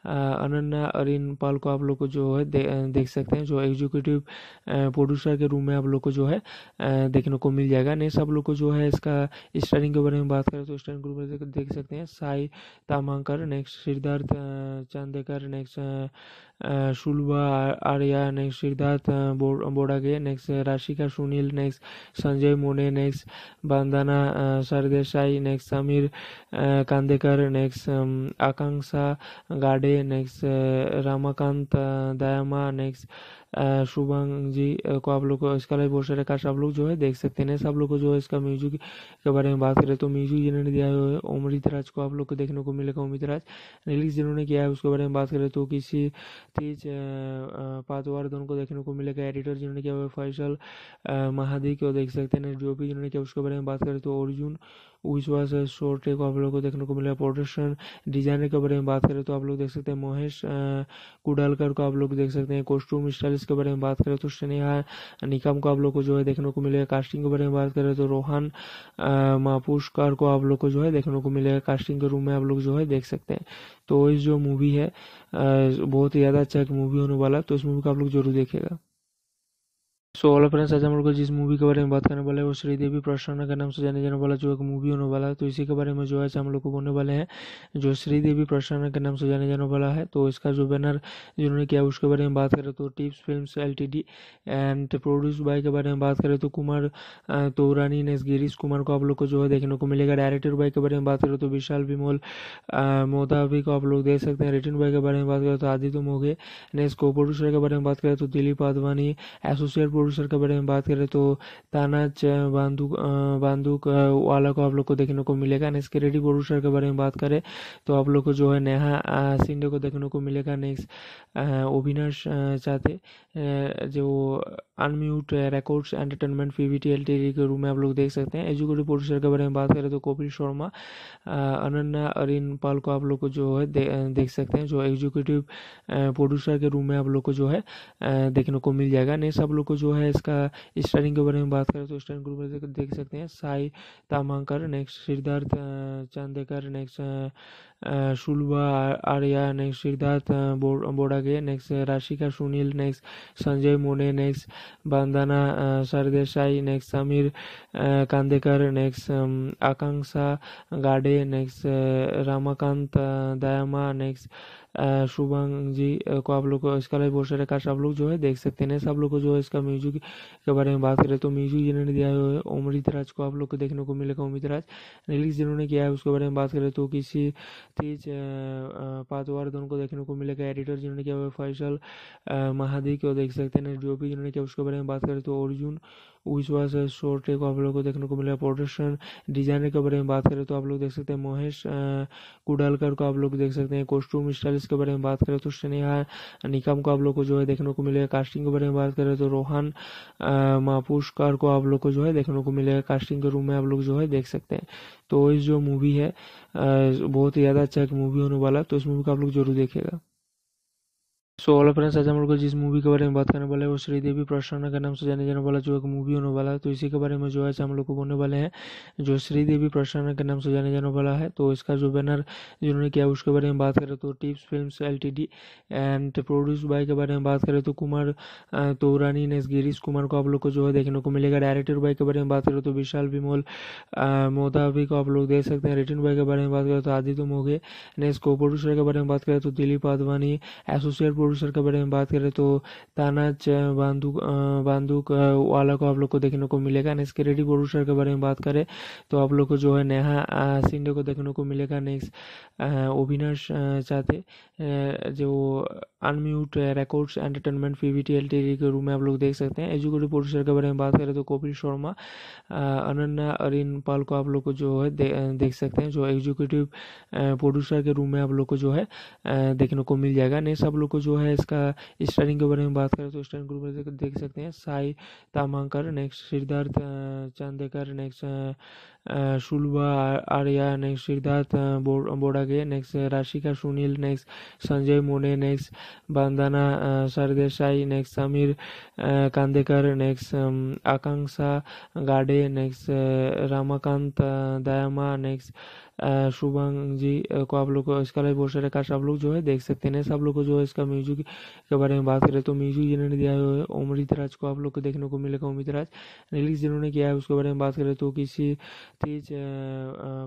अनन्या, अरिन पाल को आप लोग को जो है देख सकते हैं। जो एग्जीक्यूटिव प्रोड्यूसर के रूम में आप लोग को जो है देखने को मिल जाएगा। नेक्स्ट आप लोग को जो है इसका स्टारिंग के बारे में बात करें तो स्टारिंग ग्रुप में देख सकते हैं, Sai Tamhankar, next Siddharth Chandekar, next Shulba Arya next Siddharth Bodage next Rashika Sunil next Sanjay Mone next Bandana Sardesai next Sameer Kandekar next Akanksha Gade next Ramakant Dayama next Shubhang ji को आप लोग को इसका live poster का सब लोग जो है देख सकते हैं सब लोग को जो है इसका म्यूज़िक के बारे में बात करें तो म्यूज़िक जिन्होंने दिया है अमृत राज को आप लोग को देखने को मिलेगा अमृत राज रिलीज़ जिन्होंने किया है उसके बारे में बात करें तो किसी तेज पातवार को देखने को मिलेगा। एडिटर जिन्होंने किया फैसल महादी को देख सकते हैं। जो भी जिन्होंने किया उसके बारे में बात करें तो अर्जुन विश्वास शॉर्ट को आप लोग को देखने को मिलेगा प्रोडक्शन डिज़ाइनर के बारे में बात करें तो आप लोग देख सकते हैं महेश कुडालकर को आप लोग देख सकते हैं। कॉस्ट्यूम स्टाइलिस्ट के बारे में बात करें तो स्नेहा, निकम को आप लोग को जो है देखने को मिलेगा। कास्टिंग के बारे में बात करें तो रोहन मापुष्कर को आप लोग को जो है देखने को मिलेगा। कास्टिंग के रूम में आप लोग जो है देख सकते हैं। तो इस जो मूवी है बहुत ही ज़्यादा अच्छा एक मूवी होने वाला तो इस मूवी को आप लोग ज़रूर देखेगा सो ऑल फ्रेंड्स आज हम लोग जिस मूवी के बारे में बात करने वाले हैं, वो श्रीदेवी प्रसन्ना के नाम से जाने जाने वाला जो एक मूवी होने वाला है तो इसी के बारे में जो है हम लोग को बोलने वाले हैं, जो श्रीदेवी प्रसन्ना के नाम से जाने जाने वाला है तो इसका जो बैनर जिन्होंने किया उसके बारे में बात करें तो Tips film L and produce by के बारे में बात करें तो कुमार तोरानी ने गिरीश कुमार को आप लोग को जो है देखने को मिलेगा। डायरेक्टर बाय के बारे में बात करें तो विशाल विमोल मोदावी को आप लोग देख सकते हैं। रिटर्न बाय के बारे में बात करें तो आदित्य मोगे नेक्स्ट को प्रोड्यूसर के बारे में बात करें तो दिलीप आदवानी एसोसिएट प्रोड्यूसर के बारे में बात करें तो ताना बांदूक बांदूक वाला को आप लोग को देखने को मिलेगा। नेक्स्ट क्रेडिट प्रोड्यूसर के बारे में बात करें तो आप लोग को जो है नेहा सिंधे को देखने को मिलेगा। नेक्स्ट अविनाश चाहते जो Unmute Records Entertainment PVT L T के रूम में आप लोग देख सकते हैं। एजुकेटिव प्रोड्यूसर के बारे में बात करें तो कपिल शर्मा अनन्या अरिन पाल को आप लोग को जो है दे, देख सकते हैं। जो एग्जीक्यूटिव प्रोड्यूसर के रूम में आप लोग को जो है देखने को मिल जाएगा। नेक्स्ट आप लोग को जो है इसका स्टारिंग के बारे में बात करें तो स्टारिंग ग्रुप में देख सकते हैं, Sai Tamhankar, next Siddharth Chandekar, next Shulba, Arya, next Siddharth Bodage, next Rashika Sunil, next, Sanjay Mone, next, Bandana Sardesai next, Sameer Kandekar, next Akanksha Gade, next Ramakant Dayama, next Shubhang ji को आप लोग इसका live बहुत सारे cast आप लोग जो है देख सकते हैं। सब लोग को जो है इसका म्यूज़िक के बारे में बात करें तो म्यूज़िक जिन्होंने दिया है अमृत राज को आप लोग को देखने को मिलेगा। अमित राज रिलीज़ जिन्होंने किया है उसके बारे में बात करें तो किसी तेज पातवार दोनों को देखने को मिलेगा। एडिटर जिन्होंने किया हुआ फैसल महादी को देख सकते हैं। भी जिन्होंने किया उसके बारे में बात करें तो अर्जुन विश्वास शोर्ट को आप लोग को देखने को मिलेगा प्रोडक्शन डिज़ाइनर के बारे में बात करें तो आप लोग देख सकते हैं महेश कुडालकर को आप लोग देख सकते हैं। कॉस्ट्यूम स्टाइलिस्ट के बारे में बात करें तो स्नेहा, निकम को आप लोग को जो है देखने को मिलेगा कास्टिंग के बारे में बात करें तो रोहन मापुष्कर को आप लोग को जो है देखने को मिलेगा कास्टिंग के रूम में आप लोग जो है देख सकते हैं। तो इस जो मूवी है बहुत ही ज़्यादा अच्छा एक मूवी होने वाला तो इस मूवी को आप लोग ज़रूर देखेगा सो ऑल फ्रेंड्स आज हम लोग जिस मूवी के बारे में बात करने वाले हैं, वो श्रीदेवी प्रसन्न के नाम से जाने जाने वाला, जो एक मूवी होने वाला है। तो इसी के बारे में जो है हम लोग को बोलने वाले हैं, जो श्रीदेवी प्रसन्न के नाम से जाने जाने वाला है तो इसका जो बैनर जिन्होंने किया, उसके बारे में बात करें तो Tips film L and produce by के बारे में बात करें तो कुमार तोरानी ने गिरीश कुमार को आप लोग को जो है देखने को मिलेगा। डायरेक्टर बाय के बारे में बात करें तो विशाल विमोल मोदावी को आप लोग देख सकते हैं। रिटर्न बाय के बारे में बात करें तो आदित्य मोगे नेक्स्ट को प्रोड्यूसर के बारे में बात करें तो दिलीप आदवानी एसोसिएट प्रोड्यूसर के बारे में बात करें तो तानाज बांदूक बांदूक वाला को आप लोग को देखने को मिलेगा। नेक्स्ट क्रेडी प्रोड्यूसर के बारे में बात करें तो आप लोग को जो है नेहा सिंडे को देखने को मिलेगा। नेक्स्ट अविनाश चाहते जो Unmute Records Entertainment PVT L के रूम में आप लोग देख सकते हैं। एजुकेटिव प्रोड्यूसर के बारे में बात करें तो कपिल शर्मा अनन्या, अरिन पाल को आप लोग को जो है देख सकते हैं, जो एग्जीक्यूटिव प्रोड्यूसर के रूम में आप लोग को जो है देखने को मिल जाएगा। नेक्स्ट आप लोग को जो है, इसका स्टारिंग के बारे में बात करें तो स्टारिंग ग्रुप में देख सकते हैं, Sai Tamhankar next Siddharth Chandekar next Shulba Arya next Siddharth Bodage next Rashika Sunil next Sanjay Mone next Bandana Sardesai next Sameer Kandekar next Akanksha Gade next Ramakant Dayama next Shubhang ji को आप लोग को इसका live बहुत सारे cast आप लोग जो है देख सकते हैं। सब लोग को जो है इसका म्यूज़िक के बारे में बात करें तो म्यूज़िक जिन्होंने दिया है अमृत राज को आप लोग को देखने को मिलेगा अमित राज। रिलीज़ जिन्होंने किया है उसके बारे में बात करें तो किसी तेज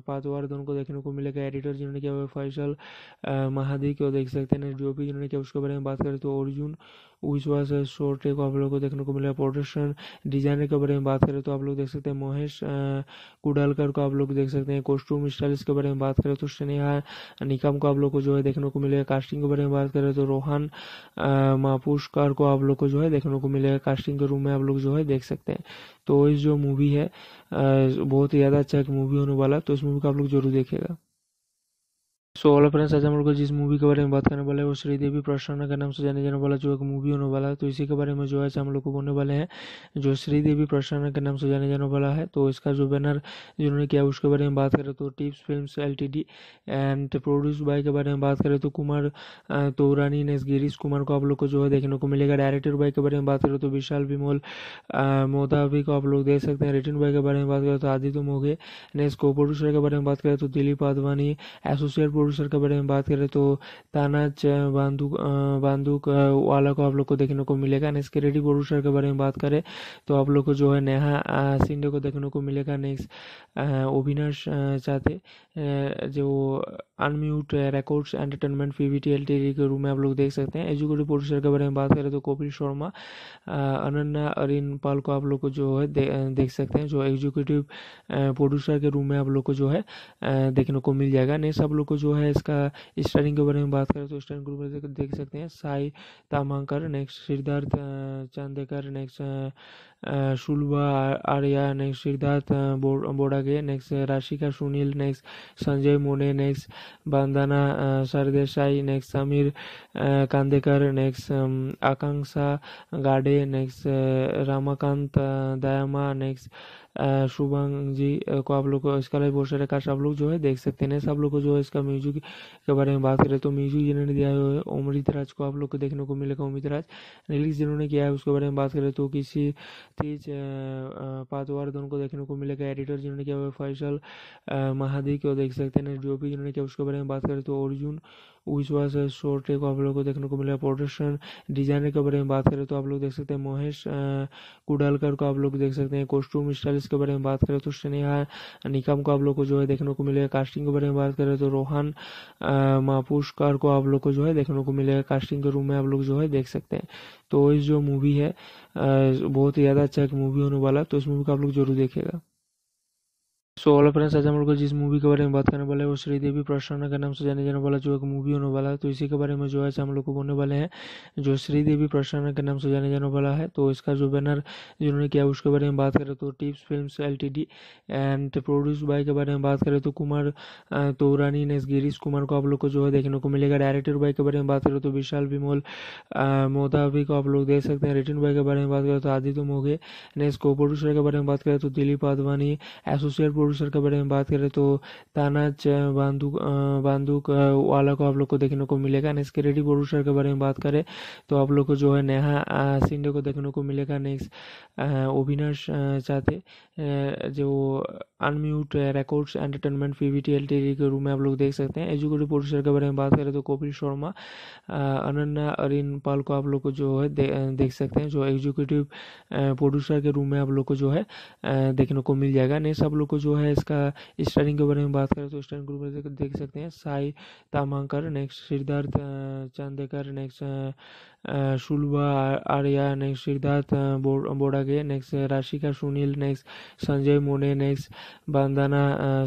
पातवार दोनों को देखने को मिलेगा। एडिटर जिन्होंने किया हुआ फैसल महादी को देख सकते हैं। जो भी जिन्होंने किया उसके बारे में बात करें तो अर्जुन विश्वास शोर्ट को आप लोग को देखने को मिलेगा प्रोडक्शन डिज़ाइनर के बारे में बात करें तो आप लोग देख सकते हैं महेश कुडालकर को आप लोग देख सकते हैं कॉस्ट्यूम स्टाइलिस्ट के बारे में बात करें तो स्नेहा, निकम को आप लोग को जो है देखने को मिलेगा कास्टिंग के बारे में बात करें तो रोहन मापुष्कर को आप लोग को जो है देखने को मिलेगा कास्टिंग के रूम में आप लोग जो है देख सकते हैं। तो इस जो मूवी है बहुत ही ज़्यादा अच्छा एक मूवी होने वाला तो इस मूवी को आप लोग ज़रूर देखेगा सो ऑल फ्रेंड्स आज हम लोग जिस मूवी के बारे में बात करने वाले हैं, वो श्रीदेवी प्रसन्न के नाम से जाने जाने वाला, जो एक मूवी होने वाला है तो इसी के बारे में जो है हम लोग को बोलने वाले हैं, जो श्रीदेवी प्रसन्न के नाम से जाने जाने वाला है तो इसका जो बैनर जिन्होंने किया, उसके बारे में बात करें तो Tips film L and produce by के बारे में बात करें तो कुमार तोरानी ने गिरीश कुमार को आप लोग को जो है देखने को मिलेगा। डायरेक्टर बाय के बारे में बात करें तो विशाल विमोल मोदावी को आप लोग देख सकते हैं। रिटर्न बाय के बारे में बात करें तो आदित्य मोगे नेक्स्ट को प्रोड्यूसर के बारे में बात करें तो दिलीप आदवानी एसोसिएट प्रोड्यूसर के बारे में बात करें तो ताना बांदूक बांदूक वाला को आप लोग को देखने को मिलेगा। नेक्स्ट क्रेडिट प्रोड्यूसर के बारे में बात करें तो आप लोग को जो है नेहा सिंधे को देखने को मिलेगा। नेक्स्ट अविनाश चाहते जो Unmute Records Entertainment PVT L के रूम में आप लोग देख सकते हैं। एजुकेटिव प्रोड्यूसर के बारे में बात करें तो कपिल शर्मा अनन्या अरिन पाल को आप लोग को जो है दे, देख सकते हैं जो एग्जीक्यूटिव प्रोड्यूसर के रूम में आप लोग को जो है देखने को मिल जाएगा। नेक्स्ट आप लोग को जो जो है इसका स्टारिंग के बारे में बात करें तो स्टारिंग ग्रुप में देख सकते हैं, Sai Tamhankar next Siddharth Chandekar next Shulba Arya next Siddharth Bodage next Rashika Sunil next Sanjay Mone next Bandana Sardesai next Sameer Kandekar next Akanksha Gade next Ramakant Dayama next Shubhang ji को आप लोग को इसका live बहुत सारे cast आप लोग जो है देख सकते हैं सब लोग को जो है इसका म्यूज़िक के बारे में बात करें तो म्यूज़िक जिन्होंने दिया है अमृत राज को आप लोग को देखने को मिलेगा अमृत राज रिलीज़ जिन्होंने किया है उसके बारे में बात करें तो किसी तेज पातवार को देखने को मिलेगा। एडिटर जिन्होंने किया फैसल महादी को देख सकते हैं। जो भी जिन्होंने किया उसके बारे में बात करें तो अर्जुन विश्वास शॉर्ट को आप लोग को देखने को मिलेगा प्रोडक्शन डिज़ाइनर के बारे में बात करें तो आप लोग देख सकते हैं महेश कुडालकर को आप लोग देख सकते हैं कॉस्ट्यूम स्टाइलिश के बारे में बात करें तो स्नेहा, निकम को आप लोग को जो है देखने को मिलेगा कास्टिंग के बारे में बात करें तो रोहन मापुष्कर को आप लोग को जो है देखने को मिलेगा कास्टिंग के रूम में आप लोग जो है देख सकते हैं। तो इस जो मूवी है बहुत ही ज़्यादा अच्छा एक मूवी होने वाला तो इस मूवी को आप लोग ज़रूर देखेगा सो ऑल फ्रेंड्स आज हम लोग जिस मूवी के बारे में बात करने वाले हैं, वो श्रीदेवी प्रसन्ना के नाम से जाने जाने वाला, जो एक मूवी होने वाला है। तो इसी के बारे में जो है हम लोग को बोलने वाले हैं, जो श्रीदेवी प्रसन्ना के नाम से जाने जाने वाला है। तो इसका जो बैनर जिन्होंने किया, उसके बारे में बात करें तो Tips film L and produce by के बारे में बात करें तो कुमार तोरानी ने गिरीश कुमार को आप लोग को जो है देखने को मिलेगा। डायरेक्टर बाय के बारे में बात करें तो विशाल विमोल मोदावी को आप लोग देख सकते हैं। रिटर्न बाय के बारे में बात करें तो आदित्य मोघे नेक्स्ट को प्रोड्यूसर के बारे में बात करें तो दिलीप आदवानी एसोसिएट प्रोड्यूसर के बारे में बात करें तो ताना बांदूक बांदूक वाला को आप लोग को देखने को मिलेगा। नेक्स्ट रेडी प्रोड्यूसर के बारे में बात करें तो आप लोग को जो है नेहा सिंडे को देखने को मिलेगा। नेक्स्ट अविनाश चाहते जो Unmute Records Entertainment PVT L के रूम में आप लोग देख सकते हैं। एजुकेटिव प्रोड्यूसर के बारे में बात करें तो कपिल शर्मा अनन्या अरिन पाल को आप लोग को जो है दे, देख सकते हैं। जो एग्जीक्यूटिव प्रोड्यूसर के रूम में आप लोग को जो है देखने को मिल जाएगा। नेक्स्ट आप लोग को जो है इसका स्टारिंग के बारे में बात करें तो स्टारिंग ग्रुप में देख सकते हैं, Sai Tamhankar next Siddharth Chandekar next Shulba Arya next Siddharth Bodage next Rashika Sunil next Sanjay Mone next Bandana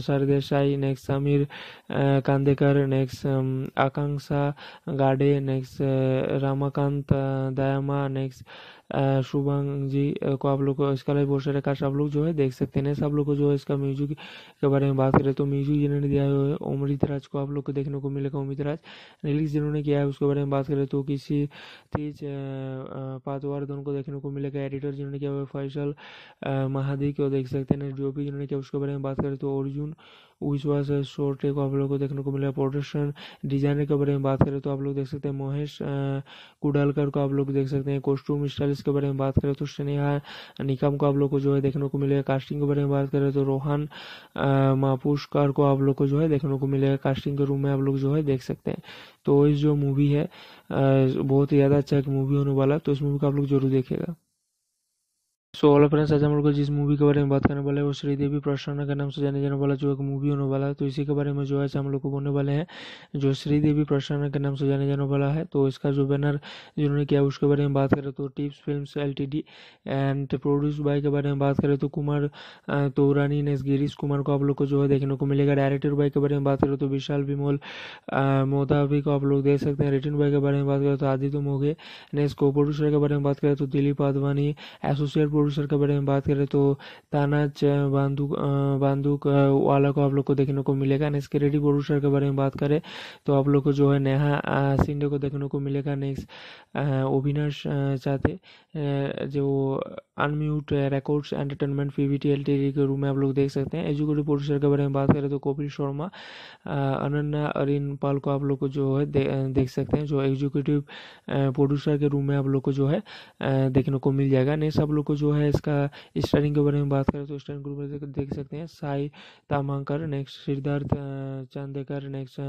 Sardesai next Sameer Kandekar next Akanksha Gade next Ramakant Dayama next Shubhang ji को आप लोग इसका live बहुत सारे आप लोग जो है देख सकते हैं। सब लोग को जो है इसका म्यूज़िक के बारे में बात करें तो म्यूज़िक जिन्होंने दिया है अमृत राज को आप लोग को देखने को मिलेगा। अमृत राज रिलीज़ जिन्होंने किया है उसके बारे में बात करें तो किसी तेज पातवार दोनों को देखने को मिलेगा। एडिटर जिन्होंने किया हुआ फैसल महादी को देख सकते हैं। भी जिन्होंने किया उसके बारे में बात करें तो अर्जुन विश्वास शॉर्ट को आप लोग को देखने को मिलेगा प्रोडक्शन डिज़ाइनर के बारे में बात करें तो आप लोग देख सकते हैं महेश कुडालकर को आप लोग देख सकते हैं। कॉस्ट्यूम स्टाइलिश के बारे में बात करें तो स्नेहा, निकम को आप लोग को जो है देखने को मिलेगा। कास्टिंग के बारे में बात करें तो रोहन मापुष्कर को आप लोग को जो है देखने को मिलेगा। कास्टिंग के रूम में आप लोग जो है देख सकते हैं। तो इस जो मूवी है बहुत ही ज़्यादा अच्छा एक मूवी होने वाला तो इस मूवी को आप लोग ज़रूर देखेगा सो ऑल फ्रेंड्स आज हम लोग जिस मूवी के बारे में बात करने वाले हैं, वो श्रीदेवी प्रसन्ना के नाम से जाने जाने वाला, जो एक मूवी होने वाला है। तो इसी के बारे में जो है हम लोग को बोलने वाले हैं, जो श्रीदेवी प्रसन्ना के नाम से जाने जाने वाला है तो इसका जो बैनर जिन्होंने किया, उसके बारे में बात करें तो Tips film L and produce by के बारे में बात करें तो कुमार तोरानी ने गिरीश कुमार को आप लोग को जो है देखने को मिलेगा। डायरेक्टर बाय के बारे में बात करें तो विशाल विमोल मोदावी को आप लोग देख सकते हैं। रिटर्न बाय के बारे में बात करें तो आदित्य मोघे नेक्स्ट को प्रोड्यूसर के बारे में बात करें तो दिलीप आदवानी एसोसिएट प्रोड्यूसर के बारे में बात करें तो ताना बांदूक बांदूक वाला को आप लोग को देखने को मिलेगा। नेक्स्ट रेडी प्रोड्यूसर के बारे में बात करें तो आप लोग को जो है नेहा सिंडे को देखने को मिलेगा। नेक्स्ट अविनाश चाहते जो Unmute Records Entertainment PVT L के रूम में आप लोग देख सकते हैं। एजुकेटिव प्रोड्यूसर के बारे में बात करें तो कपिल शर्मा अनन्या अरिन पाल को आप लोग को जो है दे, देख सकते हैं जो एग्जीक्यूटिव प्रोड्यूसर के रूम में आप लोग को जो है देखने को मिल जाएगा। नेक्स्ट आप लोग को जो है इसका स्टारिंग के बारे में बात करें तो स्टारिंग ग्रुप में देख सकते हैं। Sai Tamhankar next Siddharth Chandekar next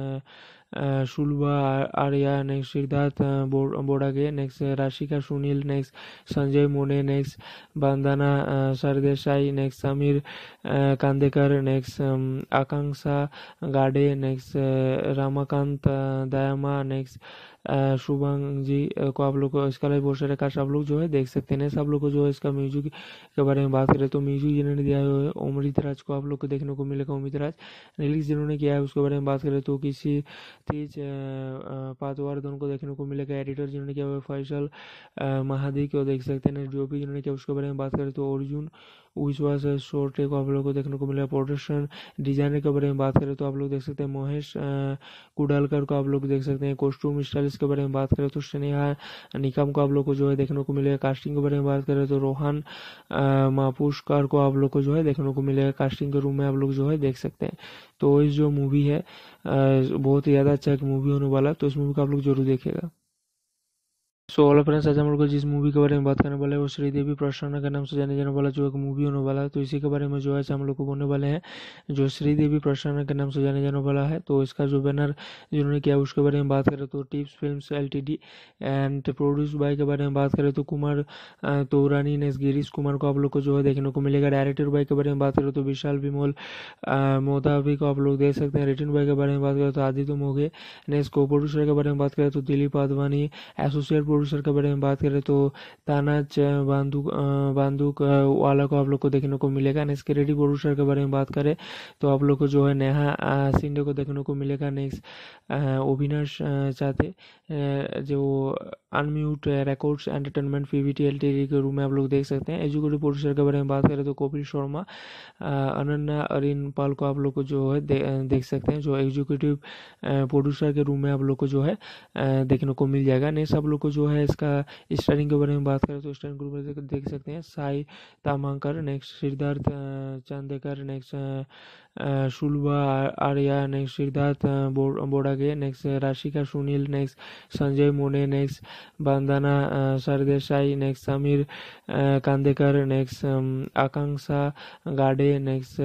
Shulba Arya next Siddharth Bodage next Rashika Sunil next Sanjay Mone next Bandana Sardesai next Sameer Kandekar next Akanksha Gade next Ramakant Dayama next Shubhang ji को आप लोग को इसका live सारे cast आप लोग जो है देख सकते हैं। सब लोग को जो है इसका म्यूज़िक के बारे में बात करें तो म्यूज़िक जिन्होंने दिया है अमृत राज को आप लोग को देखने को मिलेगा अमृत राज। रिलीज़ जिन्होंने किया है उसके बारे में बात करें तो किसी तेज पातवार को देखने को मिलेगा। एडिटर जिन्होंने किया हुआ है फैसल महादी को देख सकते हैं। जो भी जिन्होंने किया उसके बारे में बात करें तो अर्जुन विश्वास शॉर्ट को आप लोग को देखने को मिलेगा प्रोडक्शन डिज़ाइनर के बारे में बात करें तो आप लोग देख सकते हैं महेश कुडालकर को आप लोग देख सकते हैं कॉस्ट्यूम स्टाइलिस्ट के बारे में बात करें तो स्नेहा निकम को आप लोग को जो है देखने को मिलेगा कास्टिंग के बारे में बात करें तो रोहन मापुष्कर को आप लोग को जो है देखने को मिलेगा कास्टिंग के रूम में आप लोग जो है देख सकते हैं। तो इस जो मूवी है बहुत ही ज़्यादा अच्छा एक मूवी होने वाला तो इस मूवी को आप लोग ज़रूर देखेगा सो ऑल फ्रेंड्स आज हम लोग जिस मूवी के बारे में बात करने वाले हैं, वो श्रीदेवी प्रसन्ना के नाम से जाने जाने वाला, जो एक मूवी होने वाला है तो इसी के बारे में जो है हम लोग को बोलने वाले हैं, जो श्रीदेवी प्रसन्ना के नाम से जाने जाने वाला है तो इसका जो बैनर जिन्होंने किया, उसके बारे में बात करें तो Tips film L and produce by के बारे में बात करें तो कुमार तोरानी ने गिरीश कुमार को आप लोग को जो है देखने को मिलेगा। डायरेक्टर बाय के बारे में बात करें तो विशाल विमोल मोदावी को आप लोग देख सकते हैं। रिटर्न बाय के बारे में बात करें तो आदित्य मोगे नेक्स्ट को प्रोड्यूसर के बारे में बात करें तो दिलीप आदवानी एसोसिएट प्रोड्यूसर के बारे में बात करें तो ताना बांदूक बांदूक वाला को आप लोग को देखने को मिलेगा। नेक्स्ट क्रेडिट प्रोड्यूसर के बारे में बात करें तो आप लोग को जो है नेहा सिंडे को देखने को मिलेगा। नेक्स्ट अविनाश चाहते जो Unmute Records Entertainment PVT L के रूम में आप लोग देख सकते हैं। एजुकेटिव प्रोड्यूसर के बारे में बात करें तो कपिल शर्मा अनन्या अरिन पाल को आप लोग को जो है दे, देख सकते हैं जो एग्जीक्यूटिव प्रोड्यूसर के रूम में आप लोग को जो है देखने को मिल जाएगा। नेक्स्ट आप लोग को जो है इसका स्टारिंग के बारे में बात करें तो स्टारिंग ग्रुप में देख सकते हैं, Sai Tamhankar next Siddharth Chandekar next Shulba Arya next Siddharth Bodage next Rashika Sunil next Sanjay Mone next Bandana Sardesai next Sameer Kandekar next Akanksha Gade next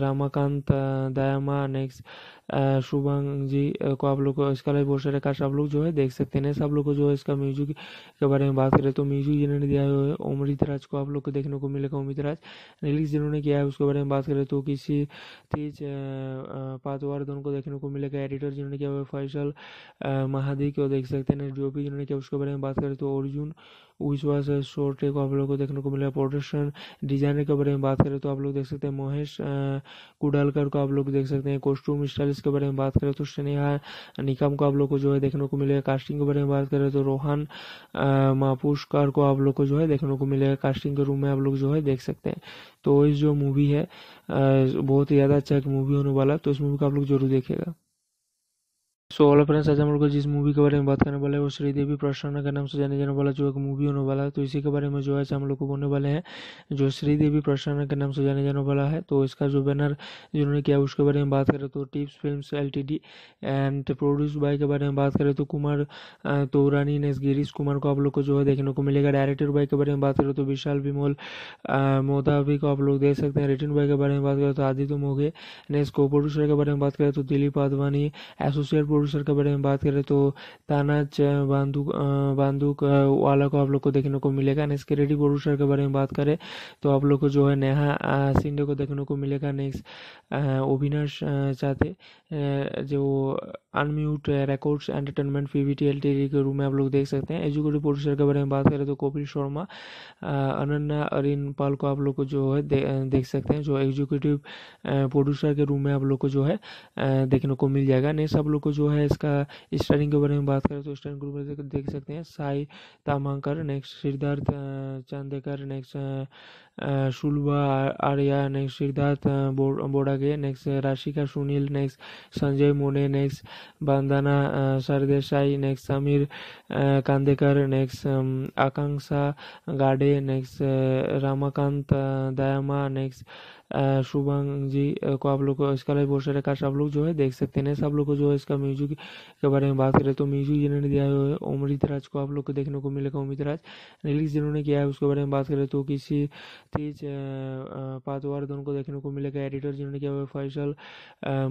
Ramakant Dayama next Shubhang ji को आप लोग को इसका live सारे cast आप लोग जो है देख सकते हैं सब लोग को जो है इसका म्यूज़िक के बारे में बात करें तो म्यूज़िक जिन्होंने दिया है अमृत राज को आप लोग को देखने को मिलेगा अमृत राज रिलीज़ जिन्होंने किया है उसके बारे में बात करें तो किसी तेज पातवार को देखने को मिलेगा। एडिटर जिन्होंने किया फैसल महादी को देख सकते हैं। जो भी जिन्होंने किया उसके बारे में बात करें तो अर्जुन विश्वास शॉर्ट को आप लोग को देखने को मिलेगा प्रोडक्शन डिज़ाइनर के बारे में बात करें तो आप लोग देख सकते हैं महेश कुडालकर को आप लोग देख सकते हैं। कॉस्ट्यूम स्टाइलिस्ट के बारे में बात करें तो स्नेहा, निकम को आप लोग को जो है देखने को मिलेगा। कास्टिंग के बारे में बात करें तो रोहन मापुष्कर को आप लोग को जो है देखने को मिलेगा। कास्टिंग के रूम में आप लोग जो है देख सकते हैं। तो इस जो मूवी है बहुत ही ज़्यादा अच्छा एक मूवी होने वाला तो इस मूवी को आप लोग ज़रूर देखेगा सो ऑल फ्रेंड्स आज हम लोग जिस मूवी के बारे में बात करने वाले हैं, वो श्रीदेवी प्रसन्ना के नाम से जाने जाने वाला, जो एक मूवी होने वाला है। तो इसी के बारे में जो है हम लोग को बोलने वाले हैं, जो श्रीदेवी प्रसन्ना के नाम से जाने जाने वाला है तो इसका जो बैनर जिन्होंने किया, उसके बारे में बात करें तो Tips film L and produce by के बारे में बात करें तो कुमार तोरानी ने गिरीश कुमार को आप लोग को जो है देखने को मिलेगा। डायरेक्टर बाय के बारे में बात करें तो विशाल विमोल मोदावी को आप लोग देख सकते हैं। रिटर्न बाय के बारे में बात करें तो आदित्य मोगे नेक्स्ट को प्रोड्यूसर के बारे में बात करें तो दिलीप आदवानी एसोसिएट प्रोड्यूसर के बारे में बात करें तो ताना बांदूक बांदूक वाला को आप लोग को देखने को मिलेगा। नेक्स्ट क्रेडिट प्रोड्यूसर के बारे में बात करें तो आप लोग को जो है नेहा सिंधे को देखने को मिलेगा। नेक्स्ट अविनाश चाहते जो Unmute Records Entertainment PVT L के रूम में आप लोग देख सकते हैं। एजुकेटिव प्रोड्यूसर के बारे में बात करें तो कपिल शर्मा अनन्या, अरिन पाल को आप लोग को जो है देख सकते हैं। जो एग्जीक्यूटिव प्रोड्यूसर के रूम में आप लोग को जो है देखने को मिल जाएगा। नेक्स्ट आप लोग को जो इसका स्टारिंग के बारे में बात करें तो स्टारिंग ग्रुप देख सकते हैं, Sai Tamhankar next Siddharth Chandekar next Shulba Arya next Siddharth Bodage next Rashika Sunil next Sanjay Mone next Bandana Sardesai next Sameer Kandekar next Akanksha Gade next Ramakant Dayama next Shubhang ji को आप लोग को इसका live बहुत सारे cast आप लोग जो है देख सकते हैं सब लोग को जो है इसका म्यूज़िक के बारे में बात करें तो म्यूज़िक जिन्होंने दिया है अमृत राज को आप लोग को देखने को मिलेगा अमृत राज रिलीज़ जिन्होंने किया है उसके बारे में बात करें तो किसी तेज पातवार को देखने को मिलेगा। एडिटर जिन्होंने किया फैसल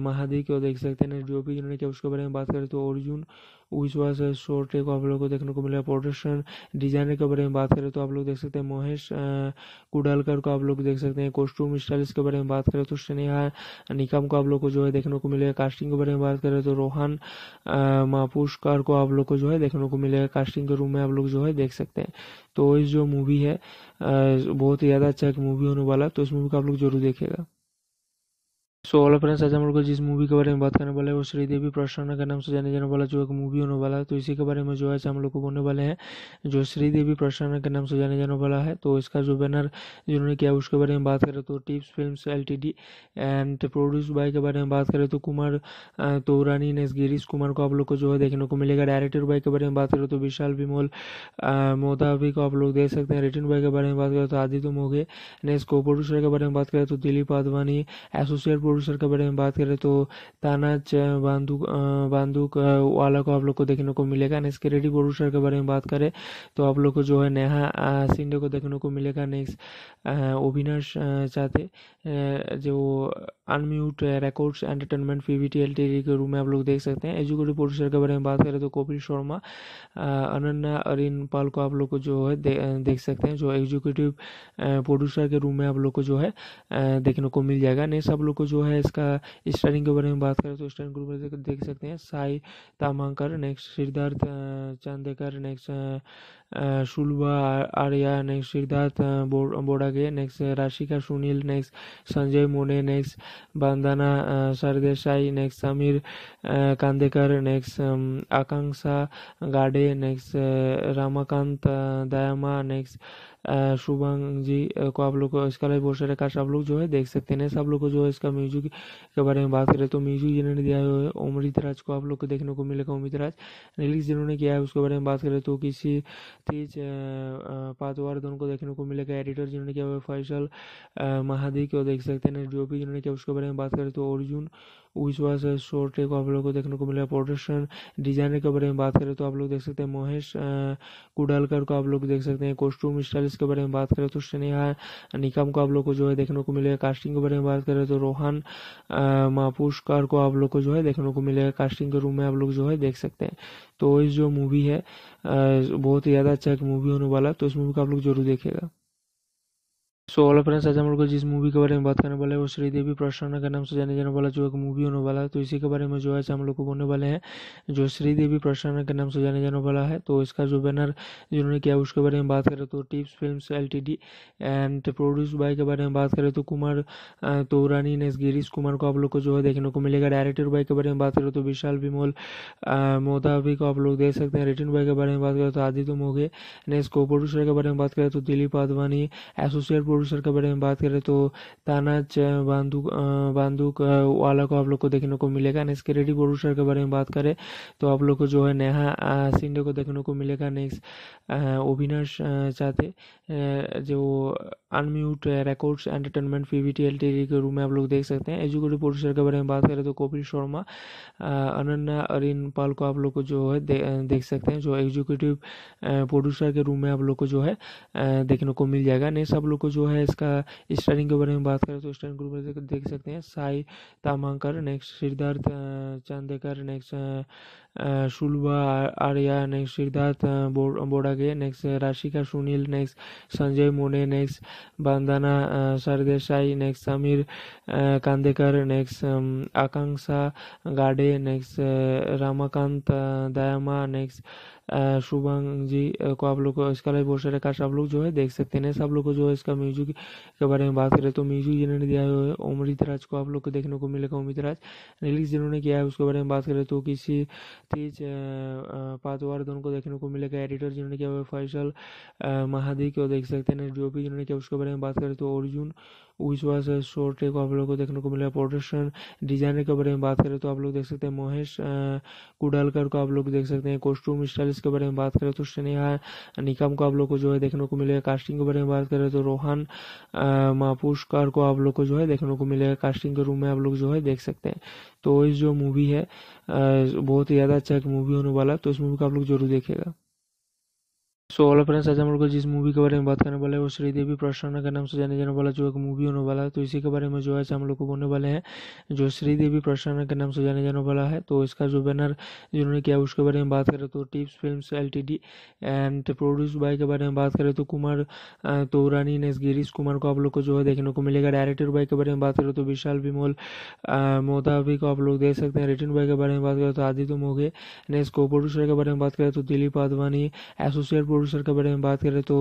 महादी को देख सकते हैं। जो भी जिन्होंने किया उसके बारे में बात करें तो अर्जुन विश्वास शॉर्ट एक आप लोग को देखने को मिलेगा प्रोडक्शन डिज़ाइनर के बारे में बात करें तो आप लोग देख सकते हैं महेश कुडालकर को आप लोग देख सकते हैं। कॉस्ट्यूम स्टाइलिस्ट के बारे में बात करें तो स्नेहा, निकम को आप लोग को जो है देखने को मिलेगा। कास्टिंग के बारे में बात करें तो रोहन मापुष्कर को आप लोग को जो है देखने को मिलेगा। कास्टिंग के रूम में आप लोग जो है देख सकते हैं। तो इस जो मूवी है बहुत ही ज़्यादा अच्छा एक मूवी होने वाला तो इस मूवी को आप लोग ज़रूर देखेगा सो ऑल फ्रेंड्स आज हम लोग जिस मूवी के बारे में बात करने वाले हैं, वो श्रीदेवी प्रसन्ना के नाम से जाने जाने वाला, जो एक मूवी होने वाला है। तो इसी के बारे में जो है हम लोग को बोलने वाले हैं, जो श्रीदेवी प्रसन्ना के नाम से जाने जाने वाला है तो इसका जो बैनर जिन्होंने किया, उसके बारे में बात करें तो Tips film L and produce by के बारे में बात करें तो कुमार तोरानी ने गिरीश कुमार को आप लोग को जो है देखने को मिलेगा। डायरेक्टर बाय के बारे में बात करें तो विशाल विमोल मोदावी को आप लोग देख सकते हैं। रिटर्न बाय के बारे में बात करें तो आदित्य मोघे नेक्स्ट को प्रोड्यूसर के बारे में बात करें तो दिलीप आदवानी एसोसिएट प्रोड्यूसर के बारे में बात करें तो तानाज बांदूक बांदूक वाला को आप लोग को देखने को मिलेगा। नेक्स्ट रेडी प्रोड्यूसर के बारे में बात करें तो आप लोग को जो है नेहा सिंडे को देखने को मिलेगा। नेक्स्ट अविनाश चाहते जो Unmute Records Entertainment PVT L के रूम में आप लोग देख सकते हैं। एजुकेटिव प्रोड्यूसर के बारे में बात करें तो कपिल शर्मा अनन्या, अरिन पाल को आप लोग को जो है देख सकते हैं, जो एग्जीक्यूटिव प्रोड्यूसर के रूम में आप लोग को जो है देखने को मिल जाएगा। नेक्स्ट आप लोग को जो है इसका स्टारिंग के बारे में बात करें तो स्टारिंग ग्रुप में देख सकते हैं, Sai Tamhankar next Siddharth Chandekar next Shulba, Arya next Siddharth Bodage next Rashika, Sunil next Sanjay Mone next Bandana Sardesai next Sameer Kandekar next Akanksha Gade next Ramakant Dayama next Shubhang ji को आप लोग को इसका live बहुत सारे cast आप लोग जो है देख सकते हैं। सब लोग को जो है इसका म्यूज़िक के बारे में बात करें तो म्यूज़िक जिन्होंने दिया है अमृत राज को आप लोग को देखने को मिलेगा। अमृत राज रिलीज़ जिन्होंने किया है उसके बारे में बात करें तो किसी तेज पातवार को देखने को मिलेगा। एडिटर जिन्होंने किया हुआ फैसल महादी को देख सकते हैं। डीओपी जिन्होंने किया उसके बारे में बात करें तो अर्जुन विश्वास शॉर्ट को आप लोग को देखने को मिलेगा प्रोडक्शन डिज़ाइनर के बारे में बात करें तो आप लोग देख सकते हैं महेश कुडालकर को आप लोग देख सकते हैं कॉस्ट्यूम स्टाइलिस्ट के बारे में बात करें तो स्नेहा, निकम को आप लोग को जो है देखने को मिलेगा कास्टिंग के बारे में बात करें तो रोहन मापुष्कर को आप लोग को जो है देखने को मिलेगा कास्टिंग के रूम में आप लोग जो है देख सकते हैं। तो इस जो मूवी है बहुत ही ज़्यादा अच्छा एक मूवी होने वाला तो इस मूवी को आप लोग ज़रूर देखेगा सो ऑल फ्रेंड्स आज हम लोग जिस मूवी के बारे में बात करने वाले हैं, वो श्रीदेवी प्रसन्ना के नाम से जाने जाने वाला, जो एक मूवी होने वाला है तो इसी के बारे में जो है हम लोग को बोलने वाले हैं, जो श्रीदेवी प्रसन्ना के नाम से जाने जाने वाला है तो इसका जो बैनर जिन्होंने किया, उसके बारे में बात करें तो Tips film L and produce by के बारे में बात करें तो कुमार तोरानी ने गिरीश कुमार को आप लोग को जो है देखने को मिलेगा। डायरेक्टर बाय के बारे में बात करें तो विशाल विमोल मोदावी को आप लोग देख सकते हैं। रिटर्न बाय के बारे में बात करें तो आदित्य मोघे नेक्स्ट को प्रोड्यूसर के बारे में बात करें तो दिलीप आदवानी एसोसिएट प्रोड्यूसर के बारे में बात करें तो ताना बांदूक बांदूक वाला को आप लोग को देखने को मिलेगा। नेक्स्ट रेडी प्रोड्यूसर के बारे में बात करें तो आप लोग को जो है नेहा सिंडे को देखने को मिलेगा। नेक्स्ट अविनाश चाहते जो Unmute Records Entertainment PVT L के रूम में आप लोग देख सकते हैं। एजुकेटिव प्रोड्यूसर के बारे में बात करें तो कपिल शर्मा अनन्या, अरिन पाल को आप लोग को जो है देख सकते हैं। जो एग्जीक्यूटिव प्रोड्यूसर के रूम में आप लोग को जो है देखने को मिल जाएगा। नेक्स्ट आप लोग को जो है इसका स्टारिंग के बारे में बात करें तो स्टारिंग ग्रुप में देख सकते हैं। Sai Tamhankar next Siddharth Chandekar next Shulba Arya next Siddharth Bodage next Rashika Sunil next Sanjay Mone next Bandana Sardesai next Sameer Kandekar next Akanksha Gade next Ramakant Dayama next Shubhang ji को आप लोग को इसका live सारे cast आप लोग जो है देख सकते हैं सब लोग को जो है इसका म्यूज़िक के बारे में बात करें तो म्यूज़िक जिन्होंने दिया है अमृत राज को आप लोग को देखने को मिलेगा अमृत राज रिलीज़ जिन्होंने किया है उसके बारे में बात करें तो किसी तेज पातवार को देखने को मिलेगा। एडिटर जिन्होंने किया हुआ फैसल महादी को देख सकते हैं। डीओपी जिन्होंने किया उसके बारे में बात करें तो अर्जुन विश्वास शॉर्ट को आप लोग को देखने को मिलेगा प्रोडक्शन डिज़ाइनर के बारे में बात करें तो आप लोग देख सकते हैं महेश कुडालकर को आप लोग देख सकते हैं कॉस्ट्यूम स्टाइलिस्ट के बारे में बात करें तो स्नेहा, निकम को आप लोग को जो है देखने को मिलेगा कास्टिंग के बारे में बात करें तो रोहन मापुष्कर को आप लोग को जो है देखने को मिलेगा कास्टिंग के रूम में आप लोग जो है देख सकते हैं। तो इस जो मूवी है बहुत ही ज़्यादा अच्छा एक मूवी होने वाला तो इस मूवी को आप लोग ज़रूर देखेगा सो ऑल फ्रेंड्स आज हम लोग जिस मूवी के बारे में बात करने वाले हैं, वो श्रीदेवी प्रसन्ना के नाम से जाने जाने वाला, जो एक मूवी होने वाला है तो इसी के बारे में जो है हम लोग को बोलने वाले हैं, जो श्रीदेवी प्रसन्ना के नाम से जाने जाने वाला है तो इसका जो बैनर जिन्होंने किया, उसके बारे में बात करें तो Tips film L and produce by के बारे में बात करें तो कुमार तोरानी ने गिरीश कुमार को आप लोग को जो है देखने को मिलेगा। डायरेक्टर बाय के बारे में बात करें तो विशाल विमोल मोदावी को आप लोग देख सकते हैं। रिटर्न बाय के बारे में बात करें तो आदित्य मोगे नेक्स्ट को प्रोड्यूसर के बारे में बात करें तो दिलीप आदवानी एसोसिएट प्रोड्यूसर के बारे में बात करें तो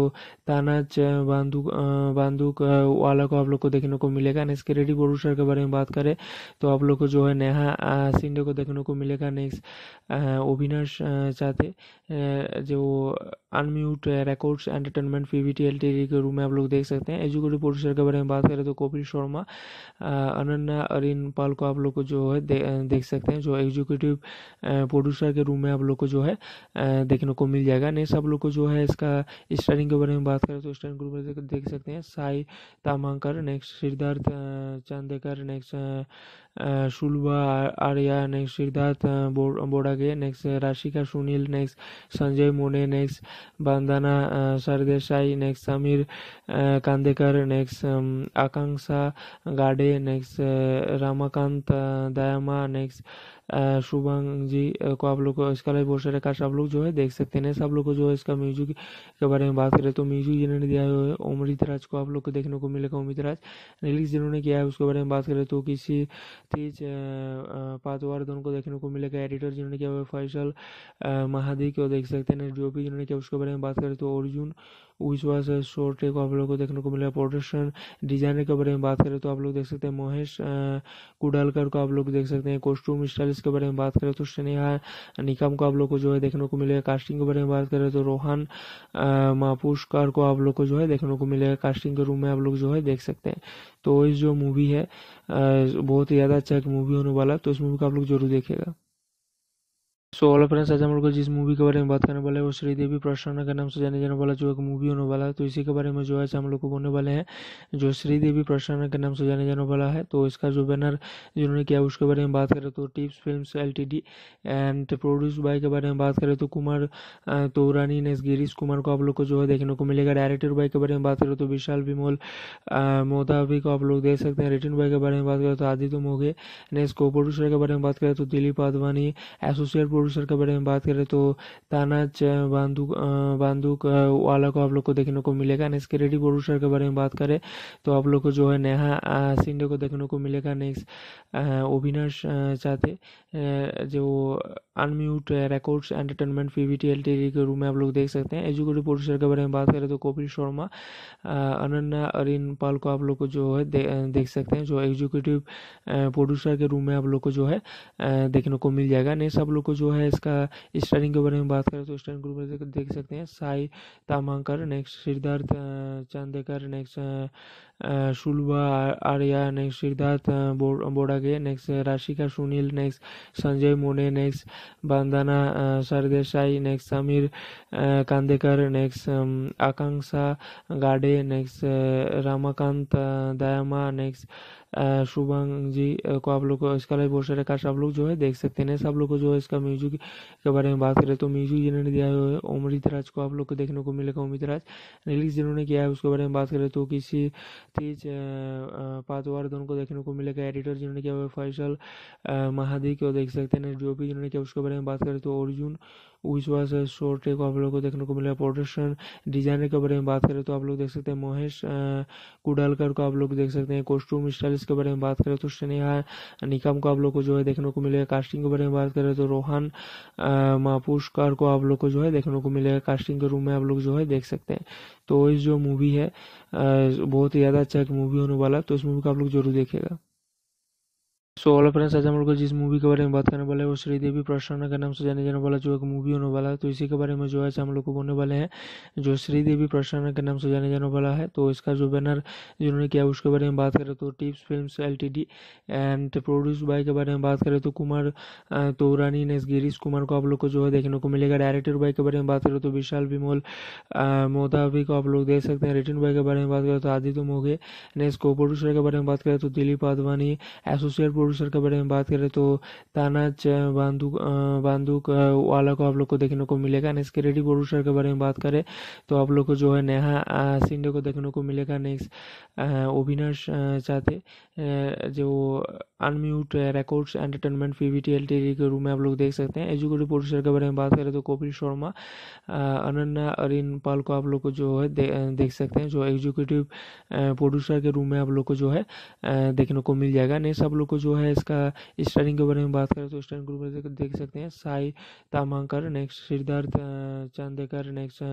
ताना बांदूक बांदूक वाला को आप लोग को देखने को मिलेगा। नेक्स्ट क्रेडिट प्रोड्यूसर के बारे में बात करें तो आप लोग को जो है नेहा सिंडे को देखने को मिलेगा। नेक्स्ट अविनाश चाहते जो Unmute Records Entertainment PVT L के रूम में आप लोग देख सकते हैं। एजुकेटिव प्रोड्यूसर के बारे में बात करें तो कपिल शर्मा अनन्या, अरिन पाल को आप लोग को जो है देख सकते हैं, जो एग्जीक्यूटिव प्रोड्यूसर के रूम में आप लोग को जो है देखने को मिल जाएगा। नेक्स्ट आप लोग को जो है इसका स्टारिंग के बारे में बात करें तो स्टारिंग ग्रुप में देख सकते हैं, Sai Tamhankar next Siddharth Chandekar next Shulba Arya next Siddharth Bodage next Rashika Sunil next Sanjay Mone next Bandana Sardesai next Sameer Kandekar next Akanksha Gade next Ramakant Dayama next Shubhang ji को आप लोग को इसका live बहुत सारे cast आप लोग जो है देख सकते हैं सब लोग को जो है इसका म्यूज़िक के बारे में बात करें तो म्यूज़िक जिन्होंने दिया है अमृत राज को आप लोग को देखने को मिलेगा अमित राज रिलीज़ जिन्होंने किया है उसके बारे में बात करें तो किसी तेज पातवार दोनों को देखने को मिलेगा। एडिटर जिन्होंने किया फैसल महादी को देख सकते हैं। जो भी जिन्होंने किया उसके बारे में बात करें तो अर्जुन विश्वास शोर्ट को आप लोग को देखने को मिलेगा प्रोडक्शन डिज़ाइनर के बारे में बात करें तो आप लोग देख सकते हैं महेश कुडालकर को आप लोग देख सकते हैं कॉस्ट्यूम स्टाइलिस्ट के बारे में बात करें तो स्नेहा, निकम को आप लोग को जो है देखने को मिलेगा कास्टिंग के बारे में बात करें तो रोहन मापुष्कर को आप लोग को जो है देखने को मिलेगा कास्टिंग के रूम में आप लोग जो है देख सकते हैं। तो इस जो मूवी है बहुत ही ज़्यादा अच्छा एक मूवी होने वाला तो इस मूवी को आप लोग ज़रूर देखेगा सो ऑल फ्रेंड्स आज हम लोग जिस मूवी के बारे में बात करने वाले हैं, वो श्रीदेवी प्रसन्ना के नाम से जाने जाने वाला, जो एक मूवी होने वाला है। तो इसी के बारे में जो है हम लोग को बोलने वाले हैं, जो श्रीदेवी प्रसन्ना के नाम से जाने जाने वाला है तो इसका जो बैनर जिन्होंने किया, उसके बारे में बात करें तो Tips film L and produce by के बारे में बात करें तो कुमार तोरानी ने गिरीश कुमार को आप लोग को जो है देखने को मिलेगा। डायरेक्टर बाय के बारे में बात करें तो विशाल विमोल मोदावी को आप लोग देख सकते हैं। रिटर्न बाय के बारे में बात करें तो आदित्य मोगे नेक्स्ट को प्रोड्यूसर के बारे में बात करें तो दिलीप आदवानी एसोसिएट प्रोड्यूसर के बारे में बात करें तो ताना बांदूक बांदूक वाला को आप लोग को देखने को मिलेगा। नेक्स्ट क्रेडिट प्रोड्यूसर के बारे में बात करें तो आप लोग को जो है नेहा सिंडे को देखने को मिलेगा। नेक्स्ट अविनाश चाहते जो Unmute Records Entertainment PVT L के रूम में आप लोग देख सकते हैं। एजुकेटिव प्रोड्यूसर के बारे में बात करें तो कपिल शर्मा अनन्या अरिन पाल को आप लोग को जो है दे, देख सकते हैं जो एग्जीक्यूटिव प्रोड्यूसर के रूम में आप लोग को जो है देखने को मिल जाएगा। नेक्स्ट आप लोग को जो है इसका स्टारिंग के बारे में बात करें तो स्टारिंग ग्रुप में देख सकते हैं, Sai Tamhankar next Siddharth Chandekar next Shulba, Arya next Siddharth Bodage next Rashika, Sunil next Sanjay Mone next Bandana Sardesai next Sameer Kandekar next Akanksha Gade next Ramakant Dayama next Shubhang ji को आप लोग इसका live बहुत सारे cast आप लोग जो है देख सकते हैं। सब लोग को जो है इसका म्यूज़िक के बारे में बात करें तो म्यूज़िक जिन्होंने दिया है अमृत राज को आप लोग को देखने को मिलेगा। अमित राज रिलीज़ जिन्होंने किया है उसके बारे में बात करें तो किसी तेज पातवार दोनों को देखने को मिलेगा। एडिटर जिन्होंने किया हुआ फैसल महादी को देख सकते हैं। जो भी जिन्होंने किया उसके बारे में बात करें तो अर्जुन विश्वास शोर्ट को आप लोग को देखने को मिलेगा प्रोडक्शन डिज़ाइनर के बारे में बात करें तो आप लोग देख सकते हैं महेश कुडालकर को आप लोग देख सकते हैं कॉस्ट्यूम स्टाइलिस्ट के बारे में बात करें तो स्नेहा, निकम को आप लोग को जो है देखने को मिलेगा कास्टिंग के बारे में बात करें तो रोहन मापुष्कर को आप लोग को जो है देखने को मिलेगा कास्टिंग के रूम में आप लोग जो है देख सकते हैं। तो इस जो मूवी है बहुत ही ज़्यादा अच्छा एक मूवी होने वाला तो इस मूवी को आप लोग ज़रूर देखेगा सो ऑल फ्रेंड्स आज हम लोग जिस मूवी के बारे में बात करने वाले हैं, वो श्रीदेवी प्रसन्ना के नाम से जाने जाने वाला, जो एक मूवी होने वाला है तो इसी के बारे में जो है हम लोग को बोलने वाले हैं, जो श्रीदेवी प्रसन्ना के नाम से जाने जाने वाला है तो इसका जो बैनर जिन्होंने किया, उसके बारे में बात करें तो Tips film L and produce by के बारे में बात करें तो कुमार तोरानी ने गिरीश कुमार को आप लोग को जो है देखने को मिलेगा। डायरेक्टर बाय के बारे में बात करें तो विशाल विमोल मोदावी को आप लोग देख सकते हैं। रिटर्न बाय के बारे में बात करें तो आदित्य मोगे नेक्स्ट को प्रोड्यूसर के बारे में बात करें तो दिलीप आदवानी एसोसिएट प्रोड्यूसर के बारे में बात करें तो ताना बांदूक बांदूक वाला को आप लोग को देखने को मिलेगा। नेक्स्ट क्रेडिट प्रोड्यूसर के बारे में बात करें तो आप लोग को जो है नेहा सिंधे को देखने को मिलेगा। नेक्स्ट अविनाश चाहते जो Unmute Records Entertainment PVT L के रूम में आप लोग देख सकते हैं। एजुकेटिव प्रोड्यूसर के बारे में बात करें तो कपिल शर्मा अनन्या अरिन पाल को आप लोग को जो है दे, देख सकते हैं। जो एग्जीक्यूटिव प्रोड्यूसर के रूम में आप लोग को जो है देखने को मिल जाएगा। नेक्स्ट आप लोग को जो है इसका स्टारिंग के बारे में बात करें तो स्टारिंग ग्रुप में देख सकते हैं, Sai Tamhankar next Siddharth Chandekar next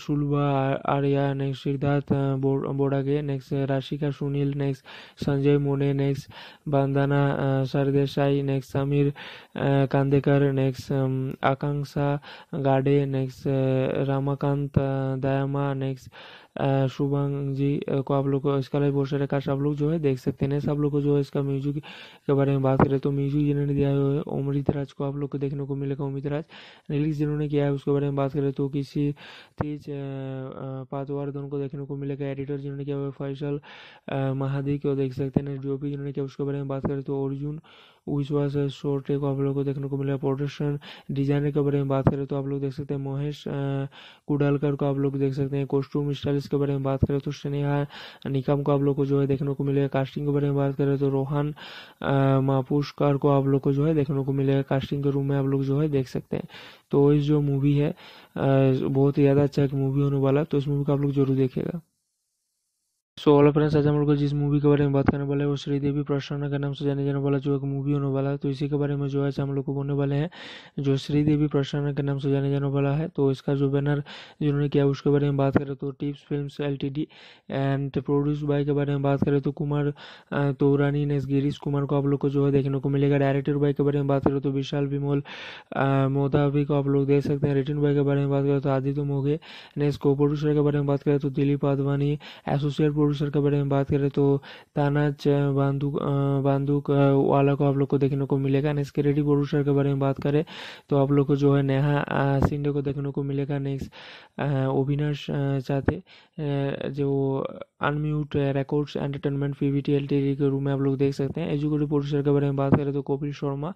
Shulba, Arya next Siddharth Bodage next Rashika, Sunil next Sanjay Mone next Bandana Sardesai next Sameer Kandekar next Akanksha Gade next Ramakant Dayama next Shubhang ji को आप लोग को इसका live बहुत सारे cast आप लोग जो है देख सकते हैं। सब लोग को जो है इसका म्यूज़िक के बारे में बात करें तो म्यूज़िक जिन्होंने दिया है अमृत राज को आप लोग को देखने को मिलेगा अमृत राज। रिलीज़ जिन्होंने किया है उसके बारे में बात करें तो किसी तेज पातवार को देखने को मिलेगा। एडिटर जिन्होंने किया हुआ फैसल महादी को देख सकते हैं। जो भी जिन्होंने किया उसके बारे में बात करें तो अर्जुन विश्वास शॉर्ट को आप लोग को देखने को मिलेगा प्रोडक्शन डिज़ाइनर के बारे में बात करें तो आप लोग देख सकते हैं महेश कुडालकर को आप लोग देख सकते हैं। कॉस्ट्यूम स्टाइलिश के बारे में बात करें तो स्नेहा, निकम को आप लोग को जो है देखने को मिलेगा। कास्टिंग के बारे में बात करें तो रोहन मापुष्कर को आप लोग को जो है देखने को मिलेगा। कास्टिंग के रूम में आप लोग जो है देख सकते हैं। तो इस जो मूवी है बहुत ही ज़्यादा अच्छा एक मूवी होने वाला तो इस मूवी को आप लोग ज़रूर देखेगा सो ऑल फ्रेंड्स आज हम लोग जिस मूवी के बारे में बात करने वाले हैं, वो श्रीदेवी प्रसन्ना के नाम से जाने जाने वाला जो एक मूवी होने वाला है तो इसी के बारे में जो है हम लोग को बोलने वाले हैं, जो श्रीदेवी प्रसन्ना के नाम से जाने जाने वाला है तो इसका जो बैनर जिन्होंने किया उसके बारे में बात करें तो Tips film L and produce by के बारे में बात करें तो कुमार तोरानी ने गिरीश कुमार को आप लोग को जो है देखने को मिलेगा। डायरेक्टर बाय के बारे में बात करें तो विशाल विमोल मोदावी को आप लोग देख सकते हैं। रिटर्न बाय के बारे में बात करें तो आदित्य मोगे नेक्स्ट को प्रोड्यूसर के बारे में बात करें तो दिलीप आदवानी एसोसिएट प्रोड्यूसर के बारे में बात करें तो ताना बांदूक बांदूक वाला को आप लोग को देखने को मिलेगा। नेक्स्ट क्रेडिट प्रोड्यूसर के बारे में बात करें तो आप लोग को जो है नेहा सिंधे को देखने को मिलेगा। नेक्स्ट अविनाश चाहते जो Unmute Records Entertainment PVT L के रूम में आप लोग देख सकते हैं। एजुकेटिव प्रोड्यूसर के बारे में बात करें तो कपिल शर्मा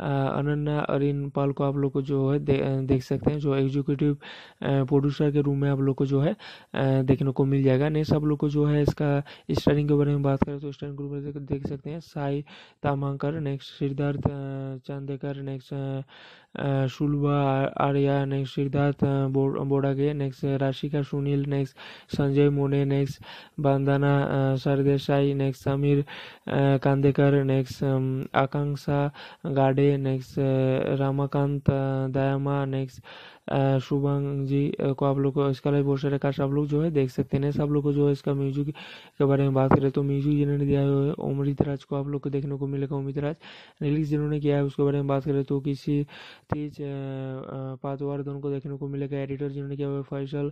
अनन्या अरिन पाल को आप लोग को जो है दे, देख सकते हैं जो एग्जीक्यूटिव प्रोड्यूसर के रूम में आप लोग को जो है देखने को मिल जाएगा। नेक्स्ट आप लोग को जो है इसका स्टारिंग के बारे में बात करें तो स्टारिंग ग्रुप देख सकते हैं Sai Tamhankar next Siddharth Chandekar next Shulba Arya next Siddharth Bodage next Rashika Sunil next Sanjay Mone next Bandana Sardesai next Sameer Kandekar next Akanksha Gade next Ramakant Dayama next Shubhang ji को आप लोग को इसका live बहुत सारे cast लोग जो है देख सकते हैं सब लोग को जो है इसका म्यूज़िक के बारे में बात करें तो म्यूज़िक जिन्होंने दिया है अमृत राज को आप लोग को देखने को मिलेगा अमृत राज रिलीज़ जिन्होंने किया है उसके बारे में बात करें तो किसी तेज पातवार को देखने को मिलेगा। एडिटर जिन्होंने किया फैसल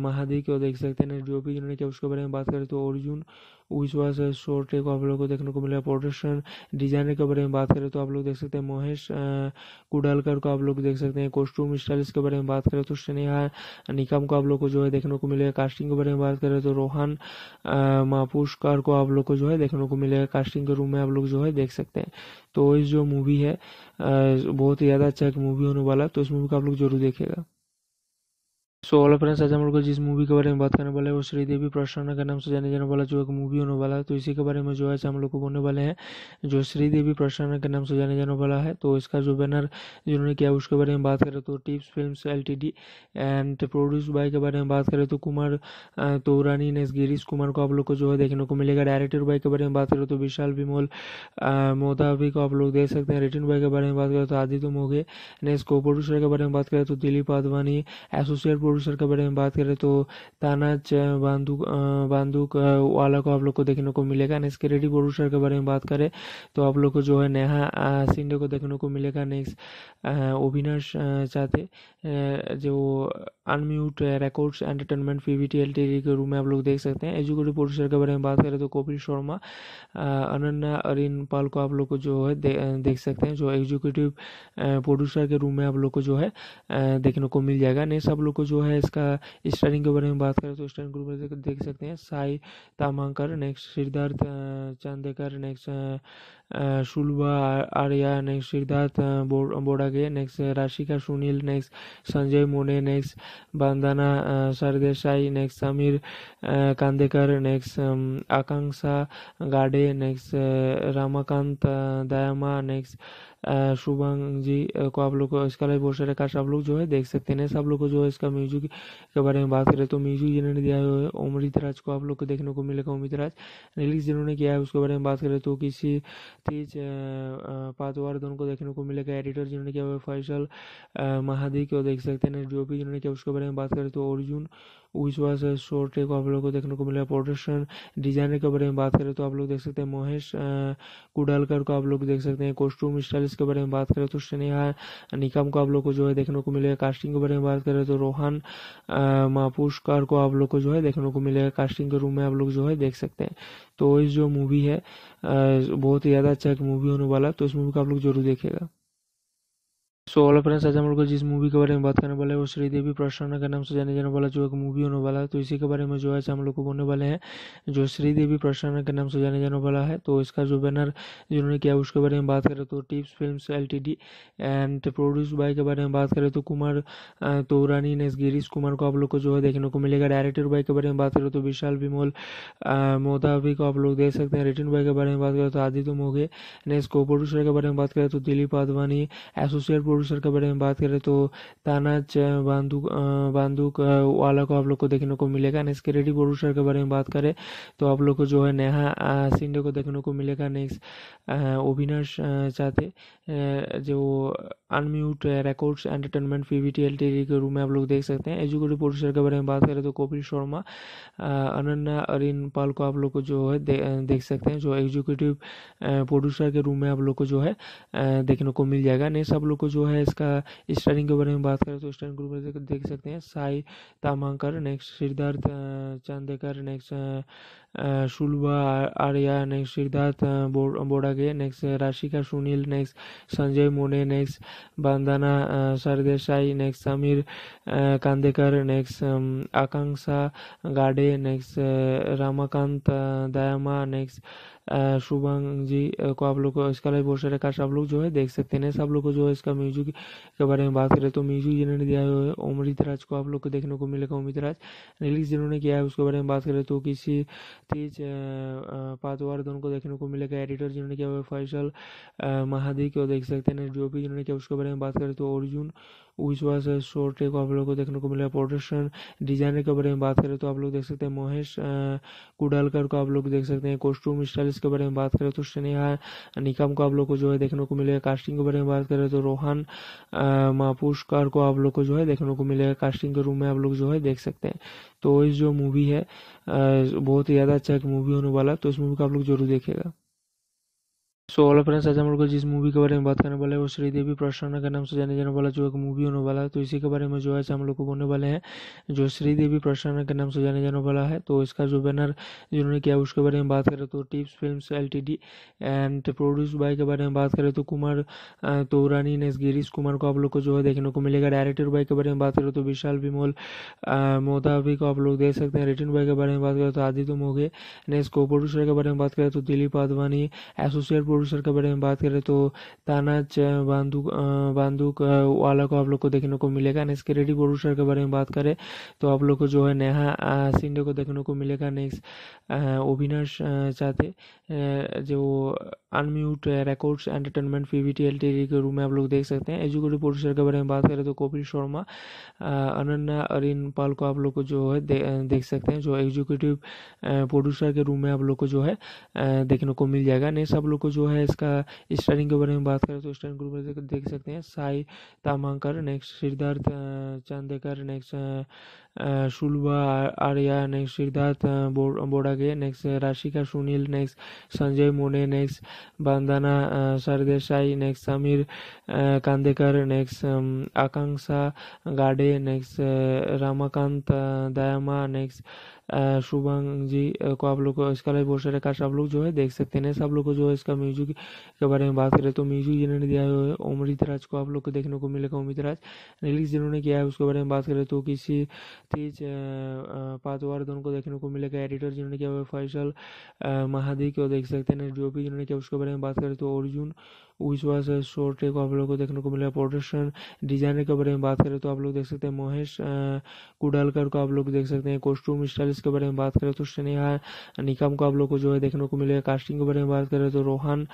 महादी को देख सकते हैं। जो भी जिन्होंने किया उसके बारे में बात करें तो अर्जुन विश्वास शॉर्ट को आप लोग को देखने को मिलेगा प्रोडक्शन डिज़ाइनर के बारे में बात करें तो आप लोग देख सकते हैं महेश कुडालकर को आप लोग देख सकते हैं कॉस्ट्यूम स्टाइलिश के बारे में बात करें तो स्नेहा, निकम को आप लोग को जो है देखने को मिलेगा कास्टिंग के बारे में बात करें तो रोहन मापुष्कर को आप लोग को जो है देखने को मिलेगा कास्टिंग के रूम में आप लोग जो है देख सकते हैं। तो इस जो मूवी है बहुत ही ज़्यादा अच्छा एक मूवी होने वाला तो इस मूवी को आप लोग ज़रूर देखेगा सो ऑल फ्रेंड्स आज हम लोग जिस मूवी के बारे में बात करने वाले हैं, वो श्रीदेवी प्रसन्ना के नाम से जाने जाने वाला, जो एक मूवी होने वाला है। तो इसी के बारे में जो है हम लोग को बोलने वाले हैं, जो श्रीदेवी प्रसन्ना के नाम से जाने जाने वाला है तो इसका जो बैनर जिन्होंने किया, उसके बारे में बात करें तो Tips film L and produce by के बारे में बात करें तो कुमार तोरानी ने गिरीश कुमार को आप लोग को जो है देखने को मिलेगा। डायरेक्टर बाय के बारे में बात करें तो विशाल विमोल मोदावी को आप लोग देख सकते हैं। रिटर्न बाय के बारे में बात करें तो आदित्य मोगे नेक्स्ट को प्रोड्यूसर के बारे में बात करें तो दिलीप आदवानी एसोसिएट प्रोड्यूसर के बारे में बात करें तो ताना बांदूक बांदूक वाला को आप लोग को देखने को मिलेगा। नेक्स्ट क्रेडिट प्रोड्यूसर के बारे में बात करें तो आप लोग को जो है नेहा सिंधे को देखने को मिलेगा। नेक्स्ट अविनाश चाहते जो Unmute Records Entertainment PVT L के रूम में आप लोग देख सकते हैं। एजुकेटिव प्रोड्यूसर के बारे में बात करें तो कपिल शर्मा अनन्या अरिन पाल को आप लोग को जो है दे, देख सकते हैं। जो एग्जीक्यूटिव प्रोड्यूसर के रूम में आप लोग को जो है देखने को मिल जाएगा। नेक्स्ट आप लोग को जो है इसका स्टारिंग के बारे में बात करें तो स्टारिंग ग्रुप में देख सकते हैं, Sai Tamhankar next Siddharth Chandekar next Shulabha Arya next Siddharth Bodage next Rashika, Sunil next Sanjay Mone next Bandana Sardesai next Sameer Kandekar next Akanksha Gade next Ramakant Dayama next Shubhang ji को आप लोग इसका बहुत सारे cast आप लोग जो है देख सकते हैं। सब लोग को जो है इसका म्यूज़िक के बारे में बात करें तो म्यूज़िक जिन्होंने दिया है अमृत राज को आप लोग को देखने को मिलेगा। अमृत राज रिलीज़ जिन्होंने किया है उसके बारे में बात करें तो किसी तेज पातवार को देखने को मिलेगा। एडिटर जिन्होंने किया हुआ फैसल महादी को देख सकते हैं। भी जिन्होंने किया उसके बारे में बात करें तो अर्जुन विश्वास शोर्ट को आप लोग को देखने को मिलेगा प्रोडक्शन डिज़ाइनर के बारे में बात करें तो आप लोग देख सकते हैं महेश कुडालकर को आप लोग देख सकते हैं कॉस्ट्यूम स्टाइलिस्ट के बारे में बात करें तो स्नेहा, निकम को आप लोग को जो है देखने को मिलेगा कास्टिंग के बारे में बात करें तो रोहन मापुष्कर को आप लोग को जो है देखने को मिलेगा कास्टिंग के रूम में आप लोग जो है देख सकते हैं। तो इस जो मूवी है बहुत ही ज़्यादा अच्छा एक मूवी होने वाला तो इस मूवी को आप लोग ज़रूर देखेगा सो ऑल फ्रेंड्स आज हम लोग जिस मूवी के बारे में बात करने वाले हैं, वो श्रीदेवी प्रसन्ना के नाम से जाने जाने वाला, जो एक मूवी होने वाला है तो इसी के बारे में जो है हम लोग को बोलने वाले हैं, जो श्रीदेवी प्रसन्ना के नाम से जाने जाने वाला है तो इसका जो बैनर जिन्होंने किया, उसके बारे में बात करें तो Tips film L and produce by के बारे में बात करें तो कुमार तोरानी ने गिरीश कुमार को आप लोग को जो है देखने को मिलेगा। डायरेक्टर बाय के बारे में बात करें तो विशाल विमोल मोदावी को आप लोग देख सकते हैं। रिटर्न बाय के बारे में बात करें तो आदित्य मोघे नेक्स्ट को प्रोड्यूसर के बारे में बात करें तो दिलीप आदवानी एसोसिएट प्रोड्यूसर के बारे में बात करें तो ताना बांदूक बांदूक वाला को आप लोग को देखने को मिलेगा। नेक्स्ट रेडी प्रोड्यूसर के बारे में बात करें तो आप लोग को जो है नेहा सिंडे को देखने को मिलेगा। नेक्स्ट अविनाश चाहते जो Unmute Records Entertainment PVT L के रूम में आप लोग देख सकते हैं। एजुकेटिव प्रोड्यूसर के बारे में बात करें तो कपिल शर्मा अनन्या अरिन पाल को आप लोग को जो है दे, देख सकते हैं जो एग्जीक्यूटिव प्रोड्यूसर के रूम में आप लोग को जो है देखने को मिल जाएगा। नेक्स्ट आप लोग को जो है इसका स्टारिंग के बारे में बात करें तो स्टारिंग ग्रुप में देख सकते हैं। Sai Tamhankar next Siddharth Chandekar next Shulabha Arya next Siddharth Bodage next Rashika, Sunil next Sanjay Mone next Bandana Sardesai next Sameer Kandekar next Akanksha Gade next Ramakant Dayama next Shubhang ji को आप लोग इसका live बहुत सारे cast आप लोग जो है देख सकते हैं। सब लोग को जो है इसका म्यूज़िक के बारे में बात करें तो म्यूज़िक जिन्होंने दिया है अमृत राज को आप लोग को देखने को मिलेगा। अमृत राज रिलीज़ जिन्होंने किया है उसके बारे में बात करें तो किसी तेज पातवार को देखने को मिलेगा। एडिटर जिन्होंने किया हुआ फैसल महादी को देख सकते हैं। जो भी जिन्होंने किया उसके बारे में बात करें तो अर्जुन विश्वास शोर्ट को आप लोग को देखने को मिलेगा प्रोडक्शन डिज़ाइनर के बारे में बात करें तो आप लोग देख सकते हैं महेश कुडालकर को आप लोग देख सकते हैं कॉस्ट्यूम स्टाइलिस्ट के बारे में बात करें तो स्नेहा, निकम को आप लोग को जो है देखने को मिलेगा। कास्टिंग के बारे में बात करें तो रोहन मापुष्कर को आप लोग को जो है देखने को मिलेगा। कास्टिंग के रूम में आप लोग जो है देख सकते हैं। तो इस जो मूवी है बहुत ही ज़्यादा अच्छा एक मूवी होने वाला तो इस मूवी को आप लोग ज़रूर देखेगा सो ऑल फ्रेंड्स आज हम लोग जिस मूवी के बारे में बात करने वाले हैं, वो श्रीदेवी प्रसन्ना के नाम से जाने जाने वाला, जो एक मूवी होने वाला है तो इसी के बारे में जो है हम लोग को बोलने वाले हैं, जो श्रीदेवी प्रसन्ना के नाम से जाने जाने वाला है तो इसका जो बैनर जिन्होंने किया, उसके बारे में बात करें तो Tips film L and produce by के बारे में बात करें तो कुमार तोरानी, ने गिरीश कुमार को आप लोग को जो है देखने को मिलेगा। डायरेक्टर बाय के बारे में बात करें तो विशाल विमोल मोदावी को आप लोग देख सकते हैं। रिटर्न बाय के बारे में बात करें तो आदित्य मोघे नेक्स्ट को प्रोड्यूसर के बारे में बात करें तो दिलीप आदवानी एसोसिएट प्रोड्यूसर के बारे में बात करें तो ताना बांदूक बांदूक वाला को आप लोग को देखने को मिलेगा नेक्स्ट रेडी प्रोड्यूसर के बारे में बात करें तो आप लोग को जो है नेहा सिंडे को देखने को मिलेगा नेक्स्ट अविनाश चाहते जो Unmute Records Entertainment Pvt L के रूम में आप लोग देख सकते हैं। एजुकेटिव प्रोड्यूसर के बारे में बात करें तो कपिल शर्मा अनन्या, अरिन पाल को आप लोग को जो है देख सकते हैं, जो एग्जीक्यूटिव प्रोड्यूसर के रूम में आप लोग को जो है देखने को मिल जाएगा। नेक्स्ट आप लोग को जो है इसका स्टारिंग के बारे में बात करें तो स्टारिंग ग्रुप देख सकते हैं, Sai Tamankar next Siddharth Chandekar next Shulabha Arya next Siddharth Bodage next Rashika Sunil next Sanjay Mone next Bandana Sardesai next Sameer Kandekar next Akanksha Gade next Ramakant Dayama next Shubhang ji को आप लोग को इसका live सारे cast आप लोग जो है देख सकते हैं सब लोग को जो है इसका म्यूज़िक के बारे में बात करें तो म्यूज़िक जिन्होंने दिया है अमृत राज को आप लोग को देखने को मिलेगा अमित राज रिलीज़ जिन्होंने किया है उसके बारे में बात करें तो किसी तेज पातवार दोनों को देखने को मिलेगा। एडिटर जिन्होंने किया फैसल महादी को देख सकते हैं। जो भी जिन्होंने किया उसके बारे में बात करें तो अर्जुन विश्वास शॉर्ट को आप लोग को देखने को मिलेगा प्रोडक्शन डिज़ाइनर के बारे में बात करें तो आप लोग देख सकते हैं महेश कुडालकर को आप लोग देख सकते हैं, कॉस्ट्यूम स्टाइलिश के बारे में बात करें तो स्नेहा निकम को आप लोग को जो है देखने को मिलेगा। कास्टिंग के बारे में बात करें तो रोहन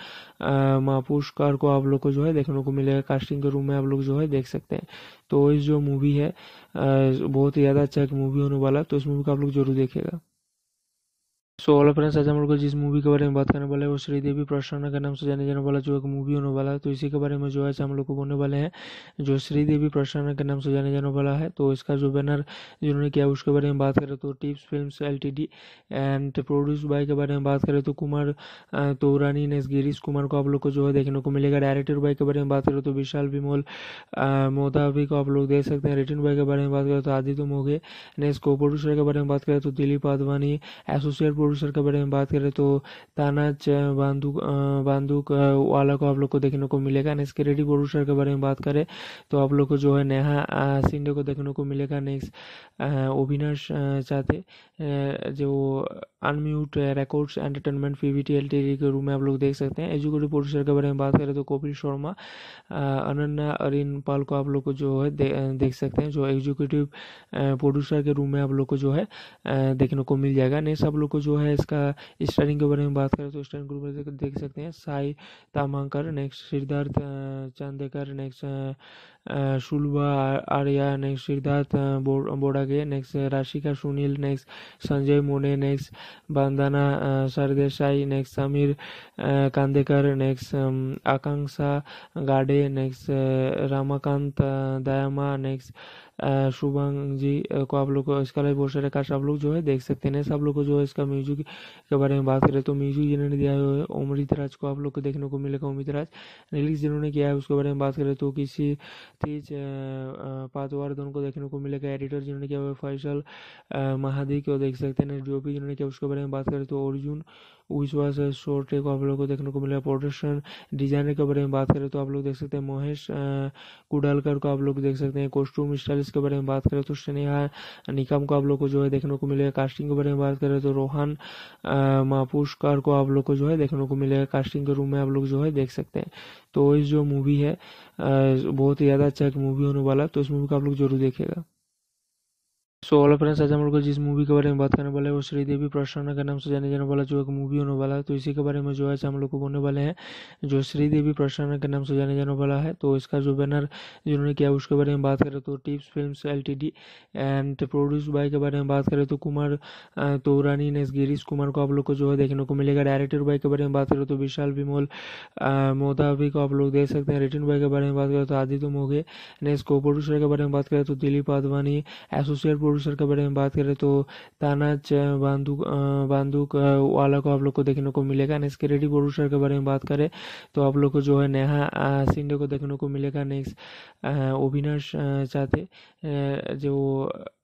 मापुष्कर को आप लोग को जो है देखने को मिलेगा। कास्टिंग के रूम में आप लोग जो है देख सकते हैं। तो इस जो मूवी है बहुत ही ज़्यादा अच्छा एक मूवी होने वाला तो इस मूवी को आप लोग ज़रूर देखेगा सो ऑल फ्रेंड्स आज हम लोग जिस मूवी के बारे में बात करने वाले हैं, वो श्रीदेवी प्रसन्ना के नाम से जाने जाने वाला जो एक मूवी होने वाला है तो इसी के बारे में जो है हम लोग को बोलने वाले हैं, जो श्रीदेवी प्रसन्ना के नाम से जाने जाने वाला है तो इसका जो बैनर जिन्होंने किया उसके बारे में बात करें तो Tips film L and produce by के बारे में बात करें तो कुमार तोरानी ने गिरीश कुमार को आप लोग को जो है देखने को मिलेगा। डायरेक्टर बाय के बारे में बात करें तो विशाल विमोल मोदावी को आप लोग देख सकते हैं। रिटर्न बाय के बारे में बात करें तो आदित्य मोघे नेक्स्ट को प्रोड्यूसर के बारे में बात करें तो दिलीप आदवानी एसोसिएट प्रोड्यूसर के बारे में बात करें तो ताना बांदूक बांदूक वाला को आप लोग को देखने को मिलेगा। नेक्स्ट रेडी प्रोड्यूसर के बारे में बात करें तो आप लोग को जो है नेहा सिंधे को देखने को मिलेगा। नेक्स्ट अविनाश चाहते जो Unmute Records Entertainment Pvt L के रूम में आप लोग देख सकते हैं। एजुकेटिव प्रोड्यूसर के बारे में बात करें तो कपिल शर्मा अनन्या अरिन पाल को आप लोग को जो है दे, देख सकते हैं। जो एग्जीक्यूटिव प्रोड्यूसर के रूम में आप लोग को जो है देखने को मिल जाएगा। नेक्स्ट आप लोग को जो है इसका स्टारिंग के बारे में बात करें तो स्टारिंग ग्रुप में देख सकते हैं, Sai Tamankar next Siddharth Chandekar next Shulba, Arya next Siddharth Bodage next Rashika, Sunil next Sanjay Mone next Bandana Sardesai next Sameer Kandekar next Akanksha Gade next Ramakant Dayama next Shubhang ji को आप लोग इसका live बहुत सारे cast आप लोग जो है देख सकते हैं। सब लोग को जो है इसका म्यूज़िक के बारे में बात करें तो म्यूज़िक जिन्होंने दिया है अमृत राज को आप लोग को देखने को मिलेगा। अमित राज रिलीज़ जिन्होंने किया है उसके बारे में बात करें तो किसी तेज पातवार को देखने को मिलेगा। एडिटर जिन्होंने किया हुआ फैसल महादी को देख सकते हैं। भी जिन्होंने किया उसके बारे में बात करें तो अर्जुन विश्वास शॉर्ट को आप लोग को देखने को मिलेगा प्रोडक्शन डिज़ाइनर के बारे में बात करें तो आप लोग देख सकते हैं महेश कुडालकर को आप लोग देख सकते हैं कॉस्ट्यूम स्टाइलिश के बारे में बात करें तो स्नेहा, निकम को आप लोग को जो है देखने को मिलेगा कास्टिंग के बारे में बात करें तो रोहन मापुष्कर को आप लोग को जो है देखने को मिलेगा कास्टिंग के रूम में आप लोग जो है देख सकते हैं। तो इस जो मूवी है बहुत ही ज़्यादा अच्छा एक मूवी होने वाला तो इस मूवी को आप लोग ज़रूर देखेगा सो ऑल फ्रेंड्स आज हम लोग जिस मूवी के बारे में बात करने वाले हैं, वो श्रीदेवी प्रसन्ना के नाम से जाने जाने वाला, जो एक मूवी होने वाला है। तो इसी के बारे में जो है हम लोग को बोलने वाले हैं, जो श्रीदेवी प्रसन्ना के नाम से जाने जाने वाला है तो इसका जो बैनर जिन्होंने किया, उसके बारे में बात करें तो Tips film L and produce by के बारे में बात करें तो कुमार तोरानी ने गिरीश कुमार को आप लोग को जो है देखने को मिलेगा। डायरेक्टर बाय के बारे में बात करें तो विशाल विमोल मोदावी को आप लोग देख सकते हैं। रिटर्न बाय के बारे में बात करें तो आदित्य मोघे नेक्स्ट को प्रोड्यूसर के बारे में बात करें तो दिलीप आदवानी एसोसिएट प्रोड्यूसर के बारे में बात करें तो तानाज बांदूक बांदूक वाला को आप लोग को देखने को मिलेगा। नेक्स्ट रेडी प्रोड्यूसर के बारे में बात करें तो आप लोग को जो है नेहा सिंधे को देखने को मिलेगा। नेक्स्ट अविनाश चाहते जो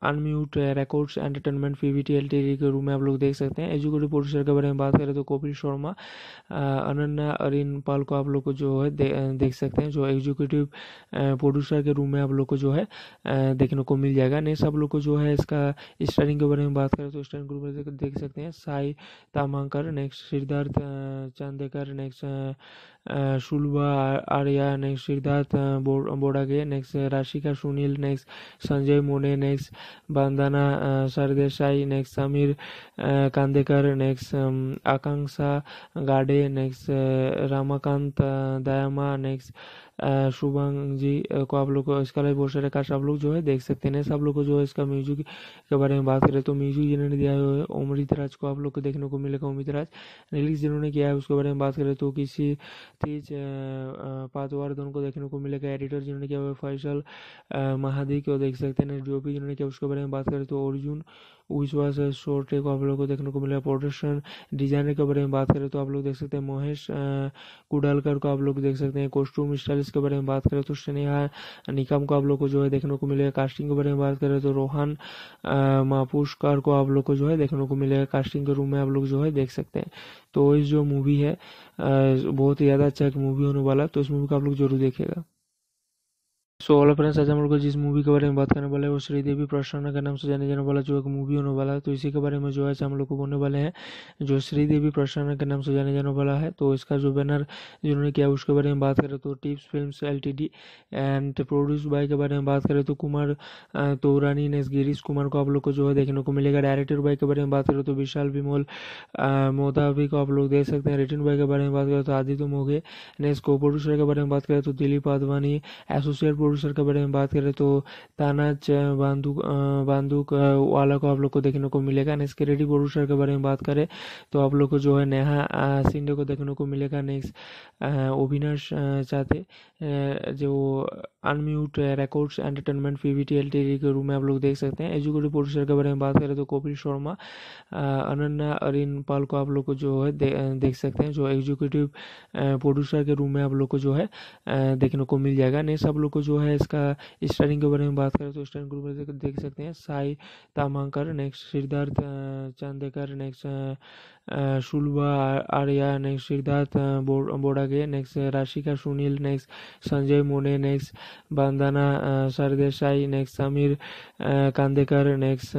Unmute Records Entertainment Pvt L के रूम में आप लोग देख सकते हैं। एजुकेटिव प्रोड्यूसर के बारे में बात करें तो कपिल शर्मा अनन्या अरिन पाल को आप लोग को जो है दे, देख सकते हैं जो एग्जीक्यूटिव प्रोड्यूसर के रूम में आप लोग को जो है देखने को मिल जाएगा। नेक्स्ट आप लोग को जो है इसका स्टारिंग के बारे में बात करें तो स्टारिंग ग्रुप देख सकते हैं। Sai Tamankar next Siddharth Chandekar next Shulba Arya next Siddharth Bodage next Rashika Sunil next Sanjay Mone next Bandana Sardesai next Sameer Kandekar next Akanksha Gade next Ramakant Dayama next Shubhang ji को आप लोग को इसका बहुत सारे cast आप लोग जो है देख सकते हैं। सब लोग को जो है इसका म्यूज़िक के बारे में बात करें तो म्यूज़िक जिन्होंने दिया है अमृत राज को आप लोग को देखने को मिलेगा। अमित राज रिलीज़ जिन्होंने किया है उसके बारे में बात करें तो किसी तेज पातवार दोनों को देखने को मिलेगा। एडिटर जिन्होंने किया हुआ फैसल महादी को देख सकते हैं। जो भी जिन्होंने किया उसके बारे में बात करें तो अर्जुन विश्वास शॉर्ट टेक आप लोग को देखने को मिलेगा प्रोडक्शन डिज़ाइनर के बारे में बात करें तो आप लोग देख सकते हैं महेश कुडालकर को आप लोग देख सकते हैं कॉस्ट्यूम स्टाइलिस्ट के बारे में बात करें तो स्नेहा, निकम को आप लोग को जो है देखने को मिलेगा कास्टिंग के बारे में बात करें तो रोहन मापुष्कर को आप लोग को जो है देखने को मिलेगा कास्टिंग के रूम में आप लोग जो है देख सकते हैं। तो इस जो मूवी है बहुत ही ज़्यादा अच्छा एक मूवी होने वाला तो इस मूवी को आप लोग ज़रूर देखेगा सो ऑल फ्रेंड्स आज हम लोग जिस मूवी के बारे में बात करने वाले हैं, वो श्रीदेवी प्रसन्ना के नाम से जाने जाने वाला, जो एक मूवी होने वाला है तो इसी के बारे में जो है हम लोग को बोलने वाले हैं, जो श्रीदेवी प्रसन्ना के नाम से जाने जाने वाला है तो इसका जो बैनर जिन्होंने किया, उसके बारे में बात करें तो Tips film L and produce by के बारे में बात करें तो कुमार तोरानी ने गिरीश कुमार को आप लोग को जो है देखने को मिलेगा। डायरेक्टर बाय के बारे में बात करें तो विशाल विमोल मोदावी को आप लोग देख सकते हैं। रिटर्न बाय के बारे में बात करें तो आदित्य मोगे नेक्स्ट को प्रोड्यूसर के बारे में बात करें तो दिलीप आदवानी एसोसिएट प्रोड्यूसर के बारे में बात करें तो ताना बांदूक बांदूक वाला को आप लोग को देखने को मिलेगा। नेक्स्ट क्रेडिट प्रोड्यूसर के बारे में बात करें तो आप लोग को जो है नेहा सिंधे को देखने को मिलेगा। नेक्स्ट अविनाश चाहते जो Unmute Records Entertainment Pvt L के रूम में आप लोग देख सकते हैं। एजुकेटिव प्रोड्यूसर के बारे में बात करें तो कपिल शर्मा अनन्या अरिन पाल को आप लोग को जो है देख सकते हैं। जो एग्जीक्यूटिव प्रोड्यूसर के रूम में आप लोग को जो है देखने को मिल जाएगा। नेक्स्ट आप लोग को जो है इसका स्टारिंग के बारे में बात करें तो स्टारिंग ग्रुप देख सकते हैं, Sai Tamankar next Siddharth Chandekar next Shulba Arya next Siddharth Bodage next Rashika Sunil next Sanjay Mone next Bandana Sardesai next Sameer Kandekar next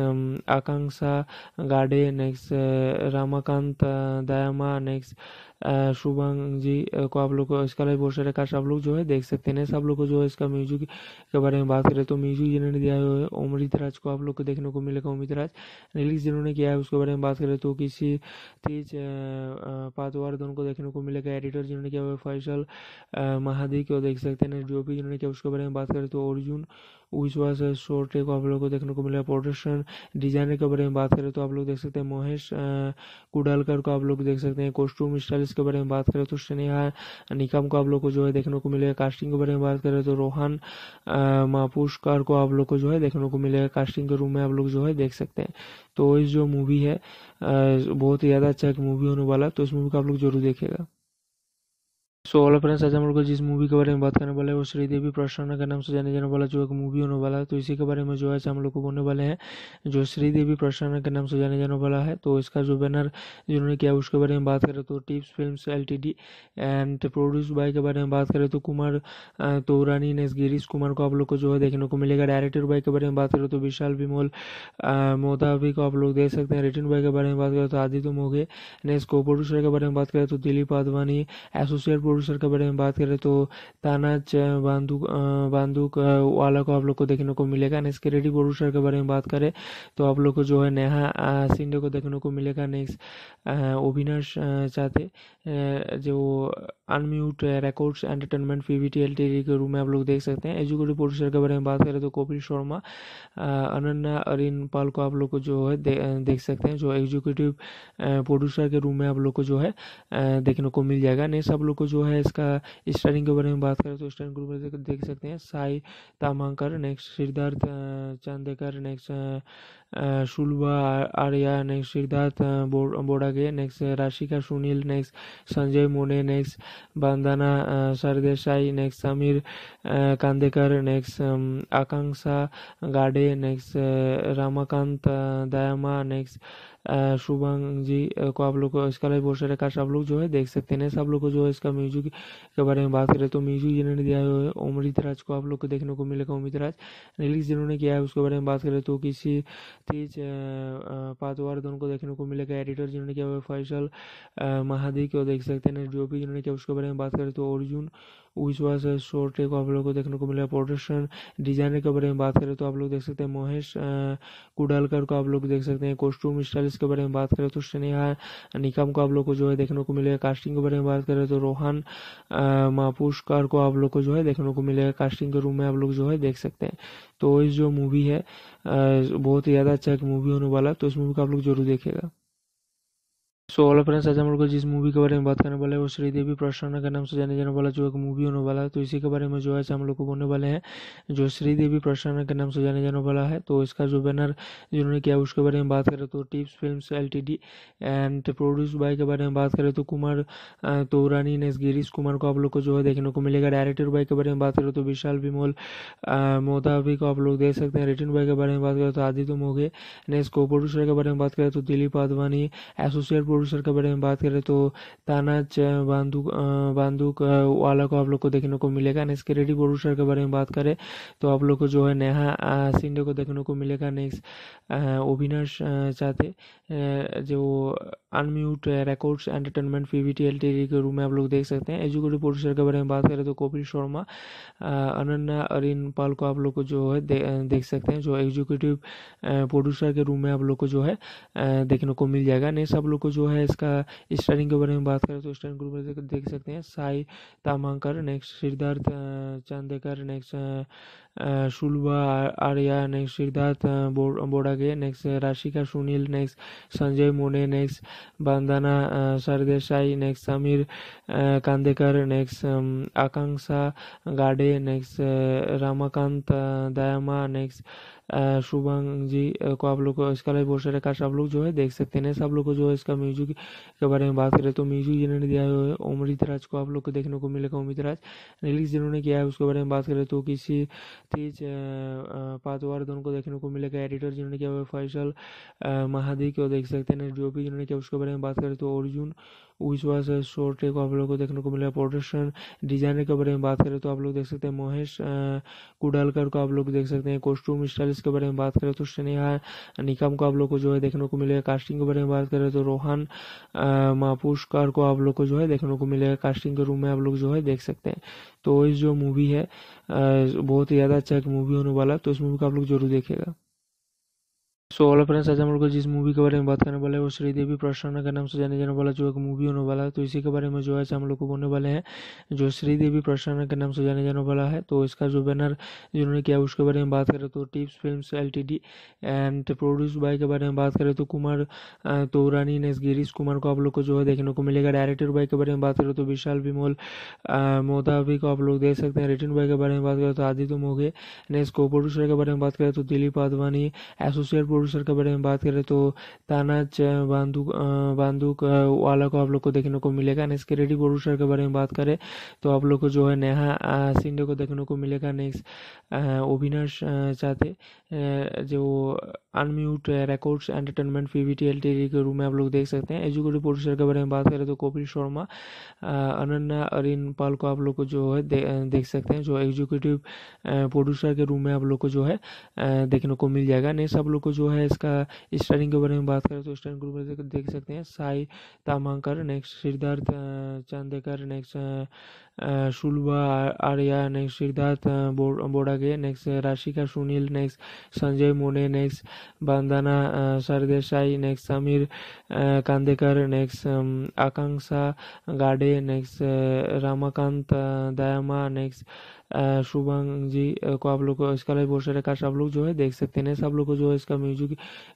Akanksha Gade next Ramakant Dayama next Shubhang ji को आप लोग को इसका live सारे cast आप लोग जो है देख सकते हैं सब लोग को जो है इसका म्यूज़िक के बारे में बात करें तो म्यूज़िक जिन्होंने दिया है अमृत राज को आप लोग को देखने को मिलेगा अमृत राज रिलीज़ जिन्होंने किया है उसके बारे में बात करें तो किसी तेज पातवार दोनों को देखने को मिलेगा। एडिटर जिन्होंने किया हुआ फैसल महादी को देख सकते हैं। जो भी जिन्होंने किया उसके बारे में बात करें तो अर्जुन विश्वास शॉर्ट टेक आप लोग को देखने को मिलेगा प्रोडक्शन डिज़ाइनर के बारे में बात करें तो आप लोग देख सकते हैं महेश कुडालकर को आप लोग देख सकते हैं कॉस्ट्यूम स्टाइलिस्ट के बारे में बात करें तो स्नेहा, निकम को आप लोग को जो है देखने को मिलेगा कास्टिंग के बारे में बात करें तो रोहन मापुष्कर को आप लोग को जो है देखने को मिलेगा कास्टिंग के रूम में आप लोग जो है देख सकते हैं। तो इस जो मूवी है बहुत ही ज़्यादा अच्छा एक मूवी होने वाला तो इस मूवी को आप लोग ज़रूर देखेगा सो ऑल फ्रेंड्स, आज हम लोग जिस मूवी के बारे में बात करने वाले हैं, वो श्रीदेवी प्रसन्ना के नाम से जाने जाने वाला, जो एक मूवी होने वाला है। तो इसी के बारे में जो है हम लोग को बोलने वाले हैं, जो श्रीदेवी प्रसन्ना के नाम से जाने जाने वाला है। तो इसका जो बैनर जिन्होंने किया, उसके बारे में बात करें तो Tips film L and produce by के बारे में बात करें तो कुमार तोरानी ने गिरीश कुमार को आप लोग को जो है देखने को मिलेगा। डायरेक्टर बाय के बारे में बात करें तो विशाल विमोल मोदावी को आप लोग देख सकते हैं। रिटर्न बाय के बारे में बात करें तो आदित्य मोगे नेक्स्ट को प्रोड्यूसर के बारे में बात करें तो दिलीप आदवानी एसोसिएट प्रोड्यूसर के बारे में बात करें तो ताना बांदूक बांदूक वाला को आप लोग को देखने को मिलेगा। नेक्स्ट क्रेडिट प्रोड्यूसर के बारे में बात करें तो आप लोग को जो है नेहा सिंधे को देखने को मिलेगा। नेक्स्ट अविनाश चाहते जो Unmute Records Entertainment Pvt L के रूम में आप लोग देख सकते हैं। एजुकेटिव प्रोड्यूसर के बारे में बात करें तो कपिल शर्मा अनन्या अरिन पाल को आप लोग को जो है दे, देख सकते हैं जो एग्जीक्यूटिव प्रोड्यूसर के रूम में आप लोग को जो है देखने को मिल जाएगा। नेक्स्ट आप लोग को जो है इसका स्टारिंग के बारे में बात करें तो स्टारिंग ग्रुप में देख सकते हैं। Sai Tamankar next Siddharth Chandekar next Shulba Arya next Siddharth Bodage next Rashika Sunil next Sanjay Mone next Bandana Sardesai next Sameer Kandekar next Akanksha Gade next Ramakant Dayama next Shubhang ji को आप लोग इसका live सारे cast आप लोग जो है देख सकते हैं। सब लोग को जो है इसका म्यूज़िक के बारे में बात करें तो म्यूज़िक जिन्होंने दिया है अमृत राज को आप लोग को देखने को मिलेगा। अमृत राज रिलीज़ जिन्होंने किया है उसके बारे में बात करें तो किसी तेज पातवार दोनों को देखने को मिलेगा। एडिटर जिन्होंने किया हुआ फैसल महादी को देख सकते हैं। जो भी जिन्होंने किया उसके बारे में बात करें तो अर्जुन विश्वास शॉर्ट को आप लोग को देखने को मिलेगा प्रोडक्शन डिज़ाइनर के बारे में बात करें तो आप लोग देख सकते हैं महेश कुडालकर को आप लोग देख सकते हैं। कॉस्ट्यूम स्टाइलिस्ट के बारे में बात करें तो स्नेहा, निकम को आप लोग को जो है देखने को मिलेगा कास्टिंग के बारे में बात करें तो रोहन मापुष्कर को आप लोग को जो है देखने को मिलेगा कास्टिंग के रूम में आप लोग जो है देख सकते हैं। तो इस जो मूवी है बहुत ही ज़्यादा अच्छा एक मूवी होने वाला तो इस मूवी को आप लोग ज़रूर देखेगा सो ऑल फ्रेंड्स आज हम लोग जिस मूवी के बारे में बात करने वाले हैं, वो श्रीदेवी प्रसन्ना के नाम से जाने जाने वाला, जो एक मूवी होने वाला है। तो इसी के बारे में जो है हम लोग को बोलने वाले हैं, जो श्रीदेवी प्रसन्ना के नाम से जाने जाने वाला है तो इसका जो बैनर जिन्होंने किया, उसके बारे में बात करें तो Tips film L and produce by के बारे में बात करें तो कुमार तोरानी ने गिरीश कुमार को आप लोग को जो है देखने को मिलेगा। डायरेक्टर बाय के बारे में बात करें तो विशाल विमोल मोदावी को आप लोग देख सकते हैं। रिटर्न बाय के बारे में बात करें तो आदित्य मोगे नेक्स्ट को प्रोड्यूसर के बारे में बात करें तो दिलीप आदवानी एसोसिएट प्रोड्यूसर के बारे में बात करें तो तानाज बांदूक बांदूक वाला को आप लोग को देखने को मिलेगा। नेक्स्ट रेडी प्रोड्यूसर के बारे में बात करें तो आप लोग को जो है नेहा सिंडे को देखने को मिलेगा। नेक्स्ट अविनाश चाहते जो Unmute Records Entertainment Pvt Ltd के रूम में आप लोग देख सकते हैं। एजुकेटिव प्रोड्यूसर के बारे में बात करें तो कपिल शर्मा अनन्या अरिन पाल को आप लोग को जो है दे, देख सकते हैं जो एग्जीक्यूटिव प्रोड्यूसर के रूम में आप लोग को जो है देखने को मिल जाएगा। नेक्स्ट आप लोग को जो है इसका स्टारिंग के बारे में बात करें तो स्टारिंग ग्रुप देख सकते हैं। Sai Tamankar next Siddharth Chandekar next Shulba Arya next Siddharth Bodage next Rashika Sunil next Sanjay Mone next Bandana Sardesai next Sameer Kandekar next Akanksha Gade next Ramakant Dayama next Shubhang ji को आप लोग को इसका live poster का सब लोग जो है देख सकते हैं। सब लोग को जो है इसका म्यूज़िक के बारे में बात करें तो म्यूज़िक जिन्होंने दिया है अमृत राज को आप लोग को देखने को मिलेगा। अमृत राज रिलीज़ जिन्होंने किया है उसके बारे में बात करें तो किसी तेज पातवार को देखने को मिलेगा। एडिटर जिन्होंने किया हुआ फैसल महादी को देख सकते हैं। डीओपी जिन्होंने किया उसके बारे में बात करें तो अर्जुन विश्वास शॉर्ट को आप लोग को देखने को मिलेगा प्रोडक्शन डिज़ाइनर के बारे में बात करें तो आप लोग देख सकते हैं महेश कुडालकर को आप लोग देख सकते हैं कॉस्ट्यूम स्टाइलिस्ट के बारे में बात करें तो स्नेहा, निकम को आप लोग को जो है देखने को मिलेगा कास्टिंग के बारे में बात करें तो रोहन मापुष्कर को आप लोग को जो है देखने को मिलेगा कास्टिंग के रूम में आप लोग जो है देख सकते हैं। तो इस जो मूवी है बहुत ही ज़्यादा अच्छा एक मूवी होने वाला है तो इस मूवी को आप लोग ज़रूर देखेगा सो ऑल फ्रेंड्स आज हम लोग जिस मूवी के बारे में बात करने वाले हैं, वो श्रीदेवी प्रसन्ना के नाम से जाने जाने वाला, जो एक मूवी होने वाला है तो इसी के बारे में जो है हम लोग को बोलने वाले हैं, जो श्रीदेवी प्रसन्ना के नाम से जाने जाने वाला है तो इसका जो बैनर जिन्होंने किया, उसके बारे में बात करें तो Tips film L and produce by के बारे में बात करें तो कुमार तोरानी ने गिरीश कुमार को आप लोग को जो है देखने को मिलेगा। डायरेक्टर बाय के बारे में बात करें तो विशाल विमोल मोदावी को आप लोग देख सकते हैं। रिटर्न बाय के बारे में बात करें तो आदित्य मोगे नेक्स्ट को प्रोड्यूसर के बारे में बात करें तो दिलीप आदवानी एसोसिएट प्रोड्यूसर के बारे में बात करें तो ताना बांदूक बांदूक वाला को आप लोग को देखने को मिलेगा। नेक्स्ट रेडी प्रोड्यूसर के बारे में बात करें तो आप लोग को जो है नेहा सिंडे को देखने को मिलेगा। नेक्स्ट अविनाश चाहते जो Unmute Records Entertainment Pvt Ltd के रूम में आप लोग देख सकते हैं। एजुकेटिव प्रोड्यूसर के बारे में बात करें तो कपिल शर्मा अनन्या अरिन पाल को आप लोग को जो है दे, देख सकते हैं। जो एग्जीक्यूटिव प्रोड्यूसर के रूम में आप लोग को जो है देखने को मिल जाएगा। नेक्स्ट आप लोग को जो है इसका स्टारिंग के बारे में बात करें तो स्टारिंग ग्रुप देख सकते हैं, Sai Tamankar next Siddharth Chandekar next Shulba Arya next Siddharth Bodage next Rashika Sunil next Sanjay Mone next Bandana Sardesai next Sameer Kandekar next Akanksha Gade next Ramakant Dayama next Shubhang ji को आप लोग को इसका live poster का सब लोग जो है देख सकते हैं सब लोग को जो है इसका म्यूज़िक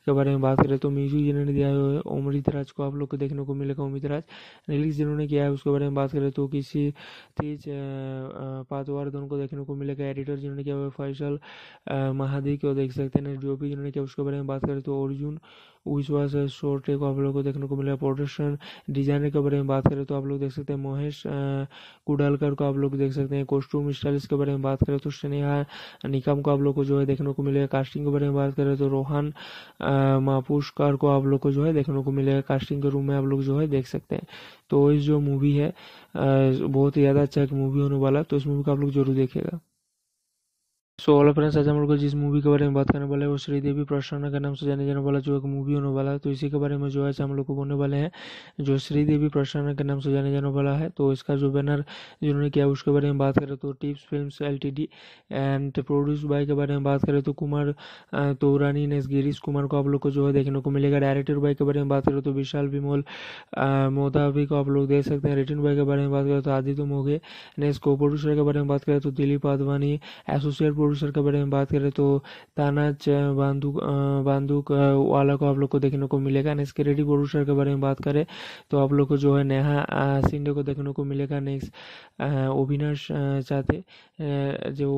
के बारे में बात करें तो म्यूज़िक जिन्होंने दिया है अमृत राज को आप लोग को देखने को मिलेगा अमृत राज रिलीज़ जिन्होंने किया है उसके बारे में बात करें तो किसी तेज पातवार को देखने को मिलेगा। एडिटर जिन्होंने किया फैसल महादी को देख सकते हैं। डीओपी जिन्होंने किया उसके बारे में बात करें तो अर्जुन विश्वास शॉर्ट को आप लोग को देखने को मिलेगा प्रोडक्शन डिज़ाइनर के बारे में बात करें तो आप लोग देख सकते हैं महेश कुडालकर को आप लोग देख सकते हैं कॉस्ट्यूम स्टाइलिस्ट के बारे में बात करें तो स्नेहा, निकम को आप लोग को जो है देखने को मिलेगा। कास्टिंग के बारे में बात करें तो रोहन मापुष्कर को आप लोग को जो है देखने को मिलेगा। कास्टिंग के रूम में आप लोग जो है देख सकते हैं। तो इस जो मूवी है बहुत ही ज़्यादा अच्छा एक मूवी होने वाला तो इस मूवी को आप लोग ज़रूर देखेगा सो ऑल फ्रेंड्स आज हम लोग जिस मूवी के बारे में बात करने वाले हैं, वो श्रीदेवी प्रसन्ना के नाम से जाने जाने वाला जो एक मूवी होने वाला है तो इसी के बारे में जो है हम लोग को बोलने वाले हैं, जो श्रीदेवी प्रसन्ना के नाम से जाने जाने वाला है तो इसका जो बैनर जिन्होंने किया उसके बारे में बात करें तो Tips film L and produce by के बारे में बात करें तो कुमार तोरानी, ने गिरीश कुमार को आप लोग को जो है देखने को मिलेगा। डायरेक्टर बाय के बारे में बात करें तो विशाल विमोल मोदावी को आप लोग देख सकते हैं। रिटर्न बाय के बारे में बात करें तो आदित्य मोगे नेक्स्ट को प्रोड्यूसर के बारे में बात करें तो दिलीप आदवानी एसोसिएट प्रोड्यूसर के बारे में बात करें तो ताना बांदूक बांदूक वाला को आप लोग को देखने को मिलेगा। नेक्स्ट क्रेडिट प्रोड्यूसर के बारे में बात करें तो आप लोग को जो है नेहा सिंधे को देखने को मिलेगा। नेक्स्ट अविनाश चाहते जो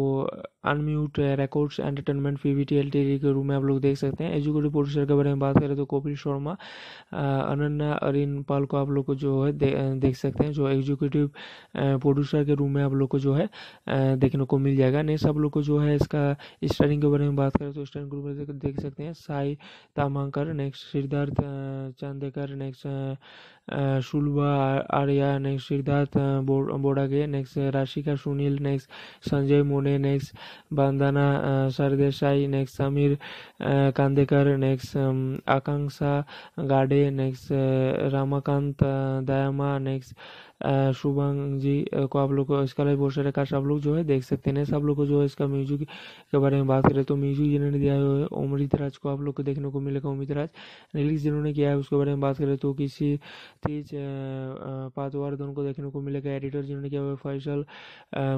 Unmute Records Entertainment Pvt L T के रूम में आप लोग देख सकते हैं। एजुकेटिव प्रोड्यूसर के बारे में बात करें तो कपिल शर्मा अनन्या अरिन पाल को आप लोग को जो है दे, देख सकते हैं। जो एग्जीक्यूटिव प्रोड्यूसर के रूम में आप लोग को जो है देखने को मिल जाएगा। नेक्स्ट आप लोग को जो है इसका स्टारिंग के बारे में बात करें तो स्टारिंग ग्रुप में देख सकते हैं, Sai Tamankar, next Siddharth Chandekar, next Shulba Arya next Siddharth Bodage next Rashika Sunil next Sanjay Mone next Bandana Sardesai next Sameer Kandekar next Akanksha Gade next Ramakant Dayama next Shubhang ji को आप लोग को इसका live बहुत सारे cast आप लोग जो है देख सकते हैं सब लोग को जो है इसका म्यूज़िक के बारे में बात करें तो म्यूज़िक जिन्होंने दिया है अमृत राज को आप लोग को देखने को मिलेगा अमित राज रिलीज़ जिन्होंने किया है उसके बारे में बात करें तो किसी तेज पातवार को देखने को मिलेगा। एडिटर जिन्होंने किया हुआ फैसल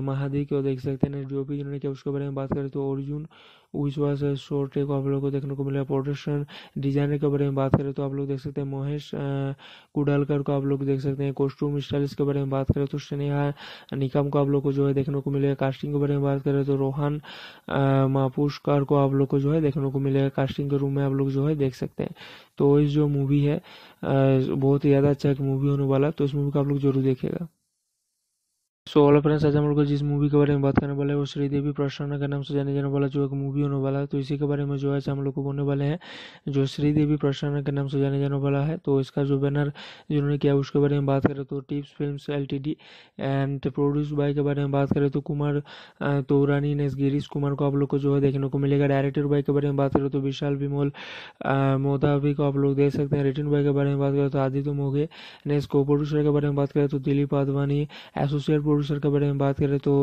महादी को देख सकते हैं? जो भी जिन्होंने किया, उसके बारे में बात करें तो अर्जुन विश्वास शोर्ट को आप लोग को देखने को मिलेगा प्रोडक्शन डिज़ाइनर के बारे में बात करें तो आप लोग देख सकते हैं महेश कुडालकर को आप लोग देख सकते हैं। कॉस्ट्यूम स्टाइलिस्ट के बारे में बात करें तो स्नेहा, निकम को आप लोग को जो है देखने को मिलेगा कास्टिंग के बारे में बात करें तो रोहन मापुष्कर को आप लोग को जो है देखने को मिलेगा कास्टिंग के रूम में आप लोग जो है देख सकते हैं। तो इस जो मूवी है बहुत ही ज़्यादा अच्छा एक मूवी होने वाला तो इस मूवी को आप लोग ज़रूर देखेगा सो ऑल फ्रेंड्स आज हम लोग जिस मूवी के बारे में बात करने वाले हैं, वो श्रीदेवी प्रसन्न के नाम से जाने जाने वाला, जो एक मूवी होने वाला है। तो इसी के बारे में जो है हम लोग को बोलने वाले हैं, जो श्रीदेवी प्रसन्न के नाम से जाने जाने वाला है तो इसका जो बैनर जिन्होंने किया, उसके बारे में बात करें तो Tips film L and produce by के बारे में बात करें तो कुमार तोरानी ने गिरीश कुमार को आप लोग को जो है देखने को मिलेगा। डायरेक्टर बाय के बारे में बात करें तो विशाल विमोल मोदावी को आप लोग देख सकते हैं। रिटर्न बाय के बारे में बात करें तो आदित्य मोघे नेक्स्ट को प्रोड्यूसर के बारे में बात करें तो दिलीप आदवानी एसोसिएट प्रोड्यूसर के बारे में बात करें तो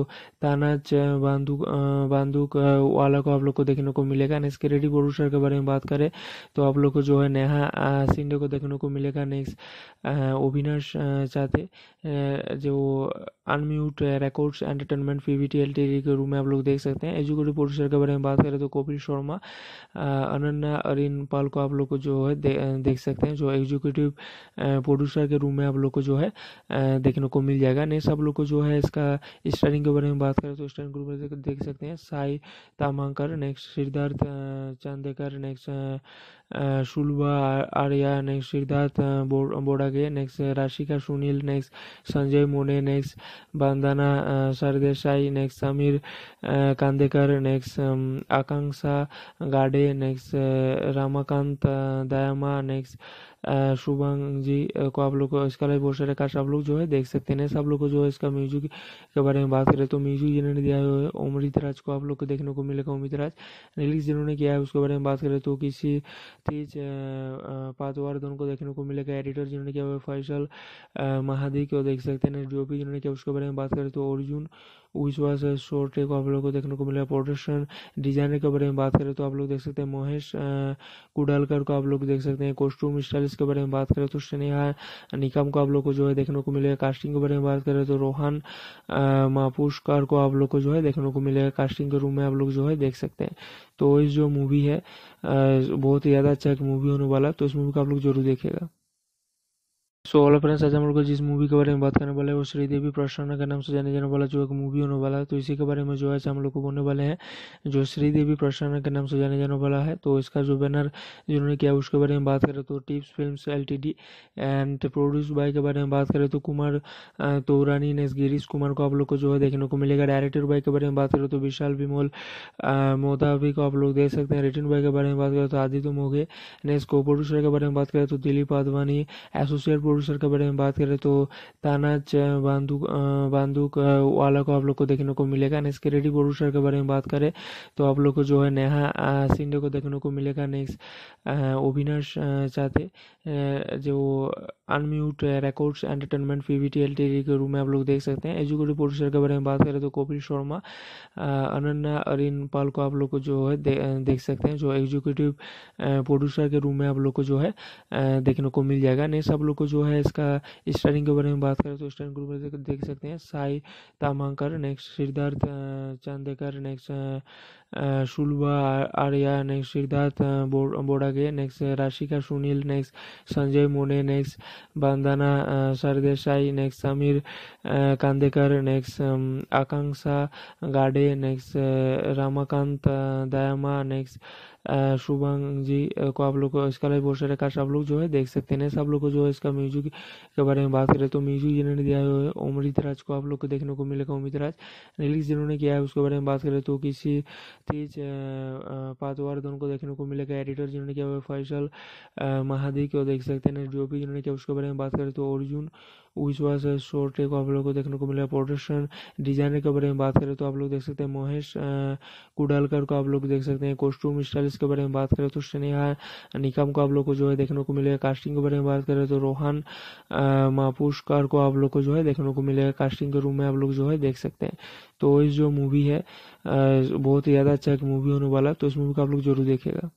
तानाज बांदूक बांदूक वाला को आप लोग को देखने को मिलेगा। नेक्स्ट क्रेडी प्रोड्यूसर के बारे में बात करें तो आप लोग को जो है नेहा सिंडे को देखने को मिलेगा। नेक्स्ट अविनाश चाहते जो Unmute Records Entertainment Pvt L के रूम में आप लोग देख सकते हैं। एजुकेटिव प्रोड्यूसर के बारे में बात करें तो कपिल शर्मा अनन्या अरिन पाल को आप लोग को जो है देख सकते हैं, जो एग्जीक्यूटिव प्रोड्यूसर के रूम में आप लोग को जो है देखने को मिल जाएगा। नेक्स्ट आप लोग को जो है, इसका स्टारिंग के बारे में बात करें तो स्टारिंग ग्रुप में देख सकते हैं, Sai Tamankar next Siddharth Chandekar next Shulba Arya next Siddharth Bodage next Rashika Sunil next Sanjay Mone next Bandana Sardesai next Sameer Kandekar next Akanksha Gade next Ramakant Dayama next Shubhang ji को आप लोग को इसका live बहुत सारे cast आप लोग जो है देख सकते हैं। सब लोग को जो है इसका म्यूज़िक के बारे में बात करें तो म्यूज़िक जिन्होंने दिया है अमृत राज को आप लोग को देखने को मिलेगा अमित राज। रिलीज़ जिन्होंने किया है उसके बारे में बात करें तो किसी तेज पातवार को देखने को मिलेगा। एडिटर जिन्होंने किया हुआ फैसल महादी को देख सकते हैं। जो भी जिन्होंने किया उसके बारे में बात करें तो अर्जुन विश्वास शोर्ट को आप लोग को देखने को मिलेगा प्रोडक्शन डिज़ाइनर के बारे में बात करें तो आप लोग देख सकते हैं महेश कुडालकर को आप लोग देख सकते हैं कॉस्ट्यूम स्टाइलिस्ट के बारे में बात करें तो स्नेहा, निकम को आप लोग को जो है देखने को मिलेगा कास्टिंग के बारे में बात करें तो रोहन मापुष्कर को आप लोग को जो है देखने को मिलेगा कास्टिंग के रूम में आप लोग जो है देख सकते हैं। तो इस जो मूवी है बहुत ही ज़्यादा अच्छा एक मूवी होने वाला तो इस मूवी को आप लोग ज़रूर देखेगा सो ऑल फ्रेंड्स आज हम लोग जिस मूवी के बारे में बात करने वाले हैं, वो श्रीदेवी प्रसन्न के नाम से जाने जाने वाला, जो एक मूवी होने वाला है तो इसी के बारे में जो है हम लोग को बोलने वाले हैं, जो श्रीदेवी प्रसन्न के नाम से जाने जाने वाला है तो इसका जो बैनर जिन्होंने किया, उसके बारे में बात करें तो Tips film L and produce by के बारे में बात करें तो कुमार तोरानी ने गिरीश कुमार को आप लोग को जो है देखने को मिलेगा। डायरेक्टर बाय के बारे में बात करें तो विशाल विमोल मोदावी को आप लोग देख सकते हैं। रिटर्न बाय के बारे में बात करें तो आदित्य मोघे नेक्स्ट को प्रोड्यूसर के बारे में बात करें तो दिलीप आदवानी एसोसिएट प्रोड्यूसर के बारे में बात करें तो ताना बांदूक बांदूक वाला को आप लोग को देखने को मिलेगा। नेक्स्ट क्रेडिट प्रोड्यूसर के बारे में बात करें तो आप लोग को जो है नेहा सिंडे को देखने को मिलेगा। नेक्स्ट अविनाश चाहते जो Unmute Records Entertainment Pvt L के रूम में आप लोग देख सकते हैं। एजुकेटिव प्रोड्यूसर के बारे में बात करें तो कपिल शर्मा अनन्या अरिन पाल को आप लोग को जो है देख सकते हैं, जो एग्जीक्यूटिव प्रोड्यूसर के रूम में आप लोग को जो है देखने को मिल जाएगा। नेक्स्ट आप लोग को जो है इसका स्टारिंग के बारे में बात करें तो स्टारिंग ग्रुप देख सकते हैं, Sai Tamankar next Siddharth Chandekar next Shulabha Arya next Siddharth Bodage next Rashika, Sunil next Sanjay Mone next Bandana Sardesai next Sameer Kandekar next Akanksha Gade next Ramakant Dayama next Shubhang ji को आप लोग को इसका live बहुत cast आप लोग जो है देख सकते हैं। सब लोग को जो है इसका म्यूज़िक के बारे में बात करें तो म्यूज़िक जिन्होंने दिया है अमृत राज को आप लोग को देखने को मिलेगा। अमृत राज रिलीज़ जिन्होंने किया है उसके बारे में बात करें तो किसी तेज पातवार को देखने को मिलेगा। एडिटर जिन्होंने किया फैसल महादी को देख सकते हैं। जो भी जिन्होंने किया उसके बारे में बात करें तो अर्जुन विश्वास शॉर्ट को आप लोग को देखने को मिलेगा प्रोडक्शन डिज़ाइनर के बारे में बात करें तो आप लोग देख सकते हैं महेश कुडालकर को आप लोग देख सकते हैं कॉस्ट्यूम स्टाइलिस्ट के बारे में बात करें तो स्नेहा, निकम को आप लोग को जो है देखने को मिलेगा। कास्टिंग के बारे में बात करें तो रोहन मापुष्कर को आप लोग को जो है देखने को मिलेगा। कास्टिंग के रूम में आप लोग जो है देख सकते हैं। तो इस जो मूवी है बहुत ही ज़्यादा अच्छा एक मूवी होने वाला तो इस मूवी को आप लोग ज़रूर देखेगा